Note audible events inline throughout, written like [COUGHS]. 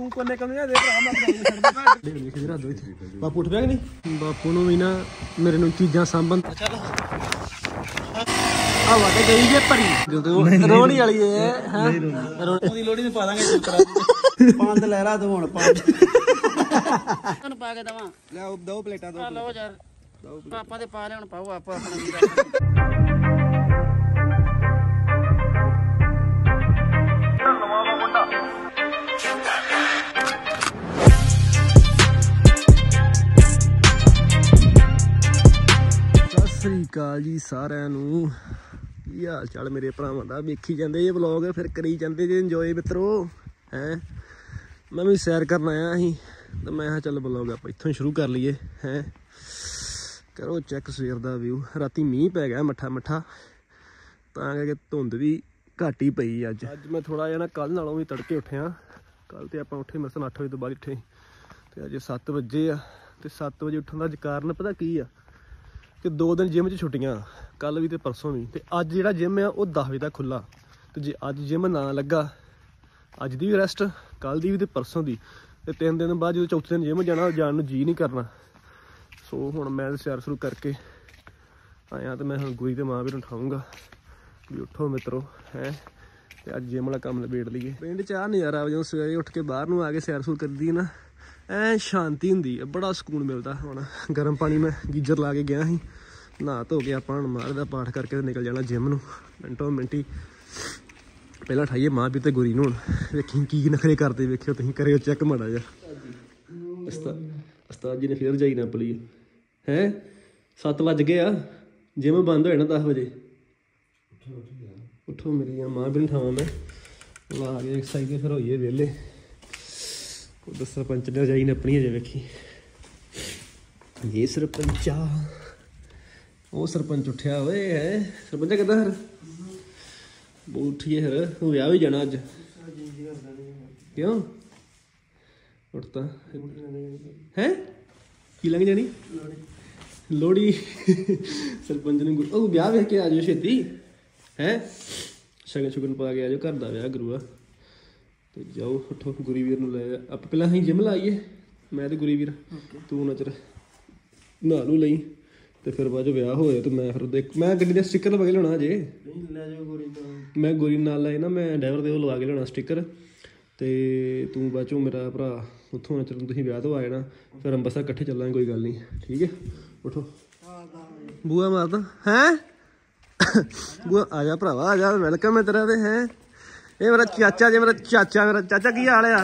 ਤੂੰ ਕੋਨੇ ਕੰਨੇ ਦੇ ਭਰਾ ਮੈਂ ਕਰਾਈ ਛੱਡਦਾ ਦੇਖ ਦੇਖ ਜਰਾ ਦੋ ਇੱਥੇ। ਬਾਪੂ ਉੱਠ ਪਿਆ ਕਿ ਨਹੀਂ? ਬਾਪੂ ਨੂੰ ਵੀ ਨਾ ਮੇਰੇ ਨੂੰ ਚੀਜ਼ਾਂ ਸਾਂਭਣ। ਚੱਲ ਆ ਵਾਟੇ ਗਈ ਜੇ ਭਰੀ ਜਦੋਂ ਰੋਣੀ ਵਾਲੀ ਏ ਹਾਂ? ਉਹਦੀ ਲੋੜੀ ਨੂੰ ਪਾ ਦਾਂਗੇ ਚੁੱਕਰਾ ਪੰਜ ਲੈ ਰਾ ਤੂੰ ਹੁਣ ਪੰਜ ਤੁਹਾਨੂੰ ਪਾ ਕੇ ਦਵਾਂ। ਲੈ ਉਹ ਦੋ ਪਲੇਟਾਂ ਦੋ ਆ ਲਓ ਯਾਰ। ਪਾਪਾ ਦੇ ਪਾ ਲਿਆਉਣ ਪਾਓ ਆਪੋ ਆਪਣਾ ਸ੍ਰੀ ਅਕਾਲ ਜੀ ਸਾਰਿਆਂ ਨੂੰ। ਕੀ ਹਾਲ ਚਾਲ ਮੇਰੇ ਭਰਾਵਾਂ ਦਾ? ਵੇਖੀ ਜਾਂਦੇ ਇਹ ਵਲੌਗ ਫਿਰ ਕਰੀ ਜਾਂਦੇ ਜੇ ਇੰਜੋਏ ਮਿੱਤਰੋ, ਹੈ? ਮੈਂ ਵੀ ਸੈਰ ਕਰਨ ਆਇਆ ਸੀ, ਤਾਂ ਮੈਂ ਹਾਂ ਚੱਲ ਵਲੌਗ ਆਪਾਂ ਇੱਥੋਂ ਹੀ ਸ਼ੁਰੂ ਕਰ ਲਈਏ, ਹੈ? ਕਰੋ ਚੈੱਕ ਸਵੇਰ ਦਾ ਵਿਊ ਰਾਤੀ ਮੀਂਹ ਪੈ ਗਿਆ ਮੱਠਾ ਮੱਠਾ, ਤਾਂ ਕਰਕੇ ਧੁੰਦ ਵੀ ਘੱਟ ਹੀ ਪਈ ਅੱਜ। ਅੱਜ ਮੈਂ ਥੋੜਾ ਜਿਹਾ ਨਾ ਕੱਲ ਨਾਲੋਂ ਵੀ ਤੜਕੇ ਉੱਠਿਆ। ਕੱਲ ਤੇ ਆਪਾਂ ਉੱਠੇ ਮਸਾਂ 8 ਵਜੇ ਤੋਂ ਬਾਅਦ ਉੱਠੇ ਤੇ ਅੱਜ 7 ਵਜੇ ਆ, ਤੇ 7 ਵਜੇ ਉੱਠਣ ਦਾ ਅੱਜ ਕਾਰਨ ਪਤਾ ਕੀ ਆ? ਕਿ ਦੋ ਦਿਨ ਜਿਮ 'ਚ ਛੁੱਟੀਆਂ ਕੱਲ ਵੀ ਤੇ ਪਰਸੋਂ ਵੀ। ਤੇ ਅੱਜ ਜਿਹੜਾ ਜਿਮ ਆ, ਉਹ 10 ਵਜੇ ਤੱਕ ਖੁੱਲਾ ਤੇ ਜੇ ਅੱਜ ਜਿਮ ਨਾ ਲੱਗਾ, ਅੱਜ ਦੀ ਵੀ ਰੈਸਟ ਕੱਲ ਦੀ ਵੀ ਤੇ ਪਰਸੋਂ ਦੀ। ਤੇ ਤਿੰਨ ਦਿਨ ਬਾਅਦ ਜਦੋਂ ਚੌਥੇ ਦਿਨ ਜਿਮ ਜਾਣਾ, ਜਾਣ ਨੂੰ ਜੀ ਨਹੀਂ ਕਰਨਾ। ਸੋ ਹੁਣ ਮੈਂ ਸੈਰ ਸ਼ੁਰੂ ਕਰਕੇ ਆਇਆ ਤੇ ਮੈਂ ਹੁਣ ਗੁਰੀ ਤੇ ਮਾਂ ਵੀ ਨੂੰ ਉਠਾਉਂਗਾ ਵੀ ਉੱਠੋ ਮਿੱਤਰੋ, ਹੈ। ਤੇ ਅੱਜ ਜਿਮ ਵਾਲਾ ਕੰਮ ਨਿਬੇੜ ਲਈਏ। ਪਿੰਡ 'ਚ ਆ ਨਜ਼ਾਰਾ ਜਦੋਂ ਸਵੇਰੇ ਉੱਠ ਕੇ ਬਾਹਰ ਨੂੰ ਆ ਕੇ ਸੈਰ ਸੂਰ ਕਰਦੀ ਹੈ ਨਾ। ਐ ਸ਼ਾਂਤੀ ਹੁੰਦੀ ਹੈ ਬੜਾ ਸਕੂਨ ਮਿਲਦਾ ਹੁਣ। ਗਰਮ ਪਾਣੀ ਮੈਂ ਗੀਜ਼ਰ ਲਾ ਕੇ ਗਿਆ ਸੀ। ਨਹਾ ਧੋ ਕੇ ਆਪਾਂ ਮਾਰ ਦਾ ਪਾਠ ਕਰਕੇ ਤੇ ਨਿਕਲ ਜਾਣਾ ਜਿਮ ਨੂੰ। ਮਿੰਟੋ ਮਿੰਟੀ ਪਹਿਲਾਂ ਠਾਈਏ ਮਾਂ ਵੀ ਤੇ ਗੁਰੀ ਨੂੰ ਵੇਖੀ ਕੀ ਨਖਰੇ ਕਰਦੇ ਵੇਖਿਓ ਤੁਸੀਂ ਕਰਿਓ ਚੈੱਕ ਮਾੜਾ ਜਾ ਉਸਤਾਦ ਜੀ ਨੇ ਫੇਰ ਜਾਈ ਨਾ ਪਲੀ ਹੈ? 7 ਵੱਜ ਗਏ ਆ। ਜਿਮ ਬੰਦ ਹੋਇਆ ਨਾ 10 ਵਜੇ। ਉੱਠੋ ਮੇਰੀ ਮਾਂ ਵੀ ਠਾਵਾਂ ਮੈਂ। ਲਾ ਕੇ ਐਕਸਰਸਾਈਜ਼ ਫਿਰ ਹੋਈਏ ਵਿਹਲੇ। ਉਹ ਸਰਪੰਚ ਨੇ ਰਜਾਈ ਨੇ ਆਪਣੀ ਹਜੇ ਵੇਖੀ। ਇਹ ਸਰਪੰਚਾ ਉਹ ਸਰਪੰਚ ਉੱਠਿਆ ਓਏ, ਹੈ? ਸਰਪੰਚ ਕਿੱਦਾਂ ਹਰ ਬਹੁਤ ਉੱਠੀਏ ਹਰ ਉਹ ਵਿਆਹ ਵੀ ਜਾਣਾ ਅੱਜ। ਕਿਉਂ? ਉੱਠਤਾ। ਹੈ? ਕੀ ਲੰਘ ਜਾਣੀ? ਲੋੜੀ ਸਰਪੰਚ ਨੇ ਗੁਰ- ਉਹ ਵਿਆਹ ਵੇਖ ਕੇ ਆ ਜਾਓ ਛੇਤੀ। ਹੈ? ਸ਼ਗਨ ਸ਼ੁਗਨ ਪਾ ਕੇ ਆ ਜਾਓ। ਘਰ ਦਾ ਵਿਆਹ ਗੁਰੂਆ। ਤੇ ਜਾਓ ਉੱਠੋ ਗੁਰੀ ਵੀਰ ਨੂੰ ਲੈ ਜਾ ਆਪਾਂ ਪਹਿਲਾਂ ਅਸੀਂ ਜਿਮ ਲਾਈਏ। ਮੈਂ ਤੇ ਗੁਰੀ ਵੀਰ ਤੂੰ ਨਚਰ ਨਹਾ ਲੂ ਲਈ। ਤੇ ਫਿਰ ਬਾਅਦ ਚੋਂ ਵਿਆਹ ਹੋਇਆ ਤੇ ਮੈਂ ਫਿਰ ਦੇਖ ਮੈਂ ਗੱਡੀ ਦਾ ਸਟicker ਲਵਾ ਕੇ ਲਿਆਉਣਾ ਅਜੇ। ਲੈ ਜਾਓ ਗੋਰੀ ਤੋਂ ਮੈਂ ਗੁਰੀ ਨਾਲ ਲਾਏ ਨਾ ਮੈਂ ਡਰਾਈਵਰ ਦੇ ਉਹ ਲਵਾ ਕੇ ਲਿਆਉਣਾ ਸਟicker ਤੇ ਤੂੰ ਬਾਅਦ ਚੋਂ ਮੇਰਾ ਭਰਾ ਉੱਥੋਂ ਨਚਰ ਨੂੰ ਤੁਸੀਂ ਵਿਆਹ ਤੋਂ ਆ ਜਾਣਾ ਫਿਰ ਅੰਬਰਸਰ ਇਕੱਠੇ ਚੱਲਾਂਗੇ ਕੋਈ ਗੱਲ ਨਹੀਂ। ਠੀਕ ਹੈ? ਉਠੋ। ਬੂਆ ਮਾਰਦਾ। ਹੈ? [COUGHS] ਬੂਆ ਆ ਜਾ ਭਰਾਵਾ ਆ ਜਾ। ਵੈਲਕਮ ਹੈ ਤੇਰਾ ਤੇ ਹੈ? ਇਹ ਮੇਰਾ ਚਾਚਾ ਜੇ ਮੇਰਾ ਚਾਚਾ ਮੇਰਾ ਚਾਚਾ ਕੀ ਹਾਲ ਆ?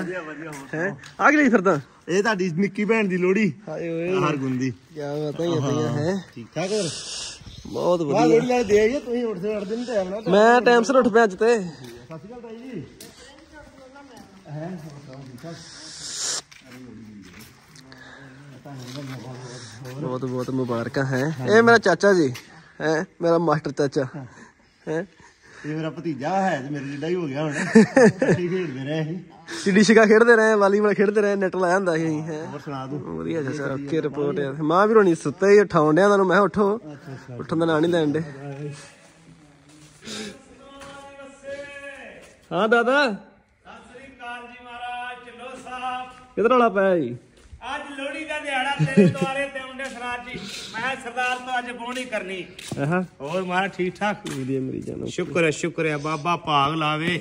ਹੈ? ਆ ਕੀ ਲਈ ਫਿਰਦਾ? ਇਹ ਤੁਹਾਡੀ ਨਿੱਕੀ ਭੈਣ ਦੀ ਲੋੜੀ ਹਾਏ ਓਏ। ਹਰ ਗੁੰਦੀ। ਕੀ ਬਾਤਾਂ ਹੀ ਹੈ ਠੀਕ ਠਾਕ ਹੋਰ? ਬਹੁਤ ਆ ਵਧੀਆ। ਲੋੜੀ ਵਾਲੇ ਦੇ ਆਈਏ ਤੁਸੀਂ ਉੱਠਦੇ ਉੱਠਦੇ ਨਹੀਂ ਟਾਈਮ ਨਾਲ। ਮੈਂ ਟਾਈਮ ਸਿਰ ਉੱਠ ਪਿਆ ਅੱਜ ਤੇ। ਸਤਿ ਸ਼੍ਰੀ ਅਕਾਲ ਤਾਈ ਜੀ। ਬਹੁਤ ਬਹੁਤ ਮੁਬਾਰਕਾਂ ਹੈ? ਇਹ ਮੇਰਾ ਚਾਚਾ ਜੀ ਹੈ? ਮੇਰਾ ਮਾਸਟਰ ਚਾਚਾ ਹੈ? ਇਹ ਮੇਰਾ ਭਤੀਜਾ ਹੈ ਤੇ ਮੇਰੇ ਜਿੱਡਾ ਹੀ ਹੋ ਗਿਆ ਹੁਣ। [LAUGHS] ਠੀਕ ਖੇਡਦੇ ਰਹੇ ਅਸੀਂ ਚਿੜੀ ਛਿਕਾ ਖੇਡਦੇ ਰਹੇ ਵਾਲੀਬਾਲ ਖੇਡਦੇ ਰਹੇ ਨੈਟ ਲਾਇਆ ਹੁੰਦਾ ਸੀ ਹੈ। ਹੋਰ ਸੁਣਾ ਤੂੰ। ਵਧੀਆ ਚਾਚਾ ਓਕੇ ਰਿਪੋਰਟ ਹੈ ਮਾਂ ਵੀ ਰੋਣੀ ਸੁੱਤੇ ਹੀ ਉਠਾਉਣ ਡਿਆ ਤੁਹਾਨੂੰ ਮੈਂ ਕਿਹਾ ਉੱਠੋ। ਉੱਠਣ ਦਾ ਨਾਂ ਨਹੀਂ ਲੈਣ ਦੇ। ਹਾਂ ਦਾਦਾ। ਸ੍ਰੀ ਅਕਾਲ ਜੀ ਮਹਾਰਾਜ ਢਿੱਲੋਂ ਸਾਹਿਬ। ਕਿਧਰ ਵਾਲਾ ਪਿਆ ਜੀ? ਅੱਜ ਲੋਹੜੀ ਦਾ ਦਿਹਾੜਾ ਤੇਰੇ ਦੁਆਰੇ ਤੇ ਮੁੰਡੇ ਸਰਾਜ ਜੀ। ਮੈਂ ਸਰਦਾਰ ਤੋਂ ਅੱਜ ਪੌਣੀ ਕਰਨੀ। ਆਹਾਂ ਹੋਰ ਮਹਾਰਾਜ ਠੀਕ ਠਾਕ? ਵਧੀਆ ਮੇਰੀ ਜਾਨ। ਸ਼ੁਕਰ ਹੈ ਸ਼ੁਕਰ ਹੈ। ਬਾਬਾ ਭਾਗ ਲਾਵੇ।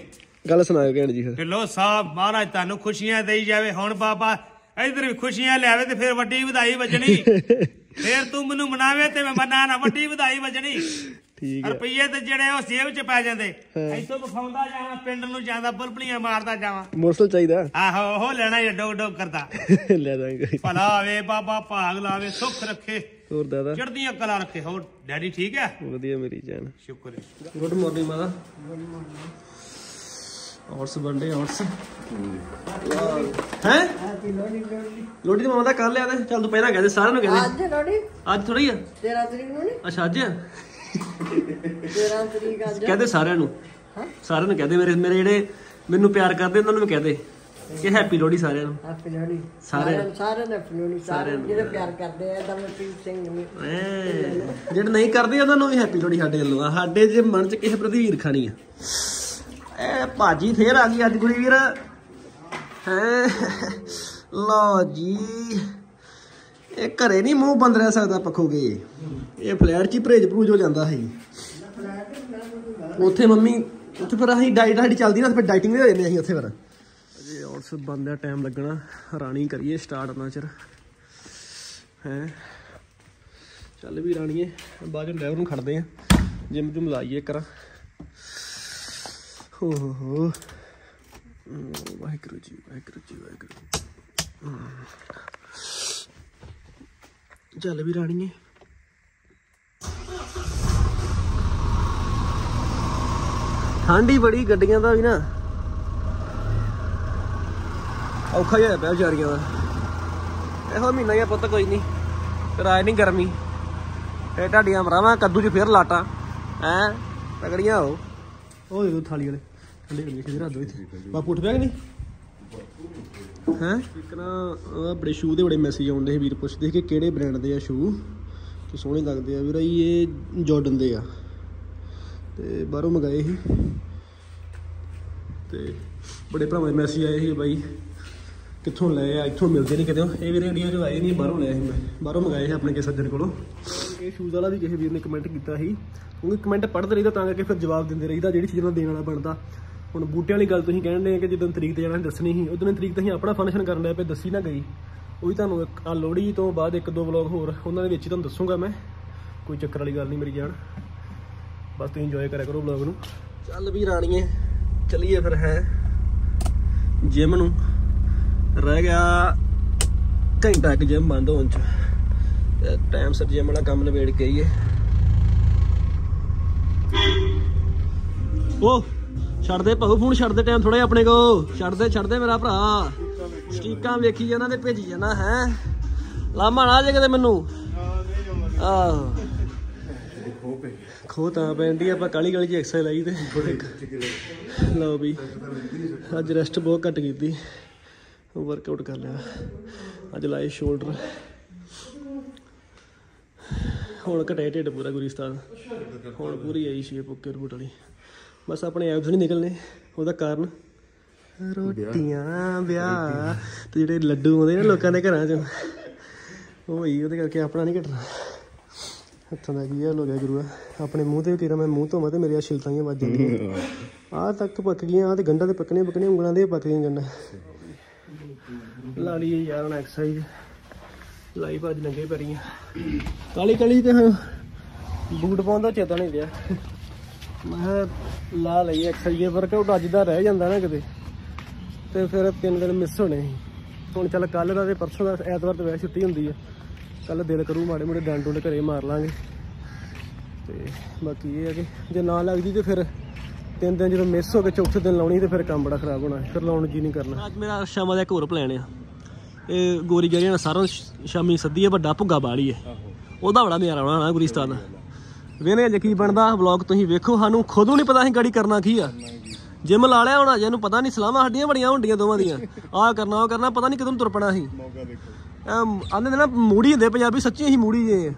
ਗੱਲ ਸੁਣਾਓ ਕਹਿਣ ਜੀ ਫਿਰ। ਢਿੱਲੋਂ ਸਾਹਿਬ ਮਹਾਰਾਜ ਤੁਹਾਨੂੰ ਖੁਸ਼ੀਆਂ ਦੇਈ ਜਾਵੇ। ਹੁਣ ਬਾਬਾ ਇਧਰ ਵੀ ਖੁਸ਼ੀਆਂ ਲਿਆਵੇ ਤੇ ਫਿਰ ਵੱਡੀ ਵਧਾਈ ਵੱਜਣੀ। [LAUGHS] ਫਿਰ ਤੂੰ ਮੈਨੂੰ ਮਨਾਵੇ ਤੇ ਮੈਂ ਮਨਾ ਨਾ ਵੱਡੀ ਵਧਾਈ ਵੱਜਣੀ। ਠੀਕ ਹੈ। ਰੁਪਈਏ ਤੇ ਜਿਹੜੇ ਉਹ ਸੇਵ ਚ ਪੈ ਜਾਂਦੇ ਇੱਥੋਂ ਵਿਖਾਉਂਦਾ ਜਾਵਾਂ ਪਿੰਡ ਨੂੰ ਜਾਂਦਾ ਬੁਲਬੁਲੀਆਂ ਮਾਰਦਾ ਜਾਵਾਂ। ਮੋਟਰਸਾਈਕਲ ਚਾਹੀਦਾ? ਆਹੋ ਉਹ ਲੈਣਾ ਹੀ ਡੋਗ ਡੋਗ ਕਰਦਾ। [LAUGHS] ਲੈ ਦਾਂਗੇ। ਭਲਾ ਆਵੇ ਬਾਬਾ ਭਾਗ ਲਾਵੇ ਸੁੱਖ ਰੱਖੇ। ਹੋਰ ਦਾਦਾ? ਚੜ੍ਹਦੀਆਂ ਕਲਾ ਰੱਖੇ। ਹੋਰ ਡੈਡੀ ਠੀਕ ਹੈ? ਵਧੀਆ ਮੇਰੀ ਜਾਨ। ਸ਼ੁਕਰ ਹੈ। ਗੁੱਡ ਮਾਰਨਿੰਗ ਮਾਤਾ। ਔਰਸ ਬੰਡੇ ਔਰਸ ਹੈ? ਲੋੜੀ ਦੀ ਮਾਮਾ ਦਾ ਕਰ ਲਿਆ ਤੇ ਚੱਲ ਤੂੰ ਪਹਿਲਾਂ ਕਹਦੇ ਸਾਰਿਆਂ ਨੂੰ ਕਹਦੇ। ਅੱਜ ਲੋੜੀ ਅੱਜ ਥੋੜੀ ਆ? 13 ਤਰੀਕ ਨੂੰ ਨਹੀਂ ਅੱਛਾ ਅੱਜ? ਆ 13 ਤਰੀਕ ਅੱਜ ਕਹਦੇ ਸਾਰਿਆਂ ਨੂੰ। ਸਾਰਿਆਂ ਨੂੰ ਕਹਦੇ ਮੇਰੇ ਮੇਰੇ ਜਿਹੜੇ ਮੈਨੂੰ ਪਿਆਰ ਕਰਦੇ ਉਹਨਾਂ ਨੂੰ ਵੀ ਕਹਦੇ। ਕਿ ਹੈਪੀ ਲੋੜੀ ਸਾਰਿਆਂ ਨੂੰ। ਹੈਪੀ ਲੋੜੀ ਸਾਰਿਆਂ ਸਾਰਿਆਂ ਨੇ ਫਲੋੜੀ ਸਾਰੇ ਜਿਹੜੇ ਪਿਆਰ ਕਰਦੇ ਆ ਦਮਨਪ੍ਰੀਤ ਸਿੰਘ ਨੂੰ ਜਿਹੜੇ ਨਹੀਂ ਕਰਦੇ ਉਹਨਾਂ ਨੂੰ ਵੀ ਹੈਪੀ ਲੋੜੀ ਸਾਡੇ ਵੱਲੋਂ ਆ। ਸਾਡੇ ਜੇ ਮਨ ਚ ਕਿਸੇ ਪ੍ਰਤੀ ਈਰਖਾ ਨਹੀਂ ਆ। ਐ ਭਾਜੀ ਫੇਰ ਆ ਗਈ ਅੱਜ ਗੁਰੀ ਵੀਰ। ਹੈ। ਲਓ ਜੀ। ਇਹ ਘਰੇ ਨਹੀਂ, ਮੂੰਹ ਬੰਦ ਰਹਿ ਸਕਦਾ ਪੱਖੋਗੇ ਇਹ ਫਲੈਟ 'ਚ ਹੀ ਪਰਹੇਜ ਪਰੂਜ ਹੋ ਜਾਂਦਾ ਸੀ। ਉੱਥੇ ਮੰਮੀ, ਉੱਥੇ ਫਿਰ ਅਸੀਂ ਡਾਈਟ ਸਾਡੀ ਚੱਲਦੀ ਨਾ ਫਿਰ ਡਾਈਟਿੰਗ ਵੀ ਹੋ ਜਾਂਦੇ ਅਸੀਂ ਉੱਥੇ ਫਿਰ। ਅਜੇ ਔਰਸ ਬੰਦਿਆ ਟਾਈਮ ਲੱਗਣਾ। ਰਾਣੀ ਕਰੀਏ ਸਟਾਰਟ ਆਪਣਾ ਚਿਰ। ਹੈ? ਚੱਲ ਵੀ ਰਾਣੀਏ ਬਾਅਦ ਚ ਡਰਾਈਵਰ ਨੂੰ ਖੜਦੇ ਆ। ਜਿਮ ਜੁਮ ਲਾਈਏ ਕਰਾਂ ਹੋ ਹੋ ਹੋ। ਵਾਹਿਗੁਰੂ ਜੀ ਵਾਹਿਗੁਰੂ ਜੀ, ਵਾਹਿਗੁਰੂ ਹਮ। ਚੱਲ ਵੀ ਰਾਣੀਏ ਠੰਡੀ ਬੜੀ ਗੱਡੀਆਂ ਦਾ ਵੀ ਨਾ। ਔਖਾ ਜਿਹਾ ਪਿਆ ਵਿਚਾਰੀਆਂ ਦਾ। ਇਹੋ ਮਹੀਨਾ ਹੀ ਪੁੱਤ, ਕੋਈ ਨਹੀਂ ਕਿਰਾਏ ਨਹੀਂ ਗਰਮੀ। ਇਹ ਤੁਹਾਡੀਆਂ ਮਰਾਵਾਂ ਕੱਦੂ ਚ ਫੇਰ ਲਾਟਾਂ। ਐ ਤਗੜੀਆਂ ਹੋ। ਉਹ ਥਾਲੀ ਵਾਲੇ। ਠੰਡੇ ਹੋ ਗਏ ਕਿਧਰ ਆ ਦੋ ਇੱਥੇ। ਬਾਪੂ ਉੱਠ ਪਿਆ ਕਿ ਨਹੀਂ? ਹੈ? ਇੱਕ ਨਾ ਆਹ ਬੜੇ ਸ਼ੂ ਦੇ ਬੜੇ ਮੈਸੇਜ ਆਉਂਦੇ ਸੀ ਵੀਰ ਪੁੱਛਦੇ ਸੀ ਕਿ ਕਿਹੜੇ ਬ੍ਰਾਂਡ ਦੇ ਆ ਸ਼ੂ ਤੇ ਸੋਹਣੇ ਲੱਗਦੇ ਆ। ਵੀਰ ਇਹ ਜਾਰਡਨ ਦੇ ਆ। ਤੇ ਬਾਹਰੋਂ ਮੰਗਾਏ ਸੀ। ਤੇ ਬੜੇ ਭਰਾਵਾਂ ਦੇ ਮੈਸੇਜ ਆਏ ਸੀ ਬਾਈ ਕਿੱਥੋਂ ਲਏ ਆ ਇੱਥੋਂ ਮਿਲਦੇ ਨਹੀਂ ਕਿਤੇ। ਇਹ ਵੀਰੇ ਇੰਡੀਆ ਚ ਆਏ ਨਹੀਂ ਬਾਹਰੋਂ ਲਏ ਸੀ ਮੈਂ। ਬਾਹਰੋਂ ਮੰਗਾਏ ਸੀ ਆਪਣੇ ਕਿਸੇ ਸੱਜਣ ਕੋਲੋਂ। ਇਹ ਸ਼ੂਜ਼ ਵਾਲਾ ਵੀ ਕਿਸੇ ਵੀਰ ਨੇ ਕਮੈਂਟ ਕੀਤਾ ਸੀ। ਕਿਉਂਕਿ ਕਮੈਂਟ ਪੜ੍ਹਦੇ ਰਹੀਦਾ ਤਾਂ ਕਰਕੇ ਫਿਰ ਜਵਾਬ ਦਿੰਦੇ ਰਹੀਦਾ ਜਿਹੜੀ ਚੀਜ਼ ਨਾਲ ਦੇਣ ਵਾਲਾ ਬਣਦਾ। ਹੁਣ ਬੂਟਿਆਂ ਵਾਲੀ ਗੱਲ ਤੁਸੀਂ ਕਹਿੰਦੇ ਆ ਕਿ ਜਦੋਂ ਤਰੀਕ ਤੇ ਜਾਣਾ ਦੱਸਣੀ ਸੀ, ਉਦੋਂ ਤਰੀਕ ਤੇ ਅਸੀਂ ਆਪਣਾ ਫੰਕਸ਼ਨ ਕਰਨ ਲੱਗ ਪਏ ਦੱਸੀ ਨਾ ਗਈ। ਉਹ ਵੀ ਤੁਹਾਨੂੰ ਇੱਕ ਆ ਲੋਹੜੀ ਤੋਂ ਬਾਅਦ ਇੱਕ ਦੋ ਵਲੌਗ ਹੋਰ, ਉਹਨਾਂ ਦੇ ਵਿੱਚ ਤੁਹਾਨੂੰ ਦੱਸੂਗਾ ਮੈਂ। ਕੋਈ ਚੱਕਰ ਵਾਲੀ ਗੱਲ ਨਹੀਂ ਮੇਰੀ ਜਾਨ। ਬਸ ਤੁਸੀਂ ਇੰਜੋਏ ਕਰਿਆ ਕਰੋ ਵਲੌਗ ਨੂੰ। ਚੱਲ ਵੀ ਰਾਣੀਏ, ਚਲਿਏ ਫਿਰ ਹੈ। ਜਿਮ ਨੂੰ। ਰਹਿ ਗਿਆ ਘੰਟਾ ਇੱਕ ਜਿਮ ਬੰਦ ਹੋਣ ਚ। ਟਾਈਮ ਸਿਰ ਜਿਮ ਵਾਲਾ ਕੰਮ ਨਿਬੇੜ ਕੇ ਆਈਏ। ਉਹ ਛੱਡ ਦੇ ਭਾਉ ਫੋਨ ਛੱਡ ਦੇ ਟਾਈਮ ਥੋੜਾ ਆਪਣੇ ਕੋ। ਛੱਡ ਦੇ ਛੱਡ ਦੇ ਮੇਰਾ ਭਰਾ। ਸਟੀਕਾਂ ਵੇਖੀ ਜਾਂਦਾ ਤੇ ਭੇਜੀ ਜਾਂਦਾ ਹੈ। ਲਾਮਾ ਨਾ ਜੇ ਕਿਤੇ ਮੈਨੂੰ। ਆਹੋ। ਖੋ ਤਾਂ ਪੈਂਦੀ ਆਪਾਂ ਕਾਲੀ ਕਾਲੀ ਜੀ ਐਕਸਰਸਾਈਜ਼ ਲਾਈ ਤੇ। ਲਓ ਵੀ, ਅੱਜ ਰੈਸਟ ਬਹੁਤ ਘੱਟ ਕੀਤੀ। ਵਰਕਆਊਟ ਕਰ ਲਿਆ। ਅੱਜ ਲਾਏ ਸ਼ੋਲਡਰ ਹੁਣ ਘਟਿਆ ਢਿੱਡ ਪੂਰਾ ਗੁਰਿਸਤਾਨ। ਹੁਣ ਪੂਰੀ ਆਈ ਸ਼ੇਪ ਓਕੇ ਰਿਪੋਰਟ ਵਾਲੀ। ਬਸ ਆਪਣੇ ਐਬਸ ਨਹੀਂ ਨਿਕਲਨੇ ਉਹਦਾ ਕਾਰਨ ਰੋਟੀਆਂ ਵਿਆਹ ਤੇ ਜਿਹੜੇ ਲੱਡੂ ਆਉਂਦੇ ਨੇ ਲੋਕਾਂ ਦੇ ਘਰਾਂ 'ਚ। ਉਹ ਹੀ ਉਹਦੇ ਕਰਕੇ ਆਪਣਾ ਨਹੀਂ ਘਟਣਾ। ਹੱਥਾਂ ਦਾ ਕੀ ਹਾਲ ਹੋ ਗਿਆ ਗੁਰੂਆ? ਆਪਣੇ ਮੂੰਹ ਤੇ ਕਿਰਾ ਮੈਂ ਮੂੰਹ ਧੋਵਾਂ ਤੇ ਮੇਰੀਆਂ ਛਿਲਤਾਂ ਹੀ ਵੱਜ ਜਾਂਦੀਆਂ। ਆਹ ਤੱਕ ਪੱਕ ਗਈਆਂ ਆਹ ਤੇ ਗੰਢਾਂ ਤੇ ਪੱਕਣੇ ਪੱਕਣੇ ਉਂਗਲਾਂ ਦੇ ਪੱਕ ਗਈਆਂ ਗੰਢਾਂ। ਲਾ ਲਈਏ ਯਾਰ ਹੁਣ ਐਕਸਰਸਾਈਜ਼ ਲਾਈ ਭੱਜ ਲੰਗੇ ਪਰੀਆਂ। ਕਾਲੀ ਕਾਲੀ ਤੇ ਬੂਟ ਪਾਉਣ ਦਾ ਚੇਤਾ ਨਹੀਂ ਰਿਹਾ। ਮੈਂ ਕਿਹਾ ਲਾ ਲਈ ਐਕਸਰਸਾਈਜ਼ ਵਰਕਆਊਟ ਅੱਜ ਦਾ ਰਹਿ ਜਾਂਦਾ ਨਾ ਕਿਤੇ। ਤੇ ਫਿਰ ਤਿੰਨ ਦਿਨ ਮਿਸ ਹੋਣੇ ਸੀ। ਹੁਣ ਚੱਲ ਕੱਲ ਦਾ ਤੇ ਪਰਸੋਂ ਦਾ ਐਤਵਾਰ ਤੇ ਵੈਸੇ ਛੁੱਟੀ ਹੁੰਦੀ ਆ। ਕੱਲ ਦਿਲ ਕਰੂ ਮਾੜੇ ਮੋੜੇ ਡੰਡ ਡੁੰਡ ਘਰੇ ਮਾਰ ਲਾਂਗੇ। ਤੇ ਬਾਕੀ ਇਹ ਹੈ ਕਿ ਜੇ ਨਾ ਲੱਗਦੀ ਤੇ ਫਿਰ ਤਿੰਨ ਦਿਨ ਜਦੋਂ ਮਿਸ ਹੋ ਕੇ ਚੌਥੇ ਦਿਨ ਲਾਉਣੀ ਤੇ ਫਿਰ ਕੰਮ ਬੜਾ ਖਰਾਬ ਹੋਣਾ। ਫਿਰ ਲਾਉਣ ਜੀ ਨਹੀਂ ਕਰਨਾ। ਅੱਜ ਮੇਰਾ ਸ਼ਾਮਾਂ ਦਾ ਇੱਕ ਹੋਰ ਪਲਾਨ ਆ। ਇਹ ਗੋਰੀ ਗਰੀਆਂ ਨਾਲ ਸਾਰਾ ਸ਼ਾਮੀ ਸੱਦੀ ਹੈ ਵੱਡਾ ਭੁੱਗਾ ਬਾਲੀ ਹੈ ਉਹਦਾ ਬੜਾ ਨਜ਼ਾਰਾ ਆਉਣਾ ਨਾ ਗੁਰਿਸਤਾਨ ਦਾ ਵੇਨੇ ਜੇ ਕੀ ਬਣਦਾ ਵਲੌਗ ਤੁਸੀਂ ਵੇਖੋ ਸਾਨੂੰ ਖੁਦ ਨੂੰ ਨਹੀਂ ਪਤਾ ਅਸੀਂ ਗਾੜੀ ਕਰਨਾ ਕੀ ਆ। ਜਿਮ ਲਾ ਲਿਆ ਹੋਣਾ ਜੇ ਇਹਨੂੰ ਪਤਾ ਨਹੀਂ ਸਲਾਮਾਂ ਸਾਡੀਆਂ ਬੜੀਆਂ ਹੁੰਦੀਆਂ ਦੋਵਾਂ ਦੀਆਂ। ਆਹ ਕਰਨਾ ਉਹ ਕਰਨਾ ਪਤਾ ਨਹੀਂ ਕਦੋਂ ਤੁਰ ਪਣਾ ਸੀ ਆਂਦੇ ਨੇ ਨਾ ਮੂੜੀ ਹੁੰਦੇ ਪੰਜਾਬੀ ਸੱਚੀ ਅਸੀਂ ਮੂੜੀ ਜੇ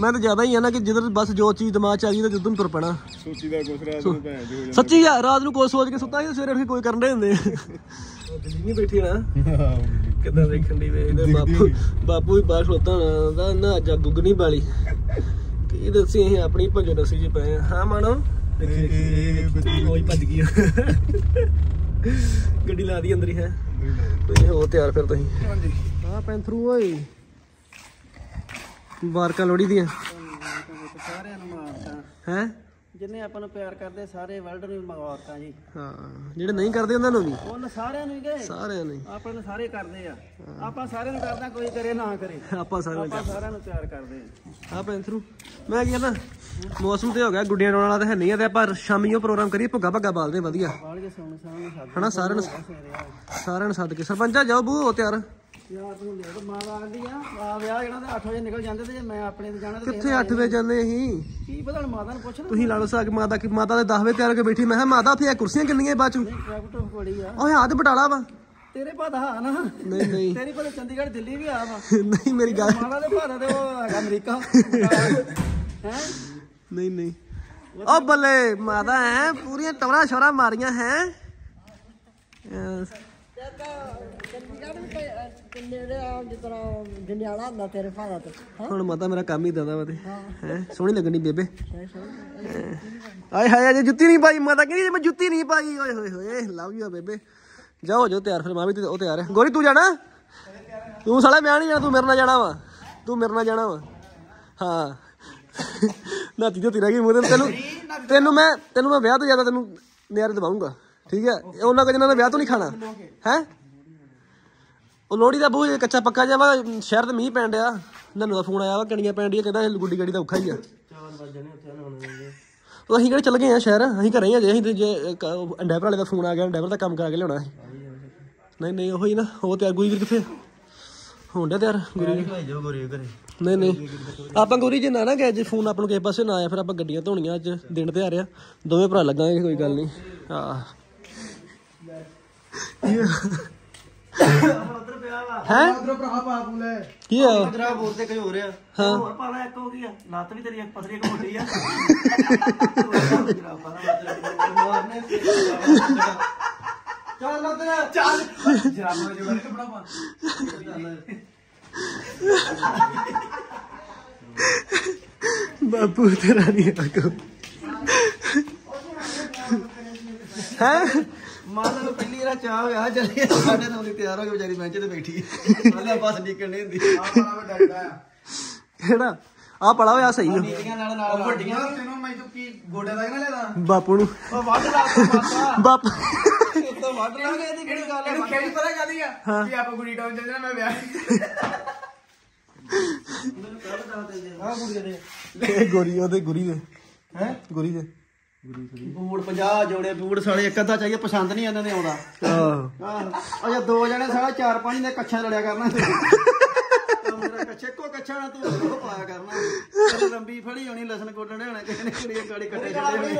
ਮੈਂ ਤਾਂ ਜ਼ਿਆਦਾ ਹੀ ਆ ਨਾ ਕਿ ਜਿੱਧਰ ਬਸ ਜੋ ਚੀਜ਼ ਦਿਮਾਗ ਚ ਆ ਗਈ ਤਾਂ ਜਦੋਂ ਤੁਰ ਪੈਣਾ ਸੋਚੀ ਦਾ ਕੁਛ ਰਾਤ ਨੂੰ ਭੈਣ ਜੋ ਸੱਚੀ ਯਾਰ ਰਾਤ ਨੂੰ ਕੋਈ ਸੋਚ ਕੇ ਸੁੱਤਾ ਹੀ ਸਵੇਰੇ ਉੱਠ ਕੇ ਕੋਈ ਕਰਨ ਦੇ ਹੁੰਦੇ ਦਿੱਲੀ ਨਹੀਂ ਬੈਠੀ ਨਾ। ਕਿੱਦਾਂ ਦੇਖਣ ਦੀ ਵੇ ਇਹਦੇ ਬਾਪੂ ਬਾਪੂ ਵੀ ਬਾਹਰ ਖਲੋਤਾ ਹੋਣਾ ਦਾ ਨਾ ਅੱਜ ਗੁੱਗ ਨਹੀਂ ਕੀ ਦੱਸੀ ਅਸੀਂ? ਆਪਣੀ ਭੰਜੋ ਨਸੀ ਚ ਪਏ ਹਾਂ ਭੱਜ ਗਈ ਗੱਡੀ ਲਾ ਦੀ ਅੰਦਰ ਹੀ ਹੈ। ਤੁਸੀਂ ਹੋ ਤਿਆਰ ਫਿਰ ਤੁਸੀਂ? ਹਾਂਜੀ। ਆ ਪੈਂਥਰੂ ਓਏ। ਬਾਰਕਾਂ ਲੋੜੀ ਦੀਆਂ। ਸਾਰਿਆਂ ਨੂੰ ਮਾਰਤਾ। ਹੈ? ਜਿੰਨੇ ਆਪਾਂ ਨੂੰ ਪਿਆਰ ਕਰਦੇ ਸਾਰੇ ਵਰਲਡ ਨੂੰ ਮਗਵਾਤਾ ਜੀ। ਹਾਂ ਜਿਹੜੇ ਨਹੀਂ ਕਰਦੇ ਉਹਨਾਂ ਨੂੰ ਵੀ? ਉਹਨਾਂ ਸਾਰਿਆਂ ਨੂੰ ਹੀ ਗਏ। ਸਾਰਿਆਂ ਨੇ ਆਪਾਂ ਨੂੰ ਸਾਰੇ ਕਰਦੇ ਆ। ਆਪਾਂ ਸਾਰਿਆਂ ਨੂੰ ਕਰਦਾ ਕੋਈ ਕਰੇ ਨਾ ਕਰੇ। ਆਪਾਂ ਸਾਰਿਆਂ ਆਪਾਂ ਸਾਰਿਆਂ ਨੂੰ ਪਿਆਰ ਕਰਦੇ ਆ। ਆ ਪੈਂਥਰੂ ਮੈਂ ਕੀ ਨਾ ਮੌਸਮ ਤੇ ਹੋ ਗਿਆ ਗੁੱਡੀਆਂ ਡੋਣ ਵਾਲਾ ਤਾਂ ਹੈ ਨਹੀਂ ਆ ਤੇ ਆਪਾਂ ਸ਼ਾਮੀ ਉਹ ਪ੍ਰੋਗਰਾਮ ਕਰੀਏ ਭੁੱਗਾ ਭੱਗਾ ਬਾਲਦੇ ਵਧੀਆ। ਹਨਾ ਸਾਰਿਆਂ ਨੂੰ ਸਾਰਿਆਂ ਨੂੰ ਸੱਦ ਕੇ। ਸਰਪੰਚਾ ਜਾਓ ਬੂ ਤਿਆਰ। ਯਾਰ ਤੂੰ ਲੈ ਮਾਂ ਆਂਦੀ ਆ। ਆ ਵਿਆਹ ਜਿਹੜਾ ਤੇ 8 ਵਜੇ ਨਿਕਲ ਜਾਂਦੇ ਤੇ ਜੇ ਮੈਂ ਆਪਣੇ ਤੇ ਜਾਣਾ ਤੇ ਕਿੱਥੇ 8 ਵਜੇ ਜਾਂਦੇ ਅਸੀਂ? ਕੀ ਪਤਾ ਹੁਣ ਮਾਤਾ ਨੂੰ ਪੁੱਛ ਲੈ ਤੁਸੀਂ ਲਾ ਲਓ ਸਾਗ ਮਾਤਾ ਕਿ ਮਾਤਾ ਦੇ 10 ਵਜੇ ਤਿਆਰ ਹੋ ਕੇ ਬੈਠੀ। ਮੈਂ ਕਿਹਾ ਮਾਤਾ ਉੱਥੇ ਇਹ ਕੁਰਸੀਆਂ ਕਿੰਨੀਆਂ ਬਾਅਦ ਚ? ਟਰੈਕਟਰ ਬੜੀ ਆ। ਓਏ ਹੱਥ ਬਟਾਲਾ ਵਾ। ਤੇਰੇ ਪਤਾ ਹਾਂ ਨਾ। ਨਹੀਂ ਨਹੀਂ। ਤੇਰੀ ਪਤਾ ਚੰਡੀਗੜ੍ਹ ਦਿੱਲੀ ਵੀ ਆ ਵਾ। [LAUGHS] ਨਹੀਂ ਮੇਰੀ ਗੱਲ ਮਾਤਾ ਦੇ ਭਾਰਾ ਤੇ ਉਹ ਹੈਗਾ ਅਮਰੀਕਾ। [LAUGHS] ਹੈ? ਨਹੀਂ ਨਹੀਂ। ਓ ਬੱਲੇ ਮਾਤਾ ਹੈ ਪੂਰੀਆਂ ਟਵਰਾ ਛੋਰਾ ਮਾਰੀਆਂ ਹੈ। ਜੰਡਿਆਲਾ ਹੁੰਦਾ ਤੇਰੇ ਭਾਦਾ ਤੇ ਹਾਂ? ਹੁਣ ਮਾਤਾ ਮੇਰਾ ਕੰਮ ਹੀ ਦਦਾ ਵਾ ਤੇ। ਹੈ। ਸੋਹਣੀ ਲੱਗਣੀ ਬੇਬੇ। ਆਏ ਹਾਏ ਅਜੇ ਜੁੱਤੀ ਨਹੀਂ ਪਾਈ ਮਾਤਾ ਕਹਿੰਦੀ ਮੈਂ ਜੁੱਤੀ ਨਹੀਂ ਪਾਈ ਓਏ ਹੋਏ ਹੋਏ ਲਵ ਯੂ ਬੇਬੇ। ਜਾਓ ਜੋ ਤਿਆਰ ਫਿਰ ਮੈਂ ਵੀ ਉਹ ਤਿਆਰ ਹੈ ਗੋਰੀ ਤੂੰ ਜਾਣਾ? ਤੂੰ ਸਾਲਾ ਮੈਂ ਨਹੀਂ ਜਾਣਾ ਤੂੰ ਮੇਰੇ ਨਾਲ ਜਾਣਾ ਵਾ। ਤੂੰ ਮੇਰੇ ਨਾਲ ਜਾਣਾ ਵਾ। ਹਾਂ। ਨਾਤੀ ਤੇ ਰਹਿ ਗਈ ਮੂੰਹ ਤੇ ਤੈਨੂੰ ਤੈਨੂੰ ਮੈਂ ਤੈਨੂੰ ਮੈਂ ਵਿਆਹ ਤੋਂ ਜ਼ਿਆਦਾ ਤੈਨੂੰ ਨਿਆਰੇ ਦਵਾਉਂਗਾ। ਠੀਕ ਹੈ? ਉਹਨਾਂ ਕੋ ਜਿਹਨਾਂ ਨੇ ਵਿਆਹ ਤੋਂ ਨਹੀਂ ਖਾਣਾ। ਹੈ? ਉਹ ਲੋੜੀ ਦਾ ਬੂਹ ਕੱਚਾ ਪੱਕਾ ਜਿਹਾ ਵਾ, ਸ਼ਹਿਰ ਤੇ ਮੀਂਹ ਪੈਣ ਡਿਆ। ਨੰਨੂ ਦਾ ਫੋਨ ਆਇਆ ਵਾ, ਕਣੀਆਂ ਪੈਣ ਡੀਆਂ ਕਹਿੰਦਾ ਗੁੱਡੀ ਗਾੜੀ ਦਾ ਔਖਾ ਹੀ ਆ। ਉਹ ਅਸੀਂ ਕਿਹੜੇ ਚੱਲ ਗਏ ਆ ਸ਼ਹਿਰ? ਅਸੀਂ ਘਰੇ ਹੀ ਆ ਜੇ, ਅਸੀਂ ਜੇ ਡਰਾਈਵਰ ਵਾਲੇ ਦਾ ਫੋਨ ਆ ਗਿਆ ਡਰਾਈਵਰ ਦਾ ਕੰਮ ਕਰਾ ਕੇ ਲਿਆਉਣਾ ਸੀ। ਨਹੀਂ ਨਹੀਂ, ਉਹ ਹੀ ਨਾ, ਉਹ ਤਿਆਰ ਗੁਰੀ ਵੀਰ ਕਿੱਥੇ ਹੋਣ ਡਿਆ ਤਿਆਰ, ਗੁਰੀ ਭਾਈ ਜੋ। ਗੋਰੀ ਘਰੇ ਨਹੀਂ ਨਹੀਂ, ਆਪਾਂ ਗੁਰੀ ਜੇ ਨਾ ਨਾ ਗਏ, ਜੇ ਫੋਨ ਆਪਾਂ ਨੂੰ ਕਿਸੇ ਪਾਸੇ ਨਾ ਆਇਆ, ਫਿਰ ਆਪਾਂ ਗੱਡੀਆਂ ਧੋਣੀਆਂ ਅੱਜ, ਦਿਨ ਤੇ ਆ ਰਿਹਾ। ਦੋਵੇਂ ਭਰਾ ਲੱਗਾਂਗੇ, ਕੋਈ ਗੱਲ ਨਹੀਂ। ਹਾਂ ਹੈ ਉਧਰ ਭਰਾ ਬਾਪੂ ਲੈ ਕੀ ਆ ਉਧਰ ਬੋਲ ਤੇ ਕੋਈ ਹੋ ਰਿਹਾ ਹਾਂ ਹੋਰ ਪਾਲਾ ਇੱਕ ਹੋ ਗਿਆ ਲੱਤ ਵੀ ਤੇਰੀ ਇੱਕ ਪਸਰੀ ਇੱਕ ਮੋਟੀ ਆ ਚੱਲ ਉਧਰ ਚੱਲ ਜਰਾਮਾ ਜੋੜਾ ਕਪੜਾ ਪਾ ਬਾਪੂ ਤੇਰਾ ਨਹੀਂ ਆਕੋ ਹੈ ਮਾਤਾ ਨੂੰ ਪਹਿਲੀ ਵਾਰ ਚਾਹ ਹੋਇਆ ਚੱਲੀ ਸਾਡੇ ਨਾਲ ਉਹਦੀ ਤਿਆਰ ਹੋ ਕੇ ਵਿਚਾਰੀ ਬੈਂਚ ਤੇ ਬੈਠੀ। ਹਾਲੇ ਬਸ ਨਿਕਲ ਨਹੀਂ ਹੁੰਦੀ। ਕਿਹੜਾ? ਆ ਪੜਾ ਹੋਇਆ ਸਹੀ ਆ। ਨੀਤੀਆਂ ਨਾਲ ਨਾਲ ਵੱਡੀਆਂ ਤੈਨੂੰ ਮੈਂ ਤੂੰ ਕੀ ਗੋਡੇ ਦਾ ਨਾ ਲੈਦਾ ਬਾਪੂ ਨੂੰ। ਉਹ ਵੱਢ ਲਾ ਤੂੰ ਬਾਪੂ। ਵੱਢ ਲਾਂਗੇ ਇਹਦੀ ਕਿਹੜੀ ਗੱਲ ਹੈ ਕਿਹੜੀ ਪਤਾ ਕਾਦੀ ਆ? ਕਿ ਆਪਾਂ ਗੁਰੀ ਟਾਊਨ ਚੱਲ ਜਾਣਾ ਮੈਂ ਵਿਆਹ ਆ ਗੁਰੀ ਦੇ। ਇਹ ਗੋਰੀ ਉਹਦੇ ਗੁਰੀ ਦੇ। ਹੈ? ਗੁਰੀ ਦੇ। ਬੂੜ 50 ਜੋੜੇ ਬੂੜ ਸਾਲੇ ਇੱਕ ਅੱਧਾ ਚਾਹੀਏ ਪਸੰਦ ਨਹੀਂ ਇਹਨਾਂ ਨੇ ਆਉਂਦਾ। ਆਹ ਅਜਾ ਦੋ ਜਣੇ ਸਾਲਾ ਚਾਰ ਪੰਜ ਨੇ ਕੱਛਾ ਲੜਿਆ ਕਰਨਾ। ਤਾਂ ਮੇਰਾ ਕੱਛੇ ਕੋ ਕੱਛਾ ਨਾ ਤੂੰ ਉਹ ਪਾਇਆ ਕਰਨਾ। ਲੰਬੀ ਫੜੀ ਹੋਣੀ ਲਸਣ ਕੋਟਣੇ ਹੋਣੇ ਕਿਸੇ ਨੇ ਗਾੜੀ ਕੱਟੇ ਛੱਡੇ ਹੋਣੇ।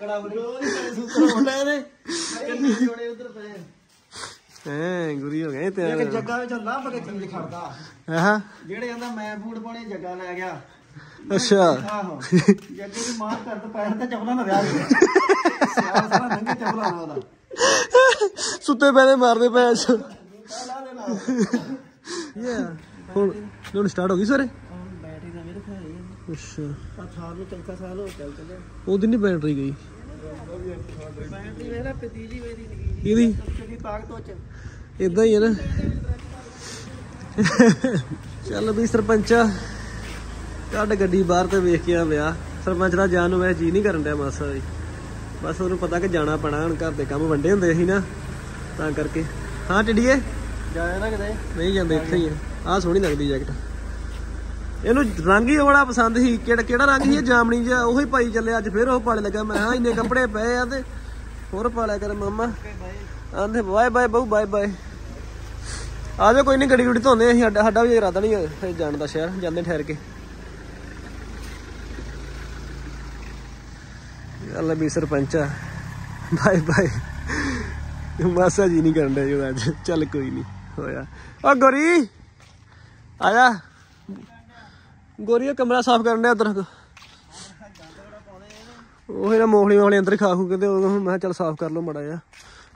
ਕੜਾ ਬੜੀ ਸੂਤਰ ਹੁੰਦਾ ਇਹਦੇ। ਕਿੰਨੇ ਜੋੜੇ ਉਧਰ ਪਏ ਗੁਰੀ ਹੋ ਗਏ ਤੇ ਇੱਕ ਜੱਗਾ ਵਿੱਚ ਲੱਭ ਕੇ ਚੀਜ਼ ਖੜਦਾ। ਆਹ ਜਿਹੜੇ ਕਹਿੰਦਾ ਮੈਂ ਬੂਟ ਪਾਉਣੇ ਜੱਗਾ ਲੈ ਗਿਆ। ਅੱਛਾ। ਜੱਗੇ ਦੀ ਮਾਂ ਘਰ ਤੋਂ ਪੈਰ ਤੇ ਚਪਲਾਂ ਨਾ ਵਿਆਹ ਗਿਆ ਸਿਆਲ ਸਾਰਾ ਨੰਗੇ ਚਪਲਾਂ ਨਾਲ ਉਹਦਾ। ਸੁੱਤੇ ਪੈਣੇ ਮਾਰਦੇ ਪਏ ਯਾ ਹੁਣ ਹੁਣ ਸਟਾਰਟ ਹੋ ਗਈ ਸਵੇਰੇ ਬੈਟਰੀ ਨਵੀਂ ਰਖਾਈ ਅੱਛਾ। ਆ ਸਾਲ ਨੂੰ ਚੌਥਾ ਸਾਲ ਹੋ ਚੱਲ ਚੱਲੇ ਉਹ ਦਿਨ ਨਹੀਂ ਬੈਟਰੀ ਗਈ। ਬੈਟਰੀ ਵੇਲਾ ਪਤੀਲੀ ਵੇਦੀ ਨਿੱਕੀ ਇਹਦੀ ਜਿਹੀ ਤਾਕਤ ਉਹ ਚ ਇਦਾਂ ਹੀ ਹੈ ਨਾ। ਚੱਲ ਵੀ ਸਰਪੰਚਾ। ਕੱਢ ਗੱਡੀ ਬਾਹਰ ਤੇ ਵੇਖ ਕੇ ਆ ਵਿਆਹ। ਸਰਪੰਚ ਦਾ ਜਾਣ ਨੂੰ ਮੈਂ ਜੀ ਨਹੀਂ ਕਰਨ ਡਿਆ ਮਾਸਾ ਵੀ ਬਸ ਉਹਨੂੰ ਪਤਾ ਕਿ ਜਾਣਾ ਪੈਣਾ ਹੁਣ ਘਰ ਦੇ ਕੰਮ ਵੰਡੇ ਹੁੰਦੇ ਸੀ ਨਾ ਤਾਂ ਕਰਕੇ। ਹਾਂ ਟਿੱਡੀਏ? ਜਾਇਆ ਨਾ ਕਿਤੇ। ਨਹੀਂ ਜਾਂਦੇ ਇੱਥੇ ਹੀ ਆ। ਆਹ ਸੋਹਣੀ ਲੱਗਦੀ ਜੈਕਟ। ਇਹਨੂੰ ਰੰਗ ਹੀ ਬੜਾ ਪਸੰਦ ਸੀ। ਕਿਹੜਾ ਕਿਹੜਾ ਰੰਗ ਸੀ ਜਾਮਣੀ ਜਿਹਾ ਉਹੀ ਪਾਈ ਚੱਲੇ ਅੱਜ ਫੇਰ ਉਹ ਪਾਲੇ ਲੱਗਾ। ਮੈਂ ਹਾਂ ਇੰਨੇ ਕੱਪੜੇ ਪਏ ਆ ਤੇ ਹੋਰ ਪਾ ਲਿਆ ਕਰ ਮਾਮਾ। ਆਂਦੇ ਬਾਏ ਬਾਏ ਬਹੁ ਬਾਏ ਬਾਏ। ਆ ਜਾਓ ਕੋਈ ਨਹੀਂ ਗੱਡੀ ਗੁੱਡੀ ਧੋਂਦੇ ਅਸੀਂ। ਸਾਡਾ ਸਾਡਾ ਵੀ ਇਰਾਦਾ ਨਹੀਂ ਜਾਣ ਦਾ ਸ਼ਹਿਰ। ਜਾਂਦੇ ਠਹਿਰ ਕੇ। ਚੱਲ ਵੀ ਸਰਪੰਚ ਆ। Bye bye. ਮਾਸਾ ਜੀ ਨਹੀਂ ਕਰਨ ਡਿਆ ਅੱਜ। ਚੱਲ ਕੋਈ ਨਹੀਂ ਹੋਇਆ। ਓ ਗੋਰੀ ਆ ਜਾ ਗੋਰੀ ਉਹ ਕਮਰਾ ਸਾਫ਼ ਕਰਨ ਡਿਆ ਉਧਰ। ਉਹ ਇਹਨਾਂ ਮੋਹਣੀ ਵਾਲੇ ਅੰਦਰ ਖਾ ਖੂ ਕਹਿੰਦੇ ਉਹ ਮੈਂ ਚੱਲ ਸਾਫ਼ ਕਰ ਲਓ ਮੜਾ ਜਾ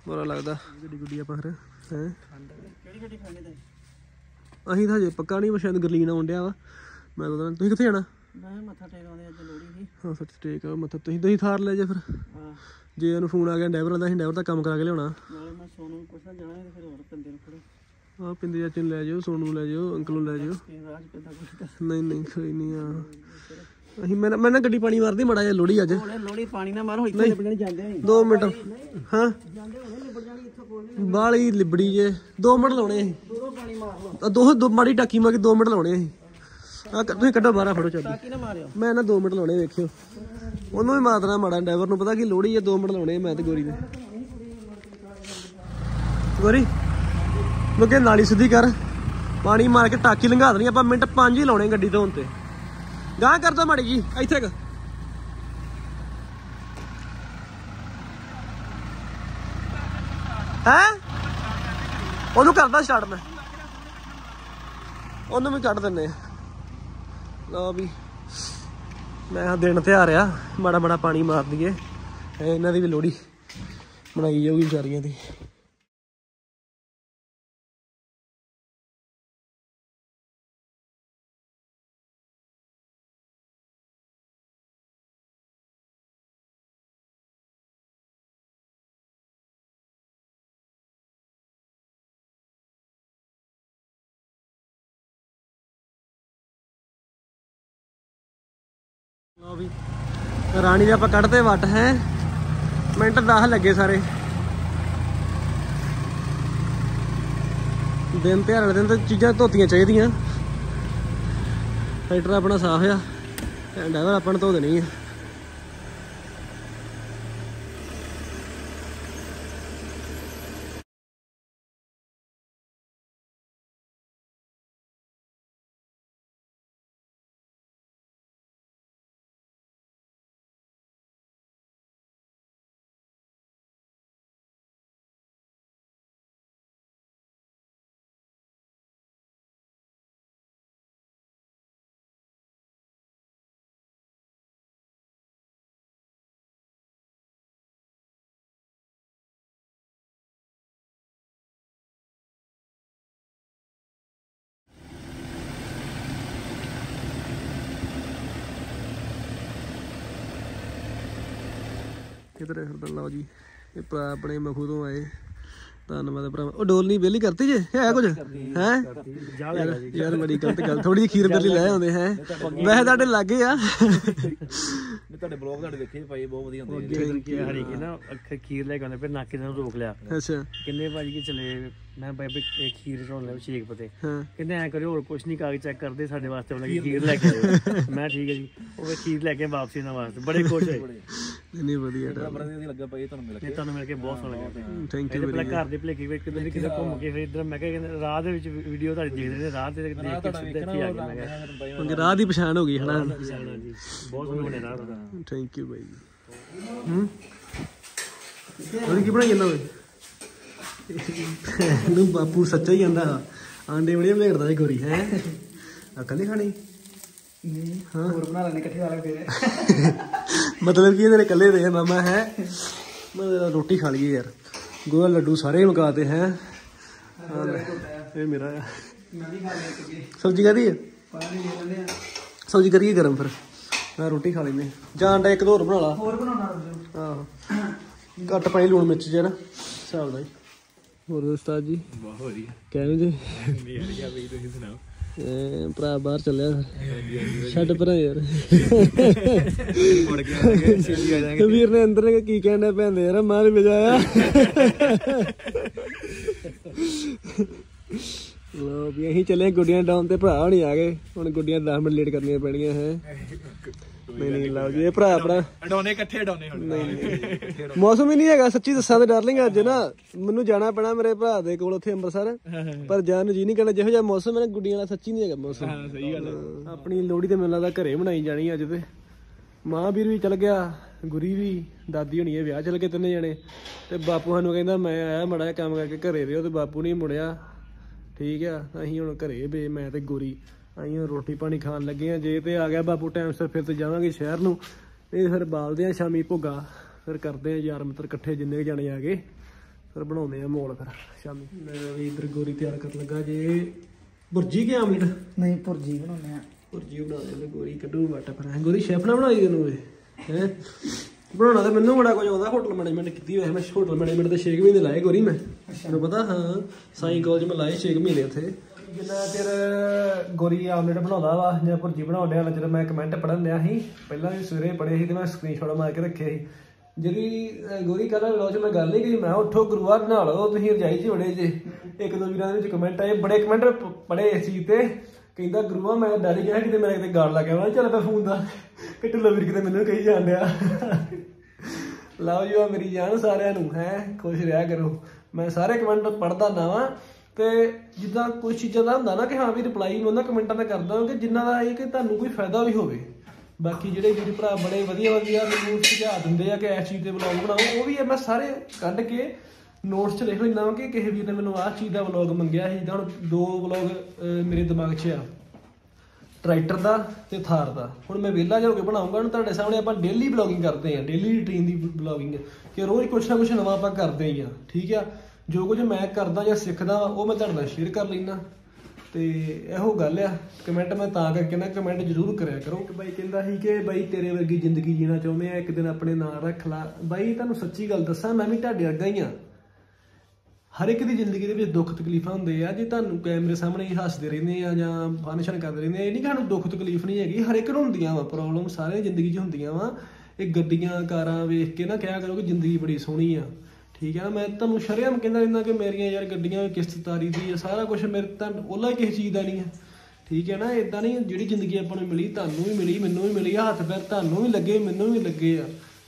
ਬੁਰਾ ਲੱਗਦਾ। ਗੱਡੀ ਗੁੱਡੀ ਆਪਾਂ ਫਿਰ। ਹੈ? ਕਿਹੜੀ ਗੱਡੀ ਖਾਣੀ ਤੇ ਅਸੀਂ ਤਾਂ ਹਜੇ ਪੱਕਾ ਨਹੀਂ ਸ਼ਾਇਦ ਗਰਲੀਨ ਆਉਣ ਡਿਆ ਵਾ। ਮੈਂ ਤਾਂ ਉਹਦਾ- ਤੁਸੀਂ ਕਿੱਥੇ ਜਾਣਾ? ਮੈਂ ਮੱਥਾ ਟੇਕਾਉਂਦੇ ਅੱਜ ਲੋੜੀ ਸੀ। ਹਾਂ ਸੱਚ ਟੇਕ ਆ ਮਤਲਬ ਤੁਸੀਂ ਤੁਸੀਂ ਥਾਰ ਲੈ ਜਾ ਫਿਰ। ਹਾਂ ਜੇ ਉਹਨੂੰ ਫੋਨ ਆ ਗਿਆ ਡਰਾਈਵਰ ਦਾ ਅਸੀਂ ਡਰਾਈਵਰ ਦਾ ਕੰਮ ਕਰਾ ਕੇ ਲਿਆਉਣਾ। ਨਾਲੇ ਮੈਂ ਸੋਨੂੰ ਨੂੰ ਪੁੱਛਣਾ ਜਾਣਾ ਤੇ ਫਿਰ ਹੋਰ ਕੰਦੇ ਨੂੰ ਫੜੋ ਆਹ ਪਿੰਦੇ ਚਾਚੇ ਨੂੰ ਲੈ ਜਾਓ ਸੋਨੂੰ ਨੂੰ ਲੈ ਜਾਓ ਅੰਕਲ ਨੂੰ ਲੈ ਜਾਓ ਰਾਜ ਪੈਦਾ ਨਹੀਂ ਨਹੀਂ ਕੋਈ ਨਹੀਂ ਆ ਅਸੀਂ ਮੈਂ ਨਾ- ਮੈਂ ਨਾ ਗੱਡੀ ਪਾਣੀ ਮਾਰਦੀ ਮੜਾ ਜਾ ਲੋੜੀ ਅੱਜ। ਕੋਲੇ ਲੋੜੀ ਪਾਣੀ ਨਾ ਮਾਰੋ ਇੱਥੇ ਨਿਬੜਨ ਜਾਂਦੇ ਨਹੀਂ। 2 ਮਿੰਟ। ਹਾਂ। ਬਾਲੀ ਲਿਬੜੀ ਜੇ। 2 ਮਿੰਟ ਲਾਉਣੇ ਅਸੀਂ। ਦੂਰੋਂ ਪਾਣੀ ਮਾਰ ਲਓ। ਆ ਦੋ ਦੋ ਮਾੜੀ ਟਾਕੀ ਮਾਰ ਕੇ 2 ਮਿੰਟ ਲਾਉਣੇ ਅਸੀਂ। ਆ ਤੁਸੀਂ ਕੱਢੋ ਬਾਹਰ ਫੜੋ ਚਾਬੀ। ਕੀ ਨਾ ਮਾਰਿਓ। ਮੈਂ ਨਾ 2 ਮਿੰਟ ਲਾਉਣੇ ਵੇਖਿਓ। ਉਹਨੂੰ ਵੀ ਮਾਰਨਾ ਮਾੜਾ ਡਰਾਈਵਰ ਨੂੰ ਪਤਾ ਕਿ ਲੋੜੀ ਹੈ 2 ਮਿੰਟ ਲਾਉਣੇ ਮੈਂ ਤੇ ਗੋਰੀ ਦੇ ਗੋਰੀ ਮੁਕੇ ਨਾਲੀ ਸਿੱਧੀ ਕਰ। ਪਾਣੀ ਮਾਰ ਕੇ ਟਾਕੀ ਲੰਘਾ ਦੇਣੀ ਆਪਾਂ ਮਿੰਟ 5 ਹੀ ਲਾਉਣੇ ਗੱਡੀ ਧੋਣ ਤੇ। ਗਾਂ ਕਰ ਦੋ ਮਾੜੀ ਜੀ ਇੱਥੇ ਕ। ਹੈ? ਉਹਨੂੰ ਕਰਦਾ ਸਟਾਰਟ ਮੈਂ। ਉਹਨੂੰ ਵੀ ਕੱਢ ਦਿੰਨੇ ਆ। ਲਓ ਵੀ, ਮੈਂ ਕਿਹਾ ਦਿਨ ਤਿਉਹਾਰ ਆ ਮਾੜਾ ਮਾੜਾ ਪਾਣੀ ਮਾਰ ਦਈਏ। ਇਹਨਾਂ ਦੀ ਵੀ ਲੋੜੀ ਬਣਾਈ ਜਾਊਗੀ ਵਿਚਾਰੀਆਂ ਦੀ। ਵੀ। ਰਾਣੀ ਦੇ ਆਪਾਂ ਕੱਢਦੇ ਵੱਟ ਹੈ। ਮਿੰਟ 10 ਲੱਗੇ ਸਾਰੇ। ਦਿਨ ਤਿਉਹਾਰ ਵਾਲੇ ਦਿਨ ਤਾਂ ਚੀਜ਼ਾਂ ਧੋਤੀਆਂ ਚਾਹੀਦੀਆਂ। ਟਰੈਕਟਰ ਆਪਣਾ ਸਾਫ਼ ਆ। ਡਰਾਈਵਰ ਆਪਾਂ ਨੂੰ ਧੋ ਦੇਣੀ ਆ। ਕਿਧਰੇ ਫਿਰਦਾ ਲਓ ਜੀ। ਇਹ ਭਰਾ ਆਪਣੇ ਮਖੂ ਤੋਂ ਆਏ। ਧੰਨਵਾਦ ਭਰਾ ਉਹ ਡੋਲ ਨਹੀਂ ਬੇਲੀ ਕਰਤੀ ਜੇ? ਹੈ ਕੁਝ? ਹੈ? ਯਾਰ ਬੜੀ ਗਲਤ ਗੱਲ। ਥੋੜੀ ਜਿਹੀ ਖੀਰ ਬੇਲੀ ਲੈ ਆਉਂਦੇ ਹੈ? ਵੈਸੇ ਤੁਹਾਡੇ ਲਾਗੇ ਆ। ਤੁਹਾਡੇ ਬਲੌਗ ਤੁਹਾਡੇ ਦੇਖੇ ਭਾਈ ਬਹੁਤ ਵਧੀਆ ਹੁੰਦੇ ਕਿ ਹਰੀ ਕੇ ਨਾ ਅੱਖ ਖੀਰ ਲੈ ਕੇ ਆਉਂਦੇ ਫਿਰ ਨਾਕੇ ਨਾਲ ਰੋਕ ਲਿਆ। ਅੱਛਾ। ਕਿੰਨੇ ਭਾਜੀ ਕੇ ਚਲੇ ਮੈਂ ਬਾਈ ਇਹ ਖੀਰ ਚੋਂ ਲੈ ਸ਼ੇਕ ਪਤੇ। ਹਾਂ। ਕਹਿੰਦੇ ਐ ਕਰਿਓ ਹੋਰ ਕੁਛ ਨਹੀਂ ਕਾਗਜ਼ ਚੈੱਕ ਕਰਦੇ ਸਾਡੇ ਵਾਸਤੇ ਉਹਨਾਂ ਕੀ ਖੀਰ ਲੈ ਕੇ ਆਇਓ। ਮੈਂ ਠੀਕ ਹੈ ਜੀ ਉਹ ਖੀਰ ਲੈ ਕੇ ਵਾਪਸੀ ਨਾਲ ਵਾਸਤੇ। ਬੜੇ ਖੁਸ਼ ਹੋਏ। ਨਹੀਂ, ਨਹੀਂ ਵਧੀਆ ਬੜਾ ਵਧੀਆ ਲੱਗਾ ਭਾਈ ਤੁਹਾਨੂੰ ਮਿਲ ਇਹ ਤੁਹਾਨੂੰ ਮਿਲ ਕੇ ਬਹੁਤ ਸੋਹਣਾ ਲੱਗਿਆ ਥੈਂਕ ਇਹਦੇ ਪਹਿਲਾਂ ਘਰ ਦੇ ਭਲੇਖੇ ਵਿੱਚ ਕਿਤੇ ਕਿਤੇ ਘੁੰਮ ਕੇ ਫਿਰ ਇਧਰ ਮੈਂ ਕਿਹਾ ਕਹਿੰਦੇ ਰਾਹ ਦੇ ਵਿੱਚ ਵੀਡੀਓ ਤੁਹਾਡੀ ਦੇਖਦੇ ਨੇ ਰਾਹ ਤੇ ਦੇਖ ਕੇ ਸਿੱਧਾ ਇੱਥੇ ਆ ਗਿਆ ਮੈਂ ਕਿਹਾ। ਯੂ ਰਾਹ ਦੀ ਪਛਾਣ ਹੋ ਗਈ ਹਨਾ? ਬਹੁਤ ਸੋਹਣਾ ਬਣਿਆ ਰਾਹ ਤੁਹਾਡਾ। ਥੈਂਕ ਯੂ ਬਾਈ ਹੂੰ? ਹੋਰ ਕੀ ਬਣਾਈ ਜਾਂਦਾ ਓਏ? ਨੂੰ ਬਾਪੂ ਸੱਚਾ ਹੀ ਕਹਿੰਦਾ ਆਂਡੇ ਬੜੇ ਬਲੇੜਦਾ ਇਹ ਗੋਰੀ ਹੈ? ਅਕਲ ਨਹੀਂ ਖਾਣੀ? ਹਾਂ। ਹੋਰ ਬਣਾ ਲੈਣੇ ਇਕੱਠੇ ਵਾਲੇ ਫੇਰੇ [LAUGHS] ਮਤਲਬ ਕੀ ਤੇਰੇ ਕੱਲੇ ਦੇ ਮਾਮਾ ਹੈ। ਮੈਂ ਰੋਟੀ ਖਾ ਲਈਏ ਯਾਰ। ਗੋਆ ਲੱਡੂ ਸਾਰੇ ਮਕਾਤੇ ਹੈ। ਇਹ ਮੇਰਾ ਆ। ਮੈਂ ਵੀ ਖਾ ਲਿਆ ਕਿਤੇ ਸਬਜ਼ੀ ਕਾਦੀ ਹੈ ਸਬਜ਼ੀ ਕਰੀਏ ਗਰਮ ਫਿਰ। ਮੈਂ ਰੋਟੀ ਖਾ ਲੈਨੇ ਜਾਂ ਅੰਡਾ ਇੱਕ ਦੋ ਹੋਰ ਬਣਾ ਲਾ। ਹੋਰ ਬਣਾਉਣਾ ਰੋਜੋ ਆਹੋ। ਘੱਟ ਪਾਈ ਲੂਣ ਮਿਰਚ ਜਿਹਾ ਨਾ? ਹਿਸਾਬ ਦਾ ਹੀ। ਹੋਰ ਦੋਸਤਾਦ ਜੀ? ਬਹੁਤ ਵਧੀਆ। ਕਹਿ ਜੀ ਵਧੀਆ ਬਈ ਤੁਸੀਂ ਸੁਣਾਓ। ਭਰਾ ਬਾਹਰ ਚੱਲਿਆ। ਛੱਡ ਪਰਾਂ ਯਾਰ। ਵੀਰ ਨੇ ਅੰਦਰ ਨੇ ਕੀ ਕਹਿਣਾ ਪੈਂਦੇ ਯਾਰ ਮਾਰ ਵਜਾਇਆ ਲੋ ਵੀ ਅਸੀਂ ਚੱਲੇ ਗੁੱਡੀਆਂ ਡਾਊਨ ਤੇ ਭਰਾ ਹੋਣੀ ਆ ਗਏ। ਹੁਣ ਗੁੱਡੀਆਂ 10 ਮਿੰਟ ਲੇਟ ਕਰਨੀਆਂ ਪੈਣੀਆਂ ਹੈ। ਨਹੀਂ ਨਹੀਂ ਲਓ ਜੀ ਇਹ ਭਰਾ ਆਪਣਾ ਅਡਾਉਣੇ ਇਕੱਠੇ ਅਡਾਉਣੇ ਹੁਣ। ਮੌਸਮ ਹੀ ਨਹੀਂ ਹੈਗਾ ਸੱਚੀ ਦੱਸਾਂ ਤੇ ਡਾਰਲਿੰਗ ਅੱਜ ਨਾ। ਮੈਨੂੰ ਜਾਣਾ ਪੈਣਾ ਮੇਰੇ ਭਰਾ ਦੇ ਕੋਲ ਉੱਥੇ ਅੰਮ੍ਰਿਤਸਰ। ਪਰ ਜਾਣ ਨੂੰ ਜੀ ਨਹੀਂ ਕਰਨਾ ਜਿਹੋ ਜਿਹਾ ਮੌਸਮ ਹੈ ਨਾ ਗੁੱਡੀਆਂ ਵਾਲਾ ਸੱਚੀ ਨਹੀਂ ਹੈਗਾ ਮੌਸਮ। ਹਾਂ ਸਹੀ ਗੱਲ ਆਪਣੀ ਲੋਹੜੀ ਤੇ ਮੈਨੂੰ ਲੱਗਦਾ ਘਰੇ ਬਣਾਈ ਜਾਣੀ ਅੱਜ ਤੇ। ਮਾਂ ਵੀਰ ਵੀ ਚਲ ਗਿਆ ਗੁਰੀ ਵੀ ਦਾਦੀ ਹੋਣੀ ਇਹ ਵਿਆਹ ਚਲ ਗਏ ਤਿੰਨੇ ਜਣੇ। ਤੇ ਬਾਪੂ ਸਾਨੂੰ ਕਹਿੰਦਾ ਮੈਂ ਆਇਆ ਮੜਾ ਜਿਹਾ ਕੰਮ ਕਰਕੇ ਘਰੇ ਰਿਓ ਤੇ ਬਾਪੂ ਨਹੀਂ ਮੁੜਿਆ। ਠੀਕ ਆ ਅਸੀਂ ਹੁਣ ਘਰੇ ਬੇ ਮੈਂ ਤੇ ਗੋਰੀ। ਹੁਣ ਰੋਟੀ ਪਾਣੀ ਖਾਣ ਲੱਗੇ ਆ। ਜੇ ਤੇ ਆ ਗਿਆ ਬਾਪੂ ਟਾਈਮ ਸਿਰ ਫਿਰ ਤੇ ਜਾਵਾਂਗੇ ਸ਼ਹਿਰ ਨੂੰ। ਇਹ ਫਿਰ ਬਾਲਦੇ ਆ ਸ਼ਾਮੀ ਭੁੱਗਾ। ਫਿਰ ਕਰਦੇ ਆ ਯਾਰ ਮਿੱਤਰ ਇਕੱਠੇ ਜਿੰਨੇ ਕੁ ਜਾਣੇ ਆ ਗਏ ਫਿਰ ਬਣਾਉਂਦੇ ਆ ਮੋਲ ਫਿਰ ਸ਼ਾਮੀ। ਮੈਂ ਵੀ ਇਧਰ ਗੋਰੀ ਤਿਆਰ ਕਰਨ ਲੱਗਾ। ਜੇ ਬੁਰਜੀ ਕਿ ਆਮਲੇਟ? ਨਹੀਂ ਭੁਰਜੀ ਬਣਾਉਣੇ ਆ। ਭੁਰਜੀ ਬਣਾ ਦੇ ਗੋਰੀ ਕੱਢੂ ਵੱਟ ਫਿਰ। ਗੋਰੀ ਸ਼ੈਫ ਨਾ ਬਣਾਈ ਤੈਨੂੰ ਇਹ? ਹੈ? ਬਣਾਉਣਾ ਤਾਂ ਮੈਨੂੰ ਬੜਾ ਕੁਝ ਆਉਂਦਾ। ਹੋਟਲ ਮੈਨੇਜਮੈਂਟ ਕੀਤੀ ਵੈਸੇ ਮੈਂ ਹੋਟਲ ਮੈਨੇਜਮੈਂਟ ਦੇ 6 ਮਹੀਨੇ ਲਾਏ ਗੋਰੀ ਮੈਂ। ਤੈਨੂੰ ਪਤਾ ਹਾਂ ਸਾਈ ਕਾਲਜ ਮੈਂ ਲਾਏ 6 ਮਹੀਨੇ ਉੱਥੇ। ਜਿੰਨਾ ਚਿਰ ਗੋਰੀ ਆਮਲੇਟ ਬਣਾਉਂਦਾ ਵਾ ਜਾਂ ਭੁਰਜੀ ਬਣਾਉਂਦੇ ਆ ਜਦੋਂ ਮੈਂ ਕਮੈਂਟ ਪੜਨ ਲਿਆ ਸੀ, ਪਹਿਲਾਂ ਵੀ ਸਵੇਰੇ ਪੜੇ ਸੀ ਤੇ ਮੈਂ ਸਕਰੀਨਸ਼ਾਟ ਮਾਰ ਕੇ ਰੱਖਿਆ ਸੀ। ਜਿਹੜੀ ਗੋਰੀ ਕੱਲ ਲੋਚ ਮੈਂ ਗੱਲ ਨਹੀਂ ਕੀਤੀ ਮੈਂ ਉੱਠੋ ਗੁਰੂਆ ਬਣਾ ਲਓ, ਤੁਸੀਂ ਰਜਾਈ ਚ ਜੇ। ਇੱਕ ਦੋ ਵੀਰਾਂ ਦੇ ਵਿੱਚ ਕਮੈਂਟ ਆਏ, ਬੜੇ ਕਮੈਂਟ ਪੜੇ ਇਸ ਚੀਜ਼ ਤੇ। ਕਹਿੰਦਾ ਗੁਰੂਆ ਮੈਂ ਡਰ ਗਿਆ ਕਿਤੇ ਮੇਰੇ ਕਿਤੇ ਗਾਲ ਲੱਗ ਗਿਆ ਮੈਂ ਚੱਲ ਮੈਂ ਫੋਨ ਦਾ ਕਿ ਢਿੱਲੋ ਵੀਰ ਕਿਤੇ ਮੈਨੂੰ ਕਹੀ ਜਾਣ ਡਿਆ। ਲਓ ਜੀ ਉਹ ਮੇਰੀ ਜਾਨ ਸਾਰਿਆਂ ਨੂੰ, ਹੈ, ਖੁਸ਼ ਰਿਹਾ ਕਰੋ। ਮੈਂ ਸਾਰੇ ਕਮੈਂਟ ਪੜਦਾ ਨਾ ਵਾਂ। ਤੇ ਜਿੱਦਾਂ ਕੁਝ ਚੀਜ਼ਾਂ ਦਾ ਹੁੰਦਾ ਨਾ ਕਿ ਹਾਂ ਵੀ ਰਿਪਲਾਈ ਮੈਂ ਉਹਨਾਂ ਕਮੈਂਟਾਂ ਦਾ ਕਰਦਾ ਹਾਂ ਕਿ ਜਿੰਨਾ ਦਾ ਇਹ ਕਿ ਤੁਹਾਨੂੰ ਕੋਈ ਫਾਇਦਾ ਵੀ ਹੋਵੇ। ਬਾਕੀ ਜਿਹੜੇ ਵੀਰ ਭਰਾ ਬੜੇ ਵਧੀਆ ਵਧੀਆ ਮੈਨੂੰ ਸੁਝਾਅ ਦਿੰਦੇ ਆ ਕਿ ਇਸ ਚੀਜ਼ ਤੇ ਵਲੌਗ ਬਣਾਓ, ਉਹ ਵੀ ਮੈਂ ਸਾਰੇ ਕੱਢ ਕੇ ਨੋਟਸ 'ਚ ਲਿਖ ਲੈਂਦਾ ਹਾਂ ਕਿ ਕਿਸੇ ਵੀਰ ਨੇ ਮੈਨੂੰ ਆਹ ਚੀਜ਼ ਦਾ ਵਲੌਗ ਮੰਗਿਆ ਸੀ, ਤਾਂ ਹੁਣ ਦੋ ਵਲੌਗ ਮੇਰੇ ਦਿਮਾਗ 'ਚ ਆ। ਟਰੈਕਟਰ ਦਾ ਤੇ ਥਾਰ ਦਾ। ਹੁਣ ਮੈਂ ਵਿਹਲਾ ਜਾ ਕੇ ਬਣਾਉਂਗਾ, ਹੁਣ ਤੁਹਾਡੇ ਸਾਹਮਣੇ ਆਪਾਂ ਡੇਲੀ ਬਲੌਗਿੰਗ ਕਰਦੇ ਆਂ ਡੇਲੀ ਰੂਟੀਨ ਦੀ ਬਲੌਗਿੰਗ ਕਿ ਰੋਜ਼ ਕੁਛ ਨਾ ਕੁਛ ਨਵਾਂ ਆਪਾਂ ਕਰਦੇ ਹੀ ਆ, ਠੀਕ ਆ? ਜੋ ਕੁਝ ਮੈਂ ਕਰਦਾ ਜਾਂ ਸਿੱਖਦਾ ਉਹ ਮੈਂ ਤੁਹਾਡੇ ਨਾਲ ਸ਼ੇਅਰ ਕਰ ਲੈਣਾ ਤੇ ਇਹੋ ਗੱਲ ਆ ਕਮੈਂਟ ਮੈਂ ਤਾਂ ਕਰਕੇ ਨਾ ਕਮੈਂਟ ਜ਼ਰੂਰ ਕਰਿਆ ਕਰੋ। ਕਿ ਬਾਈ ਕਹਿੰਦਾ ਸੀ ਕਿ ਬਾਈ ਤੇਰੇ ਵਰਗੀ ਜ਼ਿੰਦਗੀ ਜੀਣਾ ਚਾਹੁੰਦੇ ਆ, ਇੱਕ ਦਿਨ ਆਪਣੇ ਨਾਲ ਰੱਖ ਲਾ। ਬਾਈ, ਤੁਹਾਨੂੰ ਸੱਚੀ ਗੱਲ ਦੱਸਾਂ, ਮੈਂ ਵੀ ਤੁਹਾਡੇ ਵਰਗਾ ਹੀ ਆ। ਹਰ ਇੱਕ ਦੀ ਜ਼ਿੰਦਗੀ ਦੇ ਵਿੱਚ ਦੁੱਖ ਤਕਲੀਫਾਂ ਹੁੰਦੇ ਆ, ਜੇ ਤੁਹਾਨੂੰ ਕੈਮਰੇ ਸਾਹਮਣੇ ਹੀ ਹੱਸਦੇ ਰਹਿੰਦੇ ਆ ਜਾਂ ਫੰਕਸ਼ਨ ਕਰਦੇ ਰਹਿੰਦੇ ਆ, ਇਹ ਨਹੀਂ ਕਿ ਸਾਨੂੰ ਦੁੱਖ ਤਕਲੀਫ ਨਹੀਂ ਹੈਗੀ, ਹਰ ਇੱਕ ਨੂੰ ਹੁੰਦੀਆਂ ਵਾ ਪ੍ਰੋਬਲਮ ਸਾਰੇ ਜ਼ਿੰਦਗੀ 'ਚ ਹੁੰਦੀਆਂ ਵਾ। ਇਹ ਗੱਡੀਆਂ, ਕਾਰਾਂ ਵੇਖ ਕੇ ਨਾ ਕਿਹਾ ਕਰੋ ਕਿ ਜ਼ਿੰਦਗੀ ਬੜੀ ਸੋਹਣੀ ਆ। ਠੀਕ ਹੈ ਨਾ ਮੈਂ ਤੁਹਾਨੂੰ ਸ਼ਰੇਆਮ ਕਹਿੰਦਾ ਰਹਿੰਦਾ ਕਿ ਮੇਰੀਆਂ ਯਾਰ ਗੱਡੀਆਂ ਕਿਸ਼ਤ ਤਾਰੀ ਦੀ ਆ ਸਾਰਾ ਕੁਝ ਮੇਰੇ ਤਾਂ ਉਹਲਾ ਕਿਸੇ ਚੀਜ਼ ਦਾ ਨਹੀਂ ਹੈ ਠੀਕ ਹੈ ਨਾ ਇਦਾਂ ਨਹੀਂ ਜਿਹੜੀ ਜ਼ਿੰਦਗੀ ਆਪਾਂ ਨੂੰ ਮਿਲੀ ਤੁਹਾਨੂੰ ਵੀ ਮਿਲੀ ਮੈਨੂੰ ਵੀ ਮਿਲੀ ਆ, ਹੱਥ ਪੈਰ ਤੁਹਾਨੂੰ ਵੀ ਲੱਗੇ ਮੈਨੂੰ ਵੀ ਲੱਗੇ ਆ।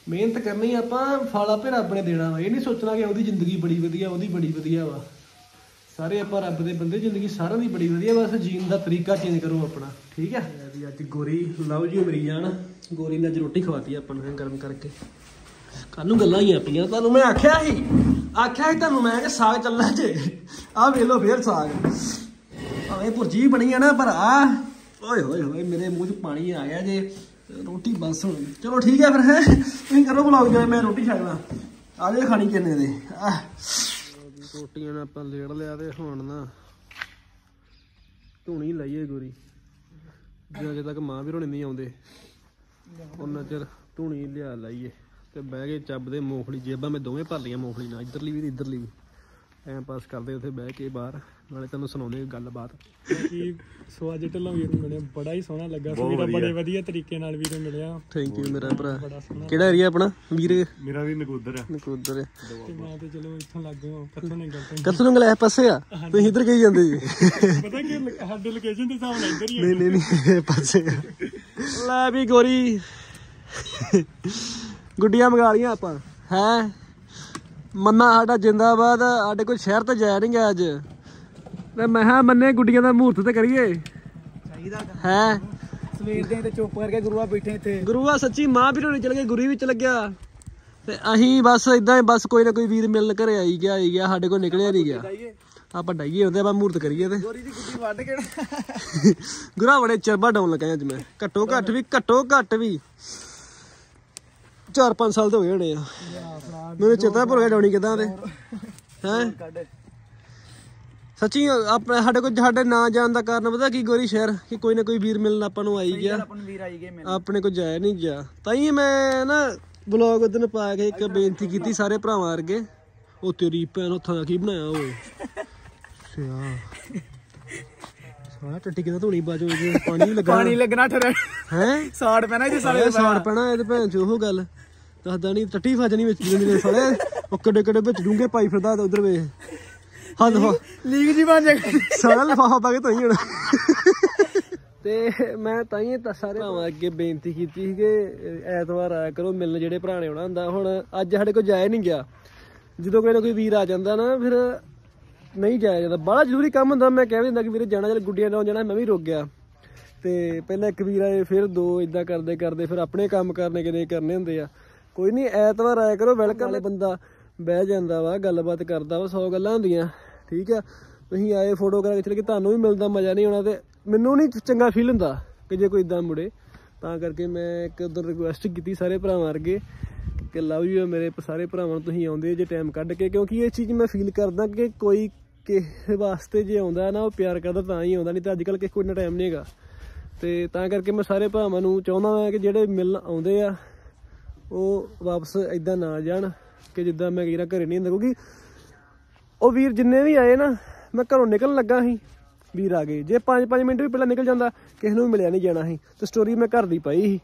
ਮਿਹਨਤ ਕਰਨੀ ਆਪਾਂ ਫਲ ਆਪੇ ਰੱਬ ਨੇ ਦੇਣਾ ਵਾ। ਇਹ ਨਹੀਂ ਸੋਚਣਾ ਕਿ ਉਹਦੀ ਜ਼ਿੰਦਗੀ ਬੜੀ ਵਧੀਆ ਉਹਦੀ ਬੜੀ ਵਧੀਆ ਵਾ। ਸਾਰੇ ਆਪਾਂ ਰੱਬ ਦੇ ਬੰਦੇ ਜ਼ਿੰਦਗੀ ਸਾਰਿਆਂ ਦੀ ਬੜੀ ਵਧੀਆ ਬਸ ਜੀਣ ਦਾ ਤਰੀਕਾ ਚੇਂਜ ਕਰੋ ਆਪਣਾ ਠੀਕ ਹੈ ਜੀ ਅੱਜ ਗੋਰੀ ਲਓ ਜੀ ਮੇਰੀ ਜਾਣ ਗੋਰੀ ਨੇ ਅੱਜ ਰੋਟੀ ਖਵਾਤੀ ਆਪਾਂ ਨੂੰ ਗਰਮ ਕਰਕੇ। ਕੱਲ ਨੂੰ ਗੱਲਾਂ ਹੀ ਆਪੀਆਂ ਤੁਹਾਨੂੰ ਮੈਂ ਆਖਿਆ ਸੀ। ਆਖਿਆ ਸੀ ਤੁਹਾਨੂੰ ਮੈਂ ਕਿ ਸਾਗ ਚੱਲਣਾ ਜੇ। ਆਹ ਵੇਖ ਲਓ ਫੇਰ ਸਾਗ। ਆਵੇ ਭੁਰਜੀ ਬਣੀ ਆ ਨਾ ਪਰ ਆ ਓਏ ਹੋਏ ਹੋਏ ਮੇਰੇ ਮੂੰਹ 'ਚ ਪਾਣੀ ਆ ਗਿਆ ਜੇ। ਰੋਟੀ ਬਸ ਹੁਣ। ਚਲੋ ਠੀਕ ਹੈ ਫਿਰ ਹੈ? ਤੁਸੀਂ ਕਰੋ ਬਲੌਗ ਜੋ ਮੈਂ ਰੋਟੀ ਛਕ ਲਾਂ ਆ ਜੇ ਖਾਣੀ ਕਿੰਨੇ ਦੇ। ਆਹ ਰੋਟੀਆਂ ਨਾਲ ਆਪਾਂ ਲੇੜ ਲਿਆ ਤੇ ਹੁਣ ਨਾ ਧੂਣੀ ਲਾਈਏ ਗੋਰੀ। ਜਦੋਂ ਤੱਕ ਮਾਂ ਵੀ ਰੋਣੇ ਨਹੀਂ ਆਉਂਦੇ ਉਹਨਾਂ ਚਿਰ ਧੂਣੀ ਲਿਆ ਲਾਈਏ। ਤੇ ਬਹਿ ਕੇ ਚੱਬਦੇ ਮੂੰਗਫਲੀ ਜੇਬਾਂ ਮੈਂ ਦੋਵੇਂ ਭਰ ਲਈਆਂ ਮੂੰਗਫਲੀ ਨਾਲ ਇੱਧਰਲੀ ਵੀ ਤੇ ਇੱਧਰਲੀ ਵੀ। ਟਾਈਮ ਪਾਸ ਕਰਦੇ ਉੱਥੇ ਬਹਿ ਕੇ ਬਾਹਰ ਨਾਲੇ ਤੁਹਾਨੂੰ ਸੁਣਾਉਂਦੇ ਗੱਲਬਾਤ। ਕਿ ਸੋ ਅੱਜ ਢਿੱਲੋਂ ਵੀਰ ਨੂੰ ਮਿਲਿਆ ਬੜਾ ਹੀ ਸੋਹਣਾ ਲੱਗਾ ਵੀਰਾ ਬੜੇ ਵਧੀਆ। ਤਰੀਕੇ ਨਾਲ ਵੀਰ ਨੂੰ ਮਿਲਿਆ। ਥੈਂਕ ਯੂ ਮੇਰਾ ਭਰਾ। ਕਿਹੜਾ ਏਰੀਆ ਆਪਣਾ ਵੀਰ? ਮੇਰਾ ਵੀ ਨਗੋਦਰ ਆ। ਨਕੋਦਰ ਹੈ। ਤੇ ਮੈਂ ਤੇ ਚਲੋ ਇੱਥੋਂ ਲੱਗ ਕੱਥੋਂ ਨਹੀਂ ਗੱਲ ਕਦੋਂ ਨੂੰ ਗਲੇ ਪਾਸੇ ਆ? ਤੁਸੀਂ ਇੱਧਰ ਕਹੀ ਜਾਂਦੇ ਜੀ। ਪਤਾ ਕਿ ਲ- ਸਾਡੇ ਲੋਕੇਸ਼ਨ ਦੇ ਹਿਸਾਬ ਨਾਲ ਇੱਧਰ ਹੀ। ਨਹੀਂ ਨਹੀਂ ਨਹੀਂ ਇਹ ਪਾਸੇ ਆ। ਲੈ ਵੀ ਗੋਰੀ। ਗੁੱਡੀਆਂ ਮੰਗਾ ਲੀਆਂ ਆਪਾਂ। ਹੈ? ਮੰਨਾ ਸਾਡਾ ਜਿੰਦਾਬਾਦ ਸਾਡੇ ਕੋਈ ਸ਼ਹਿਰ ਤੇ ਜਾਇਆ ਨਹੀਂ ਗਿਆ ਅੱਜ। ਤੇ ਮੈਂ ਹਾਂ ਮੰਨੇ ਗੁੱਡੀਆਂ ਦਾ ਮਹੂਰਤ ਤੇ ਕਰੀਏ। ਚਾਹੀਦਾ ਹੈ? ਸਵੇਰ ਦੇ ਤੇ ਚੁੱਪ ਕਰਕੇ ਗੁਰੂਆ ਬੈਠੇ ਇੱਥੇ। ਗੁਰੂਆ ਸੱਚੀ ਮਾਂ ਵੀ ਹੋਣੀ ਚਲ ਗਏ ਗੁਰੂ ਵੀ ਚਲ ਗਿਆ। ਤੇ ਅਸੀਂ ਬਸ ਇਦਾਂ ਹੀ ਬਸ ਕੋਈ ਨਾ ਕੋਈ ਵੀਰ ਮਿਲਣ ਘਰੇ ਆਈ ਗਿਆ ਆਈ ਗਿਆ ਸਾਡੇ ਕੋਲ ਨਿਕਲਿਆ ਨਹੀਂ ਗਿਆ। ਆਪਾਂ ਡਾਈਏ ਹੁੰਦੇ ਆਪਾਂ ਮਹੂਰਤ ਕਰੀਏ ਤੇ। ਗੋਰੀ ਦੀ ਗੁੱਡੀ ਵੱਢ ਕੇ ਗੁਰਾ ਬੜੇ ਚਰਬਾ ਡਾਉਣ ਲੱਗਾ ਅੱਜ ਮੈਂ। ਘੱਟੋ ਘੱਟ ਵੀ ਘੱਟੋ ਘੱਟ ਵੀ। 4-5 ਸਾਲ ਤੋਂ ਹੋ ਗਏ ਹੋਣੇ ਆ। ਮੈਨੂੰ ਚੇਤਾ ਭੁੱਲ ਗਿਆ ਡਾਉਣੀ ਕਿਦਾਂ ਤੇ ਹੈ? ਸੱਚੀ ਆਪਣੇ ਸਾਡੇ ਕੋਲ ਸਾਡੇ ਨਾਂ ਜਾਣ ਦਾ ਕਾਰਨ ਪਤਾ ਕੀ ਗੋਰੀ ਸ਼ਹਿਰ ਕਿ ਕੋਈ ਨਾ ਕੋਈ ਵੀਰ ਮਿਲਣ ਆਪਾਂ ਨੂੰ ਆਈ ਗਿਆ। ਆਪਣੇ ਕੋ ਜਾਇਆ ਨਹੀਂ ਗਿਆ। ਤਾਂ ਹੀ ਮੈਂ ਨਾ ਬਲੌਗ ਉਦਨ ਪਾ ਕੇ ਇੱਕ ਬੇਨਤੀ ਕੀਤੀ ਸਾਰੇ ਭਰਾਵਾਂ ਅਰਗੇ ਉਹ ਤੇਰੀ ਭੈਣ ਹੱਥਾਂ ਦਾ ਕੀ ਬਣਾਇਆ ਓਏ? ਸਿਆ। ਸਾਰਾ ਟੱਟੀ ਕਿਦਾਂ ਧੋਣੀ ਬਾਜੋ ਪਾਣੀ ਵੀ ਲੱਗਾ। ਪਾਣੀ ਲੱਗਣਾ ਠਰੇ। ਹੈ? ਸਾੜ ਪੈਣਾ ਜੇ ਸਾਲੇ ਸਾੜ ਪੈਣਾ ਇਹ ਤੇ ਭੈਣ ਚ ਉਹ ਗੱਲ। ਦੱਸਦਾ ਨਹੀਂ ਟੱਟੀ ਫਜਣੀ ਵਿੱਚ ਜਿੰਨੇ ਦੇ ਸਾਲੇ ਉਹ ਕਿੱਡੇ ਕਿੱਡੇ ਵਿੱਚ ਡੂੰਗੇ ਪਾਈ ਫਿਰਦਾ ਉਧਰ ਵੇ। ਹਾਂ। ਲਫਾ ਲੀਗ ਜੀ ਬਣ ਜਾਏਗਾ। ਸਾਰਾ ਲਫਾਫਾ ਪਾ ਕੇ ਧੋਈ ਹੁਣ। ਤੇ ਮੈਂ ਤਾਂ ਹੀ ਤਾਂ ਸਾਰੇ ਭਰਾਵਾਂ ਅੱਗੇ ਬੇਨਤੀ ਕੀਤੀ ਸੀ ਕਿ ਐਤਵਾਰ ਆਇਆ ਕਰੋ ਮਿਲਣ ਜਿਹੜੇ ਭਰਾ ਨੇ ਆਉਣਾ ਹੁੰਦਾ। ਹੁਣ ਅੱਜ ਸਾਡੇ ਕੋਲ ਜਾਇਆ ਨਹੀਂ ਗਿਆ। ਜਦੋਂ ਕੋਈ ਨਾ ਕੋਈ ਵੀਰ ਆ ਜਾਂਦਾ ਨਾ ਫਿਰ ਨਹੀਂ ਜਾਇਆ ਜਾਂਦਾ। ਬੜਾ ਜ਼ਰੂਰੀ ਕੰਮ ਹੁੰਦਾ। ਮੈਂ ਕਹਿ ਦਿੰਦਾ ਕਿ ਵੀਰੇ ਜਾਣਾ ਚੱਲ ਗੁੱਡੀਆਂ ਲਾਉਣ ਜਾਣਾ ਮੈਂ ਵੀ ਰੁਕ ਗਿਆ। ਤੇ ਪਹਿਲਾਂ ਇੱਕ ਵੀਰ ਆਏ ਫਿਰ ਦੋ ਇਦਾਂ ਕਰਦੇ ਕਰਦੇ ਫਿਰ ਆਪਣੇ ਕੰਮ ਕਰਨੇ ਕਿਤੇ ਕਰਨੇ ਹੁੰਦੇ ਆ। ਕੋਈ ਨਹੀਂ ਐਤਵਾਰ ਆਇਆ ਕਰੋ ਵੈਲਕਮ ਵਾਲੇ ਬੰਦਾ। ਬਹਿ ਜਾਂਦਾ ਵਾ ਗੱਲਬਾਤ ਕਰਦਾ ਵਾ 100 ਗੱਲਾਂ ਹੁੰਦੀਆਂ ਠੀਕ ਆ? ਤੁਸੀਂ ਆਏ ਫੋਟੋ ਕਰਾ ਕੇ ਚਲੇ ਕਿ ਤੁਹਾਨੂੰ ਵੀ ਮਿਲਦਾ ਮਜ਼ਾ ਨਹੀਂ ਆਉਣਾ ਤੇ ਮੈਨੂੰ ਨਹੀਂ ਚੰਗਾ ਫੀਲ ਹੁੰਦਾ ਕਿ ਜੇ ਕੋਈ ਇਦਾਂ ਮੁੜੇ। ਤਾਂ ਕਰਕੇ ਮੈਂ ਇੱਕ ਉਧਰ ਰਿਕੁਐਸਟ ਕੀਤੀ ਸਾਰੇ ਭਰਾਵਾਂ ਵਰਗੇ ਕਿ ਲਵ ਯੂ ਮੇਰੇ ਸਾਰੇ ਭਰਾਵਾਂ ਨੂੰ ਤੁਸੀਂ ਆਉਂਦੇ ਜੇ ਟਾਈਮ ਕੱਢ ਕੇ ਕਿਉਂਕਿ ਇਹ ਚੀਜ਼ ਮੈਂ ਫੀਲ ਕਰਦਾ ਕਿ ਕੋਈ ਕਿਸੇ ਵਾਸਤੇ ਜੇ ਆਉਂਦਾ ਨਾ ਉਹ ਪਿਆਰ ਕਰਦਾ ਤਾਂ ਹੀ ਆਉਂਦਾ ਨਹੀਂ ਤਾਂ ਅੱਜ ਕੱਲ ਕਿਸੇ ਕੋਲ ਇੰਨਾ ਟਾਈਮ ਨਹੀਂ ਹੈਗਾ। ਤੇ ਤਾਂ ਕਰਕੇ ਮੈਂ ਸਾਰੇ ਭਰਾਵਾਂ ਨੂੰ ਚਾਹੁੰਦਾ ਹਾਂ ਕਿ ਜਿਹੜੇ ਮਿਲਣ ਆਉਂਦੇ ਆ ਉਹ ਵਾਪਸ ਇਦਾਂ ਨਾ ਜਾਣ ਕਿ ਜਿੱਦਾਂ ਮੈਂ ਕਿਹਾ ਘਰੇ ਨਹੀਂ ਹੁੰਦਾ, ਕਿਉਂਕਿ ਉਹ ਵੀਰ ਜਿੰਨੇ ਵੀ ਆਏ ਨਾ, ਮੈਂ ਘਰੋਂ ਨਿਕਲਣ ਲੱਗਾ ਸੀ। ਵੀਰ ਆ ਗਏ। ਜੇ 5-5 ਮਿੰਟ ਵੀ ਪਹਿਲਾਂ ਨਿਕਲ ਜਾਂਦਾ, ਕਿਸੇ ਨੂੰ ਵੀ ਮਿਲਿਆ ਨਹੀਂ ਜਾਣਾ ਸੀ। ਤੇ ਸਟੋਰੀ ਮੈਂ ਘਰ ਦੀ ਪਾਈ ਸੀ।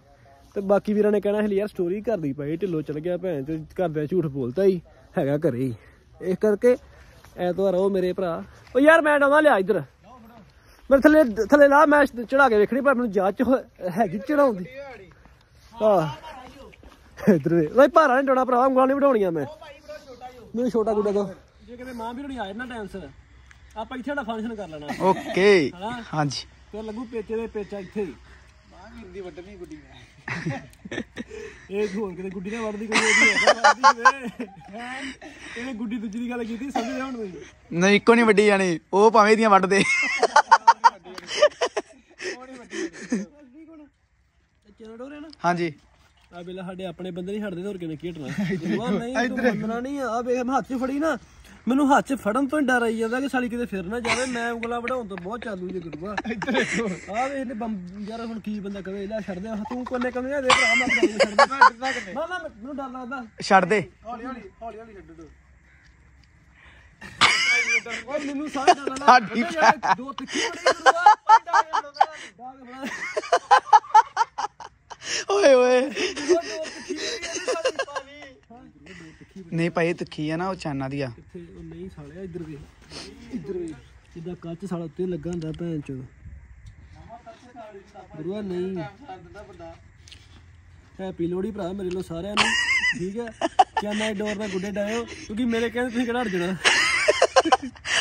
ਤੇ ਬਾਕੀ ਵੀਰਾਂ ਨੇ ਕਹਿਣਾ ਸੀ, ਯਾਰ ਸਟੋਰੀ ਘਰ ਦੀ ਪਾਈ, ਢਿੱਲੋ ਚਲ ਗਿਆ ਭੈਣ ਤੇ ਘਰ ਦਾ ਝੂਠ ਬੋਲਤਾ ਹੀ, ਹੈਗਾ ਘਰੇ ਹੀ। ਇਸ ਕਰਕੇ ਐਤਵਾਰ ਆਓ ਮੇਰੇ ਭਰਾ। ਉਹ ਯਾਰ ਮੈਂ ਡਾਉਣਾ ਲਿਆ ਇੱਧਰ। ਮੇਰੇ ਥੱਲੇ ਥੱਲੇ ਲਾ, ਮੈਂ ਚੜਾ ਕੇ ਵੇਖਣੀ, ਪਰ ਮੈਨੂੰ ਜਾਂਚ ਹੋ- ਹੈਗੀ ਚੜਾਉਂਦੀ ਆ ਇਧਰ ਵੇ ਓਏ ਭਾਰਾ ਨਹੀਂ ਡੋਣਾ ਭਰਾ ਉਂਗਲਾਂ ਨਹੀਂ ਵਢਾਉਣੀਆਂ ਮੈਂ। ਮੈਨੂੰ ਛੋਟਾ ਗੁੱਡਾ ਦੋ। ਜੇ ਕਿਤੇ ਮਾਂ ਵੀ ਨਹੀਂ ਆਏ ਨਾ ਟਾਈਮ ਸਿਰ ਆਪਾਂ ਇੱਥੇ ਸਾਡਾ ਫੰਕਸ਼ਨ ਕਰ ਲੈਣਾ। ਓਕੇ। ਹਾਂਜੀ। ਤੇ ਲੱਗੂ ਪੇਚੇ ਦੇ ਪੇਚਾ ਇੱਥੇ ਹੀ। ਮਾਂ ਵੀਰ ਦੀ ਵੱਡਣੀ ਗੁੱਡੀ ਇਹ ਹੋਰ ਕਿਤੇ ਗੁੱਡੀ ਨਾ ਵੜਦੀ ਕੋਈ ਉਹਦੀ ਹੈਗਾ ਵੜਦੀ ਵੇ ਇਹਨੇ ਗੁੱਡੀ ਦੂਜੀ ਦੀ ਗੱਲ ਕੀਤੀ ਸਮਝਦੇ ਹੁਣ ਤੁਸੀਂ ਨਹੀਂ ਇੱਕੋ ਨਹੀਂ ਵੱਡੀ ਜਾਣੀ। ਉਹ ਭਾਵੇਂ ਦੀਆਂ ਵੱਢ ਦੇ। ਚੈਨਲ ਡੋਰੇ ਨਾ ਹਾਂਜੀ। ਆ ਵੇਲਾ ਸਾਡੇ ਆਪਣੇ ਬੰਦੇ ਨਹੀਂ ਹਟਦੇ ਤੇ ਹੋਰ ਕਿਵੇਂ ਕੀ ਹਟਣਾ? [LAUGHS] ਨਹੀਂ ਤੂੰ ਮੰਨਣਾ ਨਹੀਂ ਆ। ਵੇਖ ਮੈਂ ਹੱਥ 'ਚ ਫੜੀ ਨਾ ਮੈਨੂੰ ਹੱਥ 'ਚ ਫੜਨ ਤੋਂ ਡਰ ਆਈ ਜਾਂਦਾ ਕਿ ਸਾਲੀ ਕਿਤੇ ਫਿਰ ਨਾ ਜਾਵੇ। ਮੈਂ ਉਂਗਲਾ ਵਢਾਉਣ ਤੋਂ ਬਹੁਤ ਚਾਲੂ ਜੇ ਦੇਖੋ ਆ ਵੇ ਇਹਨੇ ਬੰਬ ਯਾਰ ਹੁਣ ਕੀ ਬੰਦਾ ਕਵੇ ਲੈ ਛੱਡ ਦੇ। ਤੂੰ ਕੋਨੇ ਕੋਨੇ ਦੇ ਭਰਾ ਮੈਂ ਛੱਡ ਦੇ। ਨਾ ਨਾ ਮੈਨੂੰ ਡਰ ਲੱਗਦਾ। ਛੱਡ ਦੇ। ਹੌਲੀ ਹੌਲੀ ਹੌਲੀ ਹੌਲੀ ਛੱਡ ਦੋ। ਓਏ ਮੈਨੂੰ ਸਾਹ ਚੱਲ ਲਾ ਸਾਡੀ ਭੈਣ। ਦੋ ਤਿੱਖੀ ਬੜੀ ਗੁਰੂਆ ਓਏ ਓਏ। ਨਹੀਂ ਭਾਈ ਤਿੱਖੀ ਆ ਨਾ ਉਹ ਚਾਨਾ ਦੀ ਆ। ਉਹ ਨਹੀਂ ਸਾਲਿਆ ਇੱਧਰ ਵੇ ਇੱਧਰ ਵੇ ਜਿੱਦਾਂ ਕੱਚ ਸਾਲਾ ਉੱਤੇ ਲੱਗਾ ਹੁੰਦਾ ਭੈਣ ਚੋ ਗੁਰੂਆ ਨਹੀਂ। ਹੈਪੀ ਲੋਹੜੀ ਭਰਾ ਮੇਰੇ ਲੋ ਸਾਰਿਆਂ ਨੂੰ ਠੀਕ ਹੈ ਮੈਂ ਡੋਰ ਨਾਲ ਗੁੱਡੇ ਡਾਇਓ ਕਿਉਂਕਿ ਮੇਰੇ ਕਹਿੰਦੇ ਤੁਸੀਂ ਕਿਹੜਾ ਹਟ ਜਾਣਾ।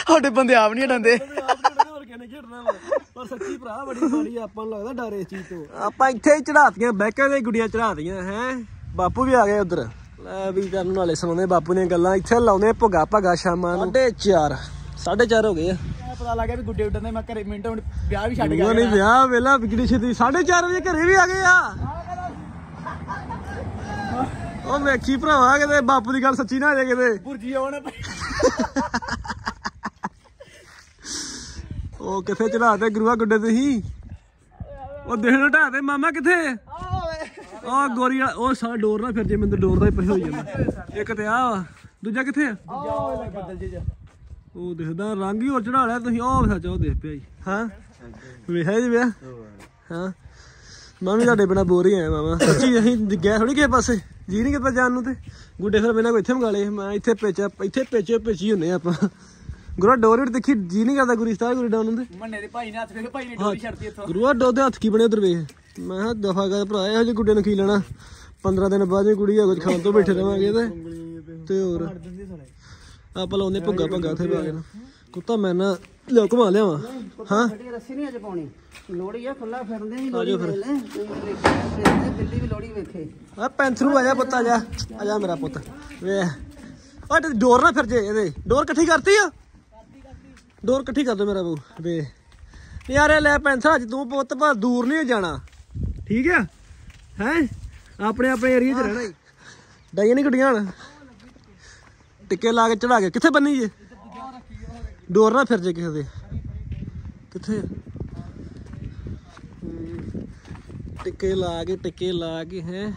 ਸਾਡੇ ਬੰਦੇ ਆਪ ਨਹੀਂ ਹਟਾਉਂਦੇ। ਨੂੰ ਹੋਰ ਕਿਹਨੇ ਖੇਡਣਾ ਵਾ। ਪਰ ਸੱਚੀ ਭਰਾ ਬੜੀ ਮਾੜੀ ਆ, ਆਪਾਂ ਨੂੰ ਲੱਗਦਾ ਡਰ ਇਸ ਚੀਜ਼ ਤੋਂ। ਆਪਾਂ ਇੱਥੇ ਹੀ ਚੜਾਤੀਆਂ ਬੈਕਾਂ ਦੇ ਗੁੱਡੀਆਂ ਚੜਾਤੀਆਂ ਹੈ। ਬਾਪੂ ਵੀ ਆ ਗਏ ਉਧਰ। ਲੈ ਵੀ ਤੁਹਾਨੂੰ ਨਾਲੇ ਸੁਣਾਉਂਦੇ ਬਾਪੂ ਦੀਆਂ ਗੱਲਾਂ। ਇੱਥੇ ਲਾਉਂਦੇ ਭੁੱਗਾ ਭੱਗਾ ਸ਼ਾਮਾਂ ਨੂੰ। 4:30 4:30 ਹੋ ਗਏ ਆ। ਪਤਾ ਲੱਗਾ ਵੀ ਗੁੱਡੇ ਉੱਡਣ ਦੇ ਮੈਂ ਘਰੇ ਮਿੰਟ ਹੁਣ ਵਿਆਹ ਵੀ ਛੱਡ ਉਹ ਨਹੀਂ ਵਿਆਹ ਵੇਲਾ ਵਿਗੜੀ ਛੇਤੀ। 4:30 ਵਜੇ ਘਰੇ ਵੀ ਆ ਗਏ ਆ। ਉਹ ਵੇਖੀ ਭਰਾਵਾ ਕਿਤੇ ਬਾਪੂ ਦੀ ਗੱਲ ਸੱਚੀ ਨਾ ਆ ਜਾਏ ਕਿਤੇ। ਭੁਰਜੀ ਆਉਣ। ਉਹ ਕਿੱਥੇ ਚੜਾਤੇ ਗੁਰੂਆ ਗੁੱਡੇ ਤੁਸੀਂ? ਉਹ ਦੇਖ ਨਾ ਢਾਤੇ ਮਾਮਾ ਕਿੱਥੇ? ਉਹ ਗੋਰੀ ਉਹ ਸਾਰਾ ਡੋਰ ਨਾ ਫਿਰ ਜੇ ਮੈਨੂੰ ਡੋਰ ਦਾ ਹੀ ਪਈ ਹੋਈ ਜਾਂਦਾ। ਇੱਕ ਤੇ ਆ ਦੂਜਾ ਕਿੱਥੇ? ਆ ਉਹ ਦਿਖਦਾ ਰੰਗ ਹੀ ਹੋਰ ਚੜਾ ਲਿਆ ਤੁਸੀਂ। ਉਹ ਸੱਚ ਉਹ ਦੇਖ ਪਿਆ ਜੀ। ਹਾਂ? ਵੇਖਿਆ ਜੀ ਵਿਆਹ ਹਾਂ? ਮੈਂ ਵੀ ਤੁਹਾਡੇ ਬਿਨਾ ਬੋਰ ਹੀ ਆਇਆ ਮਾਮਾ। ਸੱਚੀ ਅਸੀਂ ਗਏ ਥੋੜੀ ਕਿਸੇ ਪਾਸੇ। ਜੀ ਨਹੀਂ ਕਿਤਾ ਜਾਣ ਨੂੰ ਤੇ। ਗੁੱਡੇ ਫਿਰ ਬਿਨਾ ਕੋਈ ਇੱਥੇ ਮੰਗਾ ਲਏ। ਮੈਂ ਇੱਥੇ ਪੇਚਾ ਇੱਥੇ ਪੇਚੇ ਪੇਚੀ ਹੁੰਨੇ ਆਪਾਂ। ਗੁਰੂ ਡੋਰ ਵੀ ਦੇਖੀ ਜੀ ਨਹੀਂ ਕਰਦਾ ਗੁਰੀ ਡਾਉਣ ਨੂੰ ਤੇ। ਮੰਨੇ ਦੇ ਭਾਈ ਨੇ ਹੱਥ ਵੇਖ ਭਾਈ ਨੇ ਡੋਰੀ ਛੱਡਤੀ ਇੱਥੋਂ। ਗੁਰੂਆ ਡੋਦੇ ਹੱਥ ਕੀ ਬਣੇ ਉਧਰ ਵੇਖ। ਮੈਂ ਕਿਹਾ ਦਫਾ ਕਰ ਭਰਾ ਇਹੋ ਜਿਹੇ ਗੁੱਡੇ ਨੂੰ ਕੀ ਲੈਣਾ? 15 ਦਿਨ ਬਾਅਦ ਜੇ ਕੁੜੀ ਆ ਕੁਝ ਖਾਣ ਤੋਂ ਬੈਠੇ ਰਵਾਂਗੇ ਤੇ। ਤੇ ਹੋਰ। ਆਪਾਂ ਲਾਉਂਦੇ ਭੁੱਗਾ ਭੱਗਾ ਉੱਥੇ ਪਾ ਕੇ ਨਾ। ਕੁੱਤਾ ਮੈਂ ਨਾ ਲਿਆ ਘੁਮਾ ਲਿਆਵਾਂ। ਹਾਂ? ਗੱਡੀ ਰੱਸੀ ਨਹੀਂ ਅਜ ਪਾਉਣੀ ਲੋੜੀ ਆ ਖੁੱਲਾ ਫਿਰਦੇ ਨਹੀਂ ਲੋੜੀ ਵੇਖ ਲੈ ਫਿਰਦੇ ਦਿੱਲੀ ਵੀ ਲੋੜੀ ਵੇਖੇ ਆ ਪੈਂਥਰੂ ਆ ਜਾ ਪੁੱਤ ਆ ਜਾ। ਆ ਜਾ ਮੇਰਾ ਪੁੱਤ। ਵੇ ਤੇ ਡੋਰ ਨਾ ਫਿਰ ਜੇ ਇਹਦੇ। ਡੋਰ ਇਕੱਠੀ ਕਰਤੀ ਆ? ਡੋਰ ਇਕੱਠੀ ਕਰ ਦੋ ਮੇਰਾ ਬੂ ਵੇ ਯਾਰ ਲੈ ਪੈਂਥਰ ਅੱਜ ਤੂੰ ਪੁੱਤ ਪਰ ਦੂਰ ਨਹੀਂ ਜਾਣਾ। ਠੀਕ ਆ? ਹੈ? ਆਪਣੇ ਆਪਣੇ ਏਰੀਆ 'ਚ ਰਹਿਣਾ ਡਾਈਆਂ ਨਹੀਂ ਗੁੱਡੀਆਂ ਹਣ। ਟਿੱਕੇ ਲਾ ਕੇ ਚੜਾ ਕੇ। ਕਿੱਥੇ ਬੰਨੀ ਜੇ? ਡੋਰ ਨਾ ਫਿਰ ਜੇ ਕਿਸੇ ਦੇ। ਕਿੱਥੇ? ਟਿੱਕੇ ਲਾ ਕੇ, ਟਿੱਕੇ ਲਾ ਕੇ, ਹੈ।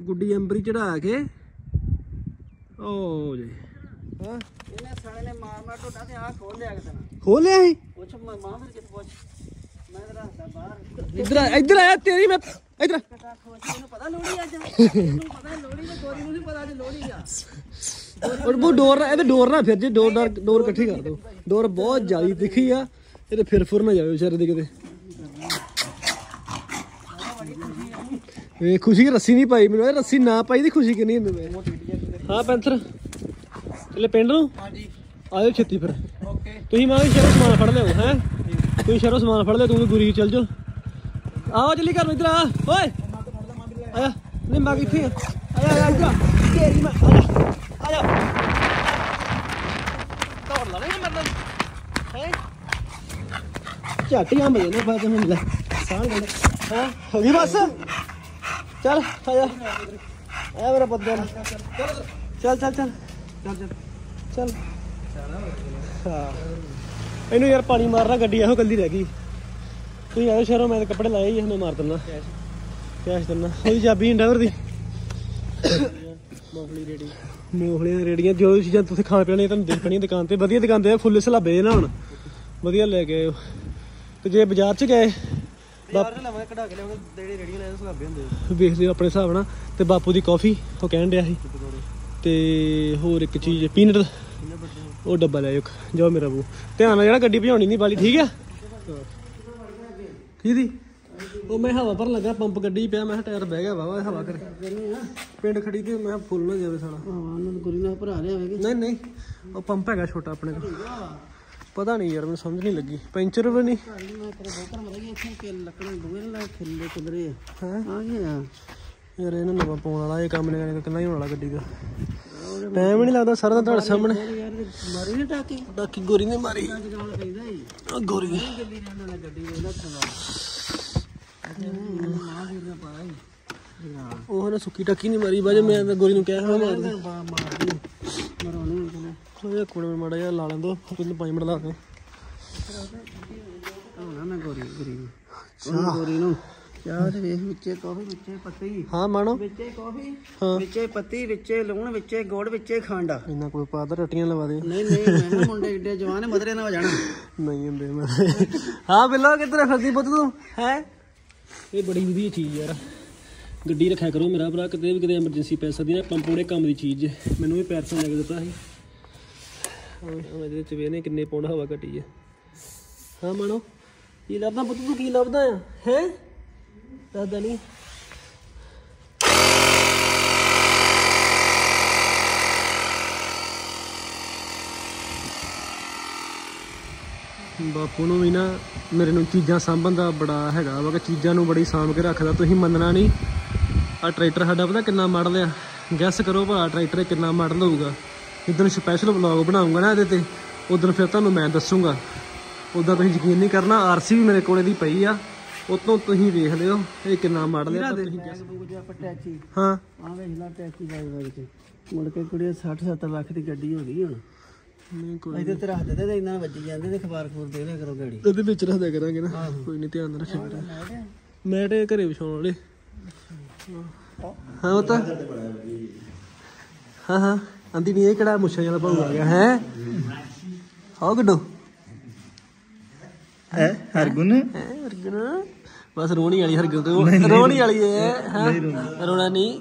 ਗੁੱਡੀ ਅੰਬਰੀ ਚੜਾ ਕੇ। ਓ ਜੀ। ਹਾਂ? ਸਾਲੇ ਨੇ ਮਾਰ ਮਾਰ ਟੋਟਾ ਤੇ ਆ ਖੋਲ ਲਿਆ ਕਿਤੇ ਨਾ ਖੋਲਿਆ ਸੀ? ਪੁੱਛ ਮੈਂ ਮਾਂ ਫਿਰ ਕਿਤੇ ਪੁੱਛ? ਮੈਂ ਤੇ ਰੱਖਦਾ ਬਾਹਰ। ਇੱਧਰ ਆ ਇੱਧਰ ਆਇਆ ਤੇਰੀ ਮੈਂ ਇੱਧਰ ਆ। ਟਾ ਖੋਜ ਇਹਨੂੰ ਪਤਾ ਲੋੜੀ ਅੱਜ? ਇਹਨੂੰ ਪਤਾ ਲੋੜੀ ਤੇ ਗੋਰੀ ਨੂੰ ਨਹੀਂ ਪਤਾ ਅੱਜ ਲੋੜੀ ਆ। ਔਰ ਉਹ ਡੋਰ ਨਾ ਇਹਦੇ ਡੋਰ ਨਾ ਫਿਰ ਜੇ ਡੋਰ ਡੋਰ ਡੋਰ ਇਕੱਠੀ ਕਰ ਦੋ। ਡੋਰ ਬਹੁਤ ਜਾਲੀ ਦਿਖੀ ਆ। ਇਹਦੇ ਫਿਰ ਫੁਰ ਨਾ ਜਾਵੇ ਵਿਚਾਰੇ ਦੇ ਕਿਤੇ। ਵੇ ਖੁਸ਼ੀ ਰੱਸੀ ਨਹੀਂ ਪਾਈ ਮੈਨੂੰ। ਇਹ ਰੱਸੀ ਨਾ ਪਾਈ ਦੀ ਖੁਸ਼ੀ ਕਿੰਨੀ ਹੁੰਦੀ ਮੈਂ ਹਾਂ ਪੈਂਥਰ। ਚਲੇ ਪਿੰਡ ਨੂੰ? ਹਾਂਜੀ। ਆਇਓ ਛੇਤੀ ਫਿਰ। ਓਕੇ। ਤੁਸੀਂ ਮਾਂ ਸ਼ਹਿਰੋਂ ਸਮਾਨ ਫੜ ਲਿਓ ਹੈ? ਤੁਸੀਂ ਸ਼ਹਿਰੋਂ ਸਮਾਨ ਫੜ ਲਿਓ ਤੂੰ ਵੀ ਗੁਰੀ ਚੱਲ ਜਾਓ। ਆਓ ਜल्दी ਕਰ ਇਧਰ ਆ ਓਏ। ਆਇਆ ਨਹੀਂ ਮਾ ਕਿੱਥੇ ਆ? ਆਇਆ ਆਇਆ ਇਧਰ ਤੇਰੀ ਮੈਂ ਆਇਆ ਆਇਆ। ਦੌੜ ਲਾ ਨਹੀਂ ਮਰਨਾ ਹੈ? ਝਾਟੀਆਂ ਮਜੇ ਨੇ ਬਾਅਦ ਵਿੱਚ ਲੈ ਸਾਹ ਗੱਲ ਹਾਂ? ਹੋ ਗਈ ਬਸ? ਚੱਲ ਆਇਆ ਆਇਆ ਮੇਰਾ ਚੱਲ ਚੱਲ ਚੱਲ। ਚੱਲ ਚੱਲ। ਚੱਲ। ਹਾਂ। ਇਹਨੂੰ ਯਾਰ ਪਾਣੀ ਮਾਰਨਾ ਗੱਡੀ ਇਹੋ ਕੱਲੀ ਰਹਿ ਗਈ। ਤੁਸੀਂ ਆਇਓ ਸ਼ਹਿਰੋਂ ਮੈਂ ਤਾਂ ਕੱਪੜੇ ਲਾਏ ਹੀ ਇਹਨੂੰ ਮਾਰ ਦਿੰਦਾ। ਕੈਸ਼ ਦਿੰਦਾ। ਉਹਦੀ ਚਾਬੀ ਇੰਡਾਵਰ ਦੀ। ਮੋਹਲੀ ਰੇੜੀ। ਮੋਹਲੀਆਂ ਦੀਆਂ ਰੇੜੀਆਂ ਜੋ ਚੀਜ਼ਾਂ ਤੁਸੀਂ ਖਾਣ ਪੀਣ ਦੀਆਂ ਤੁਹਾਨੂੰ ਦੇਖ ਪੈਣੀਆਂ ਦੁਕਾਨ ਤੇ। ਵਧੀਆ ਦੁਕਾਨ ਤੇ ਫੁੱਲ ਸਲਾਬੇ ਨਾ ਹੁਣ ਵਧੀਆ ਲੈ ਕੇ ਆਇਓ। ਤੇ ਜੇ ਬਾਜ਼ਾਰ ਚ ਗਏ ਯਾਰ ਲਵਾਂਗੇ ਕਢਾ ਕੇ ਲਿਆਵਾਂਗੇ ਜਿਹੜੇ ਰੇੜੀਆਂ ਲੈ ਸੁਹਾਬੇ ਹੁੰਦੇ ਵੇਖ ਲਿਓ ਆਪਣੇ ਹਿਸਾਬ ਨਾਲ। ਤੇ ਬਾਪੂ ਦੀ ਕਾਫੀ ਉਹ ਕਹਿਣ ਡਿਆ ਸੀ। ਤੇ ਹੋਰ ਇੱਕ ਚੀਜ਼ ਪੀਨਟ ਉਹ ਡੱਬਾ ਲੈ ਇੱਕ ਜਾਓ ਮੇਰਾ ਬੂ। ਧਿਆਨ ਨਾਲ ਜਿਹੜਾ ਗੱਡੀ ਭਜਾਉਣੀ ਨਹੀਂ ਬਾਲੀ ਠੀਕ ਆ ਕਿਹਦੀ? ਉਹ ਮੈਂ ਹਵਾ ਭਰਨ ਲੱਗਾ ਪੰਪ ਗੱਡੀ ਪਿਆ ਮੈਂ ਟਾਇਰ ਬਹਿ ਗਿਆ ਵਾਵਾ ਹਵਾ ਕਰ। ਪਿੰਡ ਖੜੀ ਤੇ ਮੈਂ ਫੁੱਲ ਨਾ ਜਾਵੇ ਸਾਲਾ। ਉਹਨਾਂ ਨੂੰ ਗੁਰੀ ਨਾਲ ਭਰਾ ਲਿਆਵੇਗੀ ਨਹੀਂ ਨਹੀਂ ਉਹ ਪੰਪ ਹੈਗਾ ਛੋਟਾ ਆਪਣੇ ਕੋਲ। ਪਤਾ ਨਹੀਂ ਯਾਰ ਮੈਨੂੰ ਸਮਝ ਨਹੀਂ ਲੱਗੀ। ਪੈਂਚਰ ਵੀ ਨਹੀਂ। ਮੈਂ ਤੇਰੇ ਬੋਕਰ ਮਰ ਗਈ ਇੱਥੇ ਕਿ ਲੱਕੜਾਂ ਬੂਹੇ ਨਾਲ ਖਿੱਲੇ ਕੁਦਰੇ। ਹਾਂ? ਆ ਗਿਆ। ਯਾਰ ਇਹਨੂੰ ਨਵਾਂ ਪਾਉਣ ਵਾਲਾ ਇਹ ਕੰਮ ਨੇ ਕਿੰਨਾ ਹੀ ਹੋਣ ਵਾਲਾ ਗੱਡੀ ਦਾ। ਟਾਈਮ ਨਹੀਂ ਲੱਗਦਾ ਸਾਰਾ ਦਿਨ ਤੁਹਾਡੇ ਸਾਹਮਣੇ। ਮਾਰੀ ਨਾ ਟਾਕੀ। ਬਾਕੀ ਗੋਰੀ ਨੇ ਮਾਰੀ। ਗੋਰੀ। ਨੇ ਗੱਡੀ ਗੱਡੀ ਉਹ ਨਾ ਸੁੱਕੀ ਟੱਕੀ ਨਹੀਂ ਮਾਰੀ ਬਾਜੇ ਮੈਂ ਗੋਰੀ ਨੂੰ ਕਿਹਾ ਹਾਂ ਮਾਰ ਦੇ ਬਾ ਮਾਰ ਦੀ ਮਰਾਉਣੀ ਉਹਨੇ ਉਹ ਇਹ ਕੋਣੇ ਮਾੜਾ ਜਿਹਾ ਲਾ ਲੈਂਦੋ ਕਿੰਨੇ 5 ਮਿੰਟ ਲਾ ਦੇ ਆਉਣਾ ਨਾ ਗੋਰੀ ਗੋਰੀ ਨੂੰ। ਗੋਰੀ ਨੂੰ। ਚਾਹ ਦੇ ਵੇਖ ਵਿੱਚੇ ਕਾਫੀ ਵਿੱਚੇ ਪੱਤੀ। ਹਾਂ ਮਾਣੋ। ਵਿੱਚੇ ਕਾਫੀ ਹਾਂ। ਵਿੱਚੇ ਪੱਤੀ ਵਿੱਚੇ ਲੂਣ ਵਿੱਚੇ ਗੁੜ ਵਿੱਚੇ ਖੰਡ। ਇੰਨਾ ਕੋਈ ਪਾ ਤਾਂ ਰੋਟੀਆਂ ਲਵਾ ਦੇ ਨਹੀਂ ਨਹੀਂ ਮੈਂ ਕਿਹਾ ਮੁੰਡੇ ਏਡੇ ਜਵਾਨ ਨੇ ਮਦਰੇ ਨਾਲ ਹੋ ਜਾਣਾ। ਨਹੀਂ ਹੁੰਦੇ ਮੈਂ ਹਾਂ ਬਿੱਲੋ ਕਿੱਧਰ ਫਿਰਦੀ ਪੁੱਤ ਤੂੰ? ਹੈ? ਇਹ ਬੜੀ ਵਧੀਆ ਚੀਜ਼ ਯਾਰ। ਗੱਡੀ ਰੱਖਿਆ ਕਰੋ ਮੇਰਾ ਭਰਾ ਕਿਤੇ ਵੀ ਕਿਤੇ ਐਮਰਜੈਂਸੀ ਪੈ ਸਕਦੀ ਨਾ ਪੰਪ ਬੜੇ ਕੰਮ ਦੀ ਚੀਜ਼ ਹੈ। ਮੈਨੂੰ ਵੀ ਪੈਰਸੋਂ ਲੈ ਕੇ ਦਿੱਤਾ ਸੀ। ਹਾਂ ਇਹਦੇ ਵਿੱਚ ਵੇਨੇ ਕਿੰਨੇ ਪੌਂਡ ਹਵਾ ਘਟੀ ਹੈ। ਹਾਂ ਮਾਣੋ। ਕੀ ਲੱਭਦਾ ਪੁੱਤ ਤੂੰ? ਕੀ ਲੱਭਦਾ ਆ? ਹੈ? ਦੱਸਦਾ ਨਹੀਂ ਬਾਪੂ ਨੂੰ ਵੀ ਨਾ ਮੇਰੇ ਨੂੰ ਚੀਜ਼ਾਂ ਸਾਂਭਣ ਦਾ ਬੜਾ ਹੈਗਾ ਵਾ ਕਿ ਚੀਜ਼ਾਂ ਨੂੰ ਬੜੀ ਸਾਂਭ ਕੇ ਰੱਖਦਾ, ਤੁਸੀਂ ਮੰਨਣਾ ਨਹੀਂ। ਆ ਟਰੈਕਟਰ ਸਾਡਾ ਪਤਾ ਕਿੰਨਾ ਮਾਡਲ ਆ। ਗੈਸ ਕਰੋ ਭਾ ਟਰੈਕਟਰ ਕਿੰਨਾ ਮਾਡਲ ਹੋਊਗਾ। ਜਿੱਦਣ ਸਪੈਸ਼ਲ ਵਲੌਗ ਬਣਾਉਂਗਾ ਨਾ ਇਹਦੇ ਤੇ ਉਦੋਂ ਫਿਰ ਤੁਹਾਨੂੰ ਮੈਂ ਦੱਸੂਗਾ। ਉਦੋਂ ਤੁਸੀਂ ਯਕੀਨ ਨਹੀਂ ਕਰਨਾ ਆਰਸੀ ਵੀ ਮੇਰੇ ਕੋਲ ਇਹਦੀ ਪਈ ਆ। ਉਤੋਂ ਤੁਸੀਂ ਵੇਖ ਲਿਓ ਇਹ ਕਿੰਨਾ ਮਾਡਲ ਤਾਂ ਤੁਸੀਂ guess- ਬੂਗ ਜਿਹਾ ਟੈਚੀ। ਹਾਂ। ਆ ਵੇਖ ਲਾ ਟੈਚੀ ਵਾਜ ਵਾਜ ਕੇ। ਮੁੜ ਕੇ ਕੁੜੀ 60 70 ਲੱਖ ਦੀ ਗੱਡੀ ਹੋ ਗਈ ਹੁਣ। ਨਹੀਂ ਕੋਈ ਇਹਦੇ ਤੇ ਰੱਖ ਦਿੰਦੇ ਤੇ ਇੰਨਾ ਵੱਜੀ ਜਾਂਦੇ ਤੇ ਖਬਾਰ ਖਬਰ ਦੇ ਦਿਆ ਕਰੋ ਗਾੜੀ। ਇਹਦੇ ਵਿੱਚ ਰੱਖਦਿਆ ਕਰਾਂਗੇ ਨਾ। ਕੋਈ ਨਹੀਂ ਧਿਆਨ ਰੱਖਿਓ ਮੈਂ ਤੇ ਘਰੇ ਵਿਛਾਉਣ ਵਾਲੇ। ਹਾਂ ਉਹ ਤਾਂ ਹਾਂ ਹਾਂ। ਆਂਦੀ ਨਹੀਂ ਇਹ ਕਿਹੜਾ ਮੁੱਛਾਂ ਵਾਲਾ ਭਾਊ ਆ ਗਿਆ ਹੈ? ਆਓ ਗੱਡੋ। ਹੈ ਹਰਗੁਣ? ਹੈ ਹਰਗੁਣ। ਬਸ ਰੋਣੀ ਵਾਲੀ ਹਰਗੁਣ ਤੇ। ਰੋਣੀ ਵਾਲੀ ਹੈ। ਹਾਂ? ਰੋਣਾ। ਨਹੀਂ।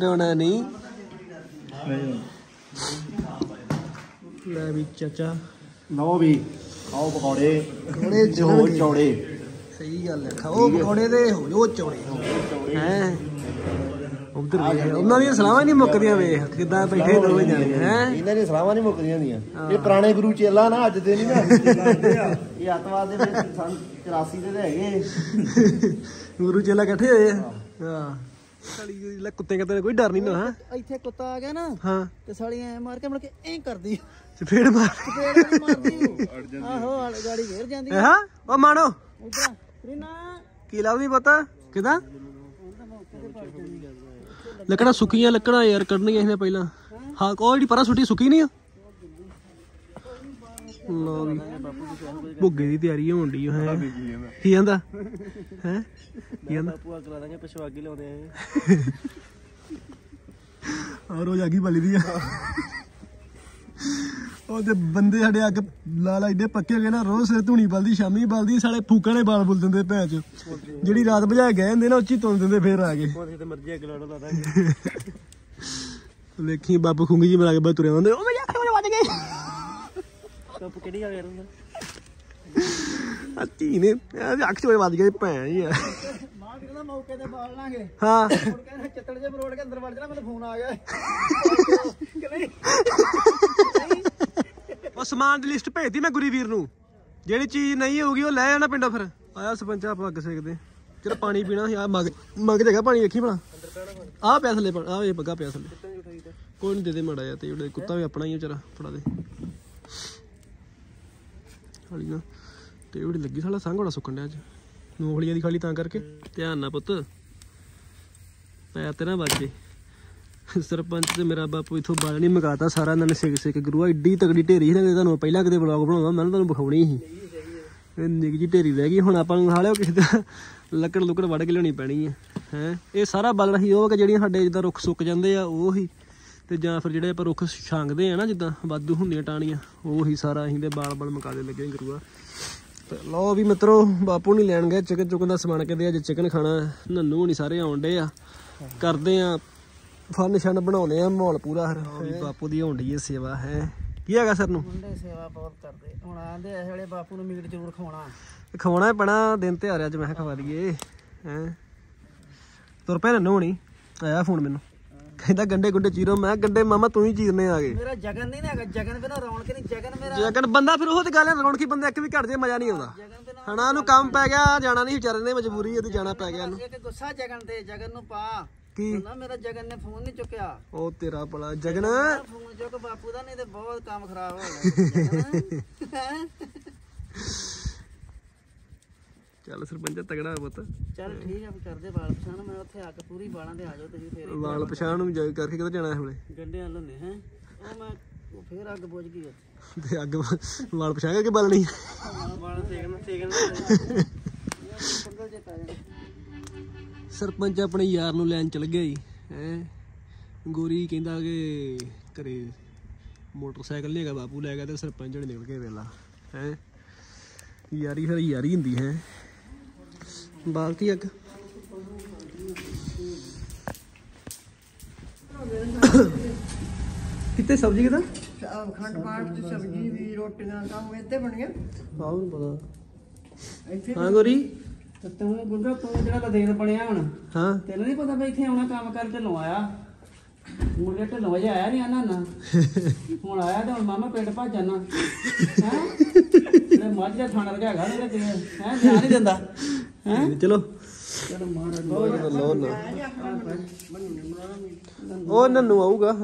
ਰੋਣਾ ਨਹੀਂ। ਲੈ ਵੀ ਚਾਚਾ। ਲਓ ਵੀ ਖਾਓ ਪਕੌੜੇ। ਪਕੌੜੇ ਜੋ ਚੌੜੇ। ਸਹੀ ਗੱਲ ਹੈ ਖਾਓ ਪਕੌੜੇ ਤੇ ਹੋ ਜੋ ਚੌੜੇ। ਹੈ? ਉਧਰ ਉਹਨਾਂ ਦੀਆਂ ਸਲਾਹਾਂ ਨਹੀਂ ਮੁੱਕਦੀਆਂ ਵੇਖ ਕਿਦਾਂ ਬੈਠੇ ਦੋਵੇਂ ਜਾਣੇ ਹੈ? ਇਹਨਾਂ ਦੀਆਂ ਸਲਾਹਾਂ ਨਹੀਂ ਮੁੱਕਦੀਆਂ ਹੁੰਦੀਆਂ। ਇਹ ਪੁਰਾਣੇ ਗੁਰੂ ਚੇਲਾ ਨਾ ਅੱਜ ਦੇ ਨਹੀਂ ਨਾ। [LAUGHS] ਇਹ ਆਤਵਾਦ ਦੇ ਵਿੱਚ ਸਨ 84 ਦੇ ਤਾਂ ਹੈਗੇ। ਗੁਰੂ ਚੇਲਾ ਇਕੱਠੇ ਹੋਏ ਆ। ਹਾਂ। ਸਾਲੀ ਲੈ ਕੁੱਤੇ ਕੱਤੇ ਦਾ ਕੋਈ ਡਰ ਨਹੀਂ ਨਾ ਹਾਂ। ਇੱਥੇ ਕੁੱਤਾ ਆ ਗਿਆ ਨਾ ਹਾਂ। ਤੇ ਸਾਲੀ ਐ ਮਾਰ ਕੇ ਮੁੜ ਕੇ ਐਂ ਕਰਦੀ ਚਪੇੜ ਮਾਰ। ਫੇਰ ਨਹੀਂ ਮਾਰਦੀ ਆਹੋ ਹਲ ਗਾੜੀ ਘੇਰ ਜਾਂਦੀ ਹੈ ਹਾਂ? ਉਹ ਮਾਣੋ ਉਧਰ ਰੀਨਾ। ਕੀ ਲੱਭਦੀ ਪਤਾ? ਕਿਦਾਂ? ਲੱਕੜਾਂ ਸੁੱਕੀਆਂ ਲੱਕੜਾਂ ਯਾਰ ਕੱਢਣੀਆਂ ਇਹਨੇ ਪਹਿਲਾਂ। ਹਾਂ ਕੋਈ ਜਿਹੜੀ ਪਰਾਂ ਸੁੱਟੀ ਸੁੱਕੀ ਨਹੀਂ ਆ? ਵੀ ਭੁੱਗੇ ਦੀ ਤਿਆਰੀ ਹੋਣ ਡਈ ਹੈ? ਕੀ ਕਹਿੰਦਾ ਹੈ? ਕੀ ਕਹਿੰਦਾ ਪੂਆ ਕਰਾ ਦਾਂਗੇ ਪਛਵਾਗੀ ਲਾਉਂਦੇ ਆ ਔਰ ਉਹ ਜਾਗੀ ਬਲੀ ਦੀ ਆ। ਉਹ ਤੇ ਬੰਦੇ ਸਾਡੇ ਅੱਗ ਲਾ ਲਾ ਏਡੇ ਪੱਕੇ ਗਏ ਨਾ ਰੋਜ਼ ਸਿਰ ਧੂਣੀ ਬਲਦੀ ਸ਼ਾਮੀ ਬਲਦੀ ਸਾਲੇ ਫੂਕਾਂ ਨੇ ਬਾਲ ਬੁੱਲ ਦਿੰਦੇ ਭੈਣ ਚ ਜਿਹੜੀ ਰਾਤ ਕੇ ਗਏ ਹੁੰਦੇ ਨਾ ਉੱਚੀ ਤੁੰਨ ਦਿੰਦੇ ਫੇਰ ਆ ਗਏ। ਉਹਦੇ ਤੇ ਮਰਜ਼ੀ ਅੱਗ ਖੁੰਗੀ ਜੀ ਮਿਲਾ ਕੇ ਬਸ ਤੁਰੇ ਹੁੰਦੇ ਉਹ ਮੈਂ ਜਾ ਕੇ ਵੱਜ ਗਏ। ਕੱਪ ਕਿਹੜੀ ਆ ਗਿਆ ਰਹਿੰਦਾ ਆ ਧੀ ਨੇ ਆ ਅੱਖ ਚ ਵੱਜ ਗਏ ਭੈਣ ਜੀ ਯਾਰ। ਮਾਂ ਕਿਹਦਾ ਮੌਕੇ ਤੇ ਬਾਲ ਲਾਂਗੇ। ਹਾਂ। ਮੁੜ ਕੇ ਨਾ ਚਿੱਤੜ ਜੇ ਮਰੋੜ ਕੇ ਅੰਦਰ ਵੜ ਜਾਣਾ ਮੈਨੂੰ ਫੋਨ ਆ ਗਿਆ। ਉਹ ਸਮਾਨ ਦੀ ਲਿਸਟ ਭੇਜਦੀ ਮੈਂ ਗੁਰੀ ਵੀਰ ਨੂੰ। ਜਿਹੜੀ ਚੀਜ਼ ਨਹੀਂ ਹੋਊਗੀ ਉਹ ਲੈ ਆਣਾ ਪਿੰਡੋਂ ਫਿਰ। ਆਇਆ ਸਰਪੰਚ ਆਪਾਂ ਅੱਗ ਸੇਕਦੇ। ਚਲ ਪਾਣੀ ਪੀਣਾ ਸੀ ਆ ਮਗ ਮਗ ਜਗਾ ਪਾਣੀ ਵੇਖੀ ਭਲਾ। ਆ ਪਿਆ ਥੱਲੇ ਆ ਇਹ ਬੱਗਾ ਪਿਆ ਥੱਲੇ। ਕੋਈ ਨਹੀਂ ਦੇ ਦੇ ਮੜਾ ਜਾ ਤੇ ਕੁੱਤਾ ਵੀ ਆਪਣਾ ਹੀ ਆ ਵਿਚਾਰਾ ਫੜਾ ਦੇ। ਹਾਲੀ ਤੇ ਉਹੜੀ ਲੱਗੀ ਸਾਲਾ ਸੰਗ ਬੜਾ ਸੁੱਕਣ ਡਿਆ ਅੱਜ। ਮੂੰਗਫਲੀਆਂ ਦੀ ਖਾਲੀ ਤਾਂ ਕਰਕੇ। ਧਿਆਨ ਨਾਲ ਪੁੱਤ। ਪੈਰ ਤੇ ਨਾ ਵੱਜੇ ਸਰਪੰਚ ਤੇ ਮੇਰਾ ਬਾਪੂ ਇਥੋਂ ਬਾਲ ਨਹੀਂ ਮਗਾਤਾ ਸਾਰਾ। ਇਹਨਾਂ ਨੇ ਸਿੱਖ ਸਿੱਕ ਗੁਰੂ ਐਡੀ ਤਗੜੀ ਢੇਰੀ ਸੀ ਨਾ ਕਿ ਤੁਹਾਨੂੰ ਪਹਿਲਾਂ ਕਿਤੇ ਵਲੌਗ ਬਣਾਉਂਦਾ ਮੈਂ ਨਾ, ਤੁਹਾਨੂੰ ਵਿਖਾਉਣੀ ਸੀ। ਇਹ ਨਿੱਕੀ ਜੀ ਢੇਰੀ ਰਹਿ ਗਈ। ਹੁਣ ਆਪਾਂ ਨੂੰ ਹਾਲੇ ਕਿਸੇ ਦਾ। ਲੱਕੜ ਲੁਕੜ ਵੜ ਕੇ ਲਿਆਉਣੀ ਪੈਣੀ ਹੈ ਹੈ? ਇਹ ਸਾਰਾ ਬਲ ਹੀ ਉਹ ਕਿ ਜਿਹੜੀਆਂ ਸਾਡੇ ਜਿੱਦਾਂ ਰੁੱਖ ਸੁੱਕ ਜਾਂਦੇ ਆ, ਉਹ ਹੀ। ਤੇ ਜਾਂ ਫਿਰ ਜਿਹੜੇ ਆਪਾਂ ਰੁੱਖ ਛਾਂਗਦੇ ਆ ਨਾ ਜਿੱਦਾਂ ਵਾਧੂ ਹੁੰਦੀਆਂ ਟਾਣੀਆਂ ਉਹ ਹੀ ਸਾਰਾ ਅਸੀਂ ਦੇ ਬਾਲ ਬਾਲ ਮਕਾ ਦੇ ਲੱਗੇ ਗੁਰੂਆ। ਤੇ ਲਓ ਵੀ ਮਿੱਤਰੋ ਬਾਪੂ ਨਹੀਂ ਲੈਣ ਗਏ ਚਿਕਨ ਚੁਕਨ ਦਾ ਸਮਾਨ ਕਹਿੰਦੇ ਅੱਜ ਚਿਕਨ ਖਾਣਾ। ਨੰਨੂ ਨਹੀਂ ਸਾਰੇ ਆਉਣ ਡੇ ਆ। ਕਰਦੇ ਆ ਫਨ ਸ਼ਨ ਬਣਾਉਨੇ ਆ ਮਾਹੌਲ ਪੂਰਾ। ਹਰ ਵੀ ਬਾਪੂ ਦੀ ਹੋਣ ਹੈ ਸੇਵਾ ਹੈ? ਕੀ ਹੈਗਾ ਸਰ ਨੂੰ? ਮੁੰਡੇ ਸੇਵਾ ਬਹੁਤ ਕਰਦੇ। ਹੁਣ ਆਂਦੇ ਇਸ ਵੇਲੇ ਬਾਪੂ ਨੂੰ ਮੀਟ ਜ਼ਰੂਰ ਖਵਾਉਣਾ। ਖਵਾਉਣਾ ਪੈਣਾ ਦਿਨ ਤੇ ਆ ਰਿਹਾ ਅੱਜ ਮੈਂ ਖਵਾ ਦਈਏ ਹੈ? ਤੁਰ ਪੈ ਨੰਨੂ ਹੋਣੀ ਆਇਆ ਫੋਨ ਮੈਨੂੰ। ਕਹਿੰਦਾ ਗੰਡੇ ਗੁੰਡੇ ਚੀਰੋ। ਮੈਂ ਕਿਹਾ, ਗੰਡੇ ਮਾਮਾ ਤੂੰ ਹੀ ਚੀਰਨੇ ਆ ਗਏ ਮੇਰਾ ਜਗਨ ਨਹੀਂ ਨਾ ਹੈਗਾ ਜਗਨ ਬਿਨਾ ਰੌਣਕ ਨਹੀਂ ਜਗਨ ਮੇਰਾ ਜੇਕਰ ਬੰਦਾ ਫਿਰ ਉਹ ਤੇ ਗੱਲ ਹੈ ਰੌਣਕੀ ਬੰਦਾ ਇੱਕ ਵੀ ਘਟ ਜੇ ਮਜ਼ਾ ਨਹੀਂ ਆਉਂਦਾ। ਜਗਨ ਬਿਨਾ ਹਣਾ ਉਹਨੂੰ ਕੰਮ ਪੈ ਗਿਆ ਜਾਣਾ ਨਹੀਂ ਵਿਚਾਰੇ ਨੇ ਮਜਬੂਰੀ ਇਹਦੀ ਜਾਣਾ ਪੈ ਗਿਆ ਉਹਨੂੰ। ਇੱਕ ਗੁੱਸਾ ਜਗਨ ਤੇ ਜਗਨ ਨੂੰ ਪਾ। ਕੀ? ਨਾ ਮੇਰਾ ਜਗਨ ਨੇ ਫੋਨ ਨਹੀਂ ਚੁੱਕਿਆ। ਉਹ ਤੇਰਾ ਭਲਾ ਜਗਨ। ਫੋਨ ਚੁੱਕ ਬਾਪੂ ਦਾ ਨਹੀਂ ਤੇ ਬਹੁਤ ਕੰਮ ਖਰਾਬ ਹੋ ਗਿਆ। [LAUGHS] ਚੱਲ ਸਰਪੰਚ ਤਗੜਾ ਪੁੱਤ। ਚੱਲ ਠੀਕ ਆ ਫਿਰ ਕਰਦੇ ਬਾਲ ਪਛਾਣ ਮੈਂ ਉੱਥੇ ਆ ਕੇ ਪੂਰੀ ਬਾਲਾਂ ਤੇ ਆ ਜਾਓ ਤੁਸੀਂ ਫੇਰ ਵਾਲ ਪਛਾਣ ਨੂੰ ਜਾ ਕਰਕੇ ਕਿੱਧਰ ਜਾਣਾ ਇਸ ਵੇਲੇ ਗੰਡੇ ਹਲ ਹੁੰਦੇ ਹੈ? ਉਹ ਮੈਂ ਉਹ ਫੇਰ ਅੱਗ ਬੁਝ ਗਈ ਉੱਥੇ। ਤੇ ਅੱਗ ਵਾਲ ਪਛਾਣ ਕੇ ਬਾਲਣੀ। ਬਾਲਾਂ ਸੇਕਣ ਸੇਕਣ ਸੰਗਲ ਜੇ ਪੈ ਜਾਣਾ। ਸਰਪੰਚ ਆਪਣੇ ਯਾਰ ਨੂੰ ਲੈਣ ਚਲ ਗਿਆ ਜੀ ਹੈ? ਗੋਰੀ ਕਹਿੰਦਾ ਕਿ ਘਰੇ ਮੋਟਰਸਾਈਕਲ ਨਹੀਂ ਹੈਗਾ ਬਾਪੂ ਲੈ ਗਿਆ ਤੇ ਸਰਪੰਚ ਨੇ ਨਿਕਲ ਕੇ ਵੇਲਾ ਹੈ? ਯਾਰੀ ਫਿਰ ਯਾਰੀ ਹੁੰਦੀ ਹੈ? ਬਾਲਟੀ ਅੱਗ। ਕਿੱਥੇ ਸਬਜ਼ੀ ਕਿਦਾਂ? ਖੰਡ ਪਾਠ ਦੀ ਸਬਜ਼ੀ ਵੀ ਰੋਟੀਆਂ ਕੰਮ ਇੱਥੇ ਬਣੀਆਂ। ਆਉਂ ਨੂੰ ਪਤਾ। ਹਾਂ ਗੋਰੀ। ਤੇ ਤੂੰ ਗੁੰਗਾ ਤੂੰ ਜਿਹੜਾ ਲਦੇਰ ਬਣਿਆ ਹੁਣ। ਹਾਂ। ਤੈਨੂੰ ਨਹੀਂ ਪਤਾ ਵੀ ਇੱਥੇ ਆਉਣਾ ਕੰਮ ਕਰ ਢਿੱਲੋਂ ਆਇਆ ਮੁੰਡੇ ਢਿੱਲੋਂ ਅਜੇ ਆਇਆ ਨਹੀਂ ਆਨਾ ਨਾ ਹੁਣ ਆਇਆ ਤੇ ਹੁਣ ਮਾਮਾ ਪਿੰਡ ਭੱਜ ਜਾਣਾ। ਹੈ? [LAUGHS] ਤੇ ਮੱਝ ਦਾ ਥਾਣਾ ਲਗਾ ਹੈਗਾ ਨਹੀਂ ਤੇ ਹੈ? ਧਿਆਨ ਨਹੀਂ ਦਿੰਦਾ। ਹੈ? ਚਲੋ। ਚਲੋ ਮਾਰ ਲੋ ਨਾ ਉਹ ਨੰਨੂ ਆਊਗਾ।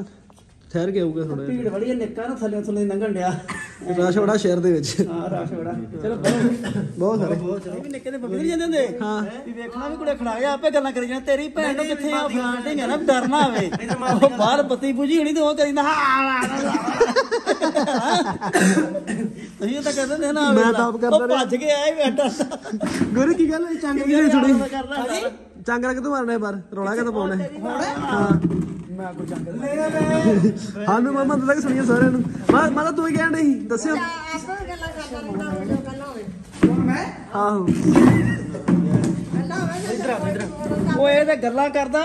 ਠਹਿਰ ਕੇ ਆਊਗਾ ਥੋੜਾ ਭੀੜ ਬੜੀ ਹੈ, ਨਿੱਕਾ ਨਾ ਥੱਲੇ ਥੱਲੇ ਲੰਘਣ ਡਿਆ। ਰਸ਼ ਬੜਾ ਸ਼ਹਿਰ ਦੇ ਵਿੱਚ। ਹਾਂ ਰਾਸ਼ ਬੜਾ। ਚਲੋ ਬਹਿ ਬਹੁਤ ਸਾਰੇ। ਵੀ ਨਿੱਕੇ ਦੇ ਬੱਬੀ ਨਹੀਂ ਜਾਂਦੇ ਹੁੰਦੇ? ਹਾਂ। ਵੀ ਵੇਖਣਾ ਵੀ ਕੁੜੇ ਖੜਾ ਗਿਆ ਆਪੇ ਗੱਲਾਂ ਕਰੀ ਜਾਣਾ। ਤੇਰੀ ਭੈਣ ਨੂੰ ਕਿੱਥੇ ਆ ਫਲਾਣ ਢੇਗਾ ਨਾ ਵੀ ਡਰ ਨਾ ਆਵੇ ਉਹ ਬਾਹਰ ਬੱਤੀ ਬੁਝੀ ਹੋਣੀ ਤੇ ਉਹ ਕਰੀਂਦਾ ਹਾਂ ਤੁਸੀਂ ਤਾਂ ਕਹਿੰਦੇ ਨੇ ਨਾ ਮੈਂ ਤਾਂ ਆਪ ਕਰਦਾ ਉਹ ਭੱਜ ਕੇ ਆਇਆ ਅੱਡਾ ਗੋਰੀ ਕੀ ਗੱਲ ਚੰਗ ਵੀ ਨਹੀਂ ਕਰਦਾ? ਚੰਗ ਰੱਖ ਤੂੰ ਮਾਰਨਾ ਬਾਹਰ। ਰੌਲਾ ਕਿਤੇ ਪਾਉਣਾ ਹਾਂ। ਮੈਂ ਕੋਈ ਚੰਗ ਸਾਨੂੰ ਮਾਮਾ ਕਿ ਸੁਣੀਏ ਸਾਰਿਆਂ ਨੂੰ। ਮਾ ਮਾਤਾ ਤੂੰ ਹੀ ਕਹਿਣ ਨਹੀਂ ਦੱਸਿਓ। ਆਹੋ। ਗੱਲਾਂ ਹੋਵੇ ਉਹ ਇਹ ਤੇ ਗੱਲਾਂ ਕਰਦਾ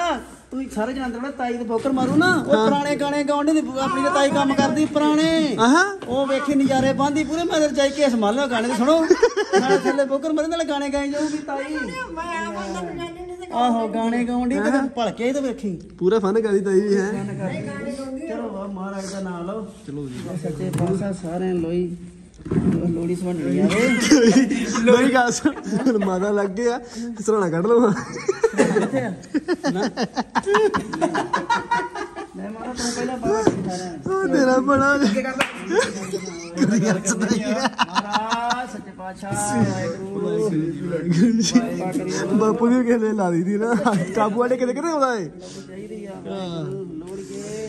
ਤੂੰ ਸਾਰੇ ਜਾਣਦੇ ਹੋ ਤਾਈ ਦੇ ਬੋਕਰ ਮਾਰੂ ਨਾ। ਉਹ ਪੁਰਾਣੇ ਗਾਣੇ ਗਾਉਂਦੇ ਦੀ ਆਪਣੀ ਤੇ ਤਾਈ ਕੰਮ ਕਰਦੀ ਪੁਰਾਣੇ। ਆਹਾਂ। ਉਹ ਵੇਖੀ ਨਜ਼ਾਰੇ ਬੰਦੀ ਪੂਰੇ ਮੈਂ ਤੇ ਜਾਈ ਕੇ ਸੰਭਾਲ ਲਿਓ ਗਾਣੇ ਤੇ ਸੁਣੋ। ਨਾਲੇ ਥੱਲੇ ਬੋਕਰ ਮਰਨ ਨਾਲੇ ਗਾਣੇ ਗਾਈ ਜਾਊਗੀ ਤਾਈ। ਮੈਂ ਆਵਾਂ ਤਾਂ ਜਾਣੀ ਨਹੀਂ ਤੇ ਆਹੋ ਗਾਣੇ ਗਾਉਂਦੀ ਤੇ ਭਲਕੇ ਤੇ ਵੇਖੀ। ਪੂਰਾ ਫਨ ਕਰਦੀ ਤਾਈ ਵੀ ਹੈ। ਚਲੋ ਵਾ ਮਹਾਰਾਜ ਦਾ ਨਾਮ ਲਓ। ਚਲੋ ਜੀ। ਸੱਚੇ ਪਾਤਸ਼ਾਹ ਸਾਰਿਆਂ ਲੋਈ ਲੋੜੀ ਸਵੰਡਣੀ ਆਵੇ ਗੱਲ ਸੁਣ ਮਾਤਾ ਲੱਗ ਗਿਆ ਸਰਾਣਾ ਕੱਢ ਲਵਾਂ ਕਿੱਥੇ ਆ। ਨਾ। ਮੈਂ ਮਾਰਾ ਤੂੰ ਪਹਿਲਾਂ ਤੇਰਾ ਬੜਾ ਮਹਾਰਾਜ ਸੱਚੇ ਪਾਤਸ਼ਾਹ ਵਾਹਿਗੁਰੂ। ਬਾਪੂ ਦੀ ਕਹਿੰਦੇ ਲਾ ਦੀ ਦੀ ਨਾ। ਕਾਬੂ ਵਾਲੇ ਕਿਤੇ ਕਿਤੇ ਆਉਂਦਾ ਏ। ਚਾਹੀਦੀ ਆ ਲੋੜੀਏ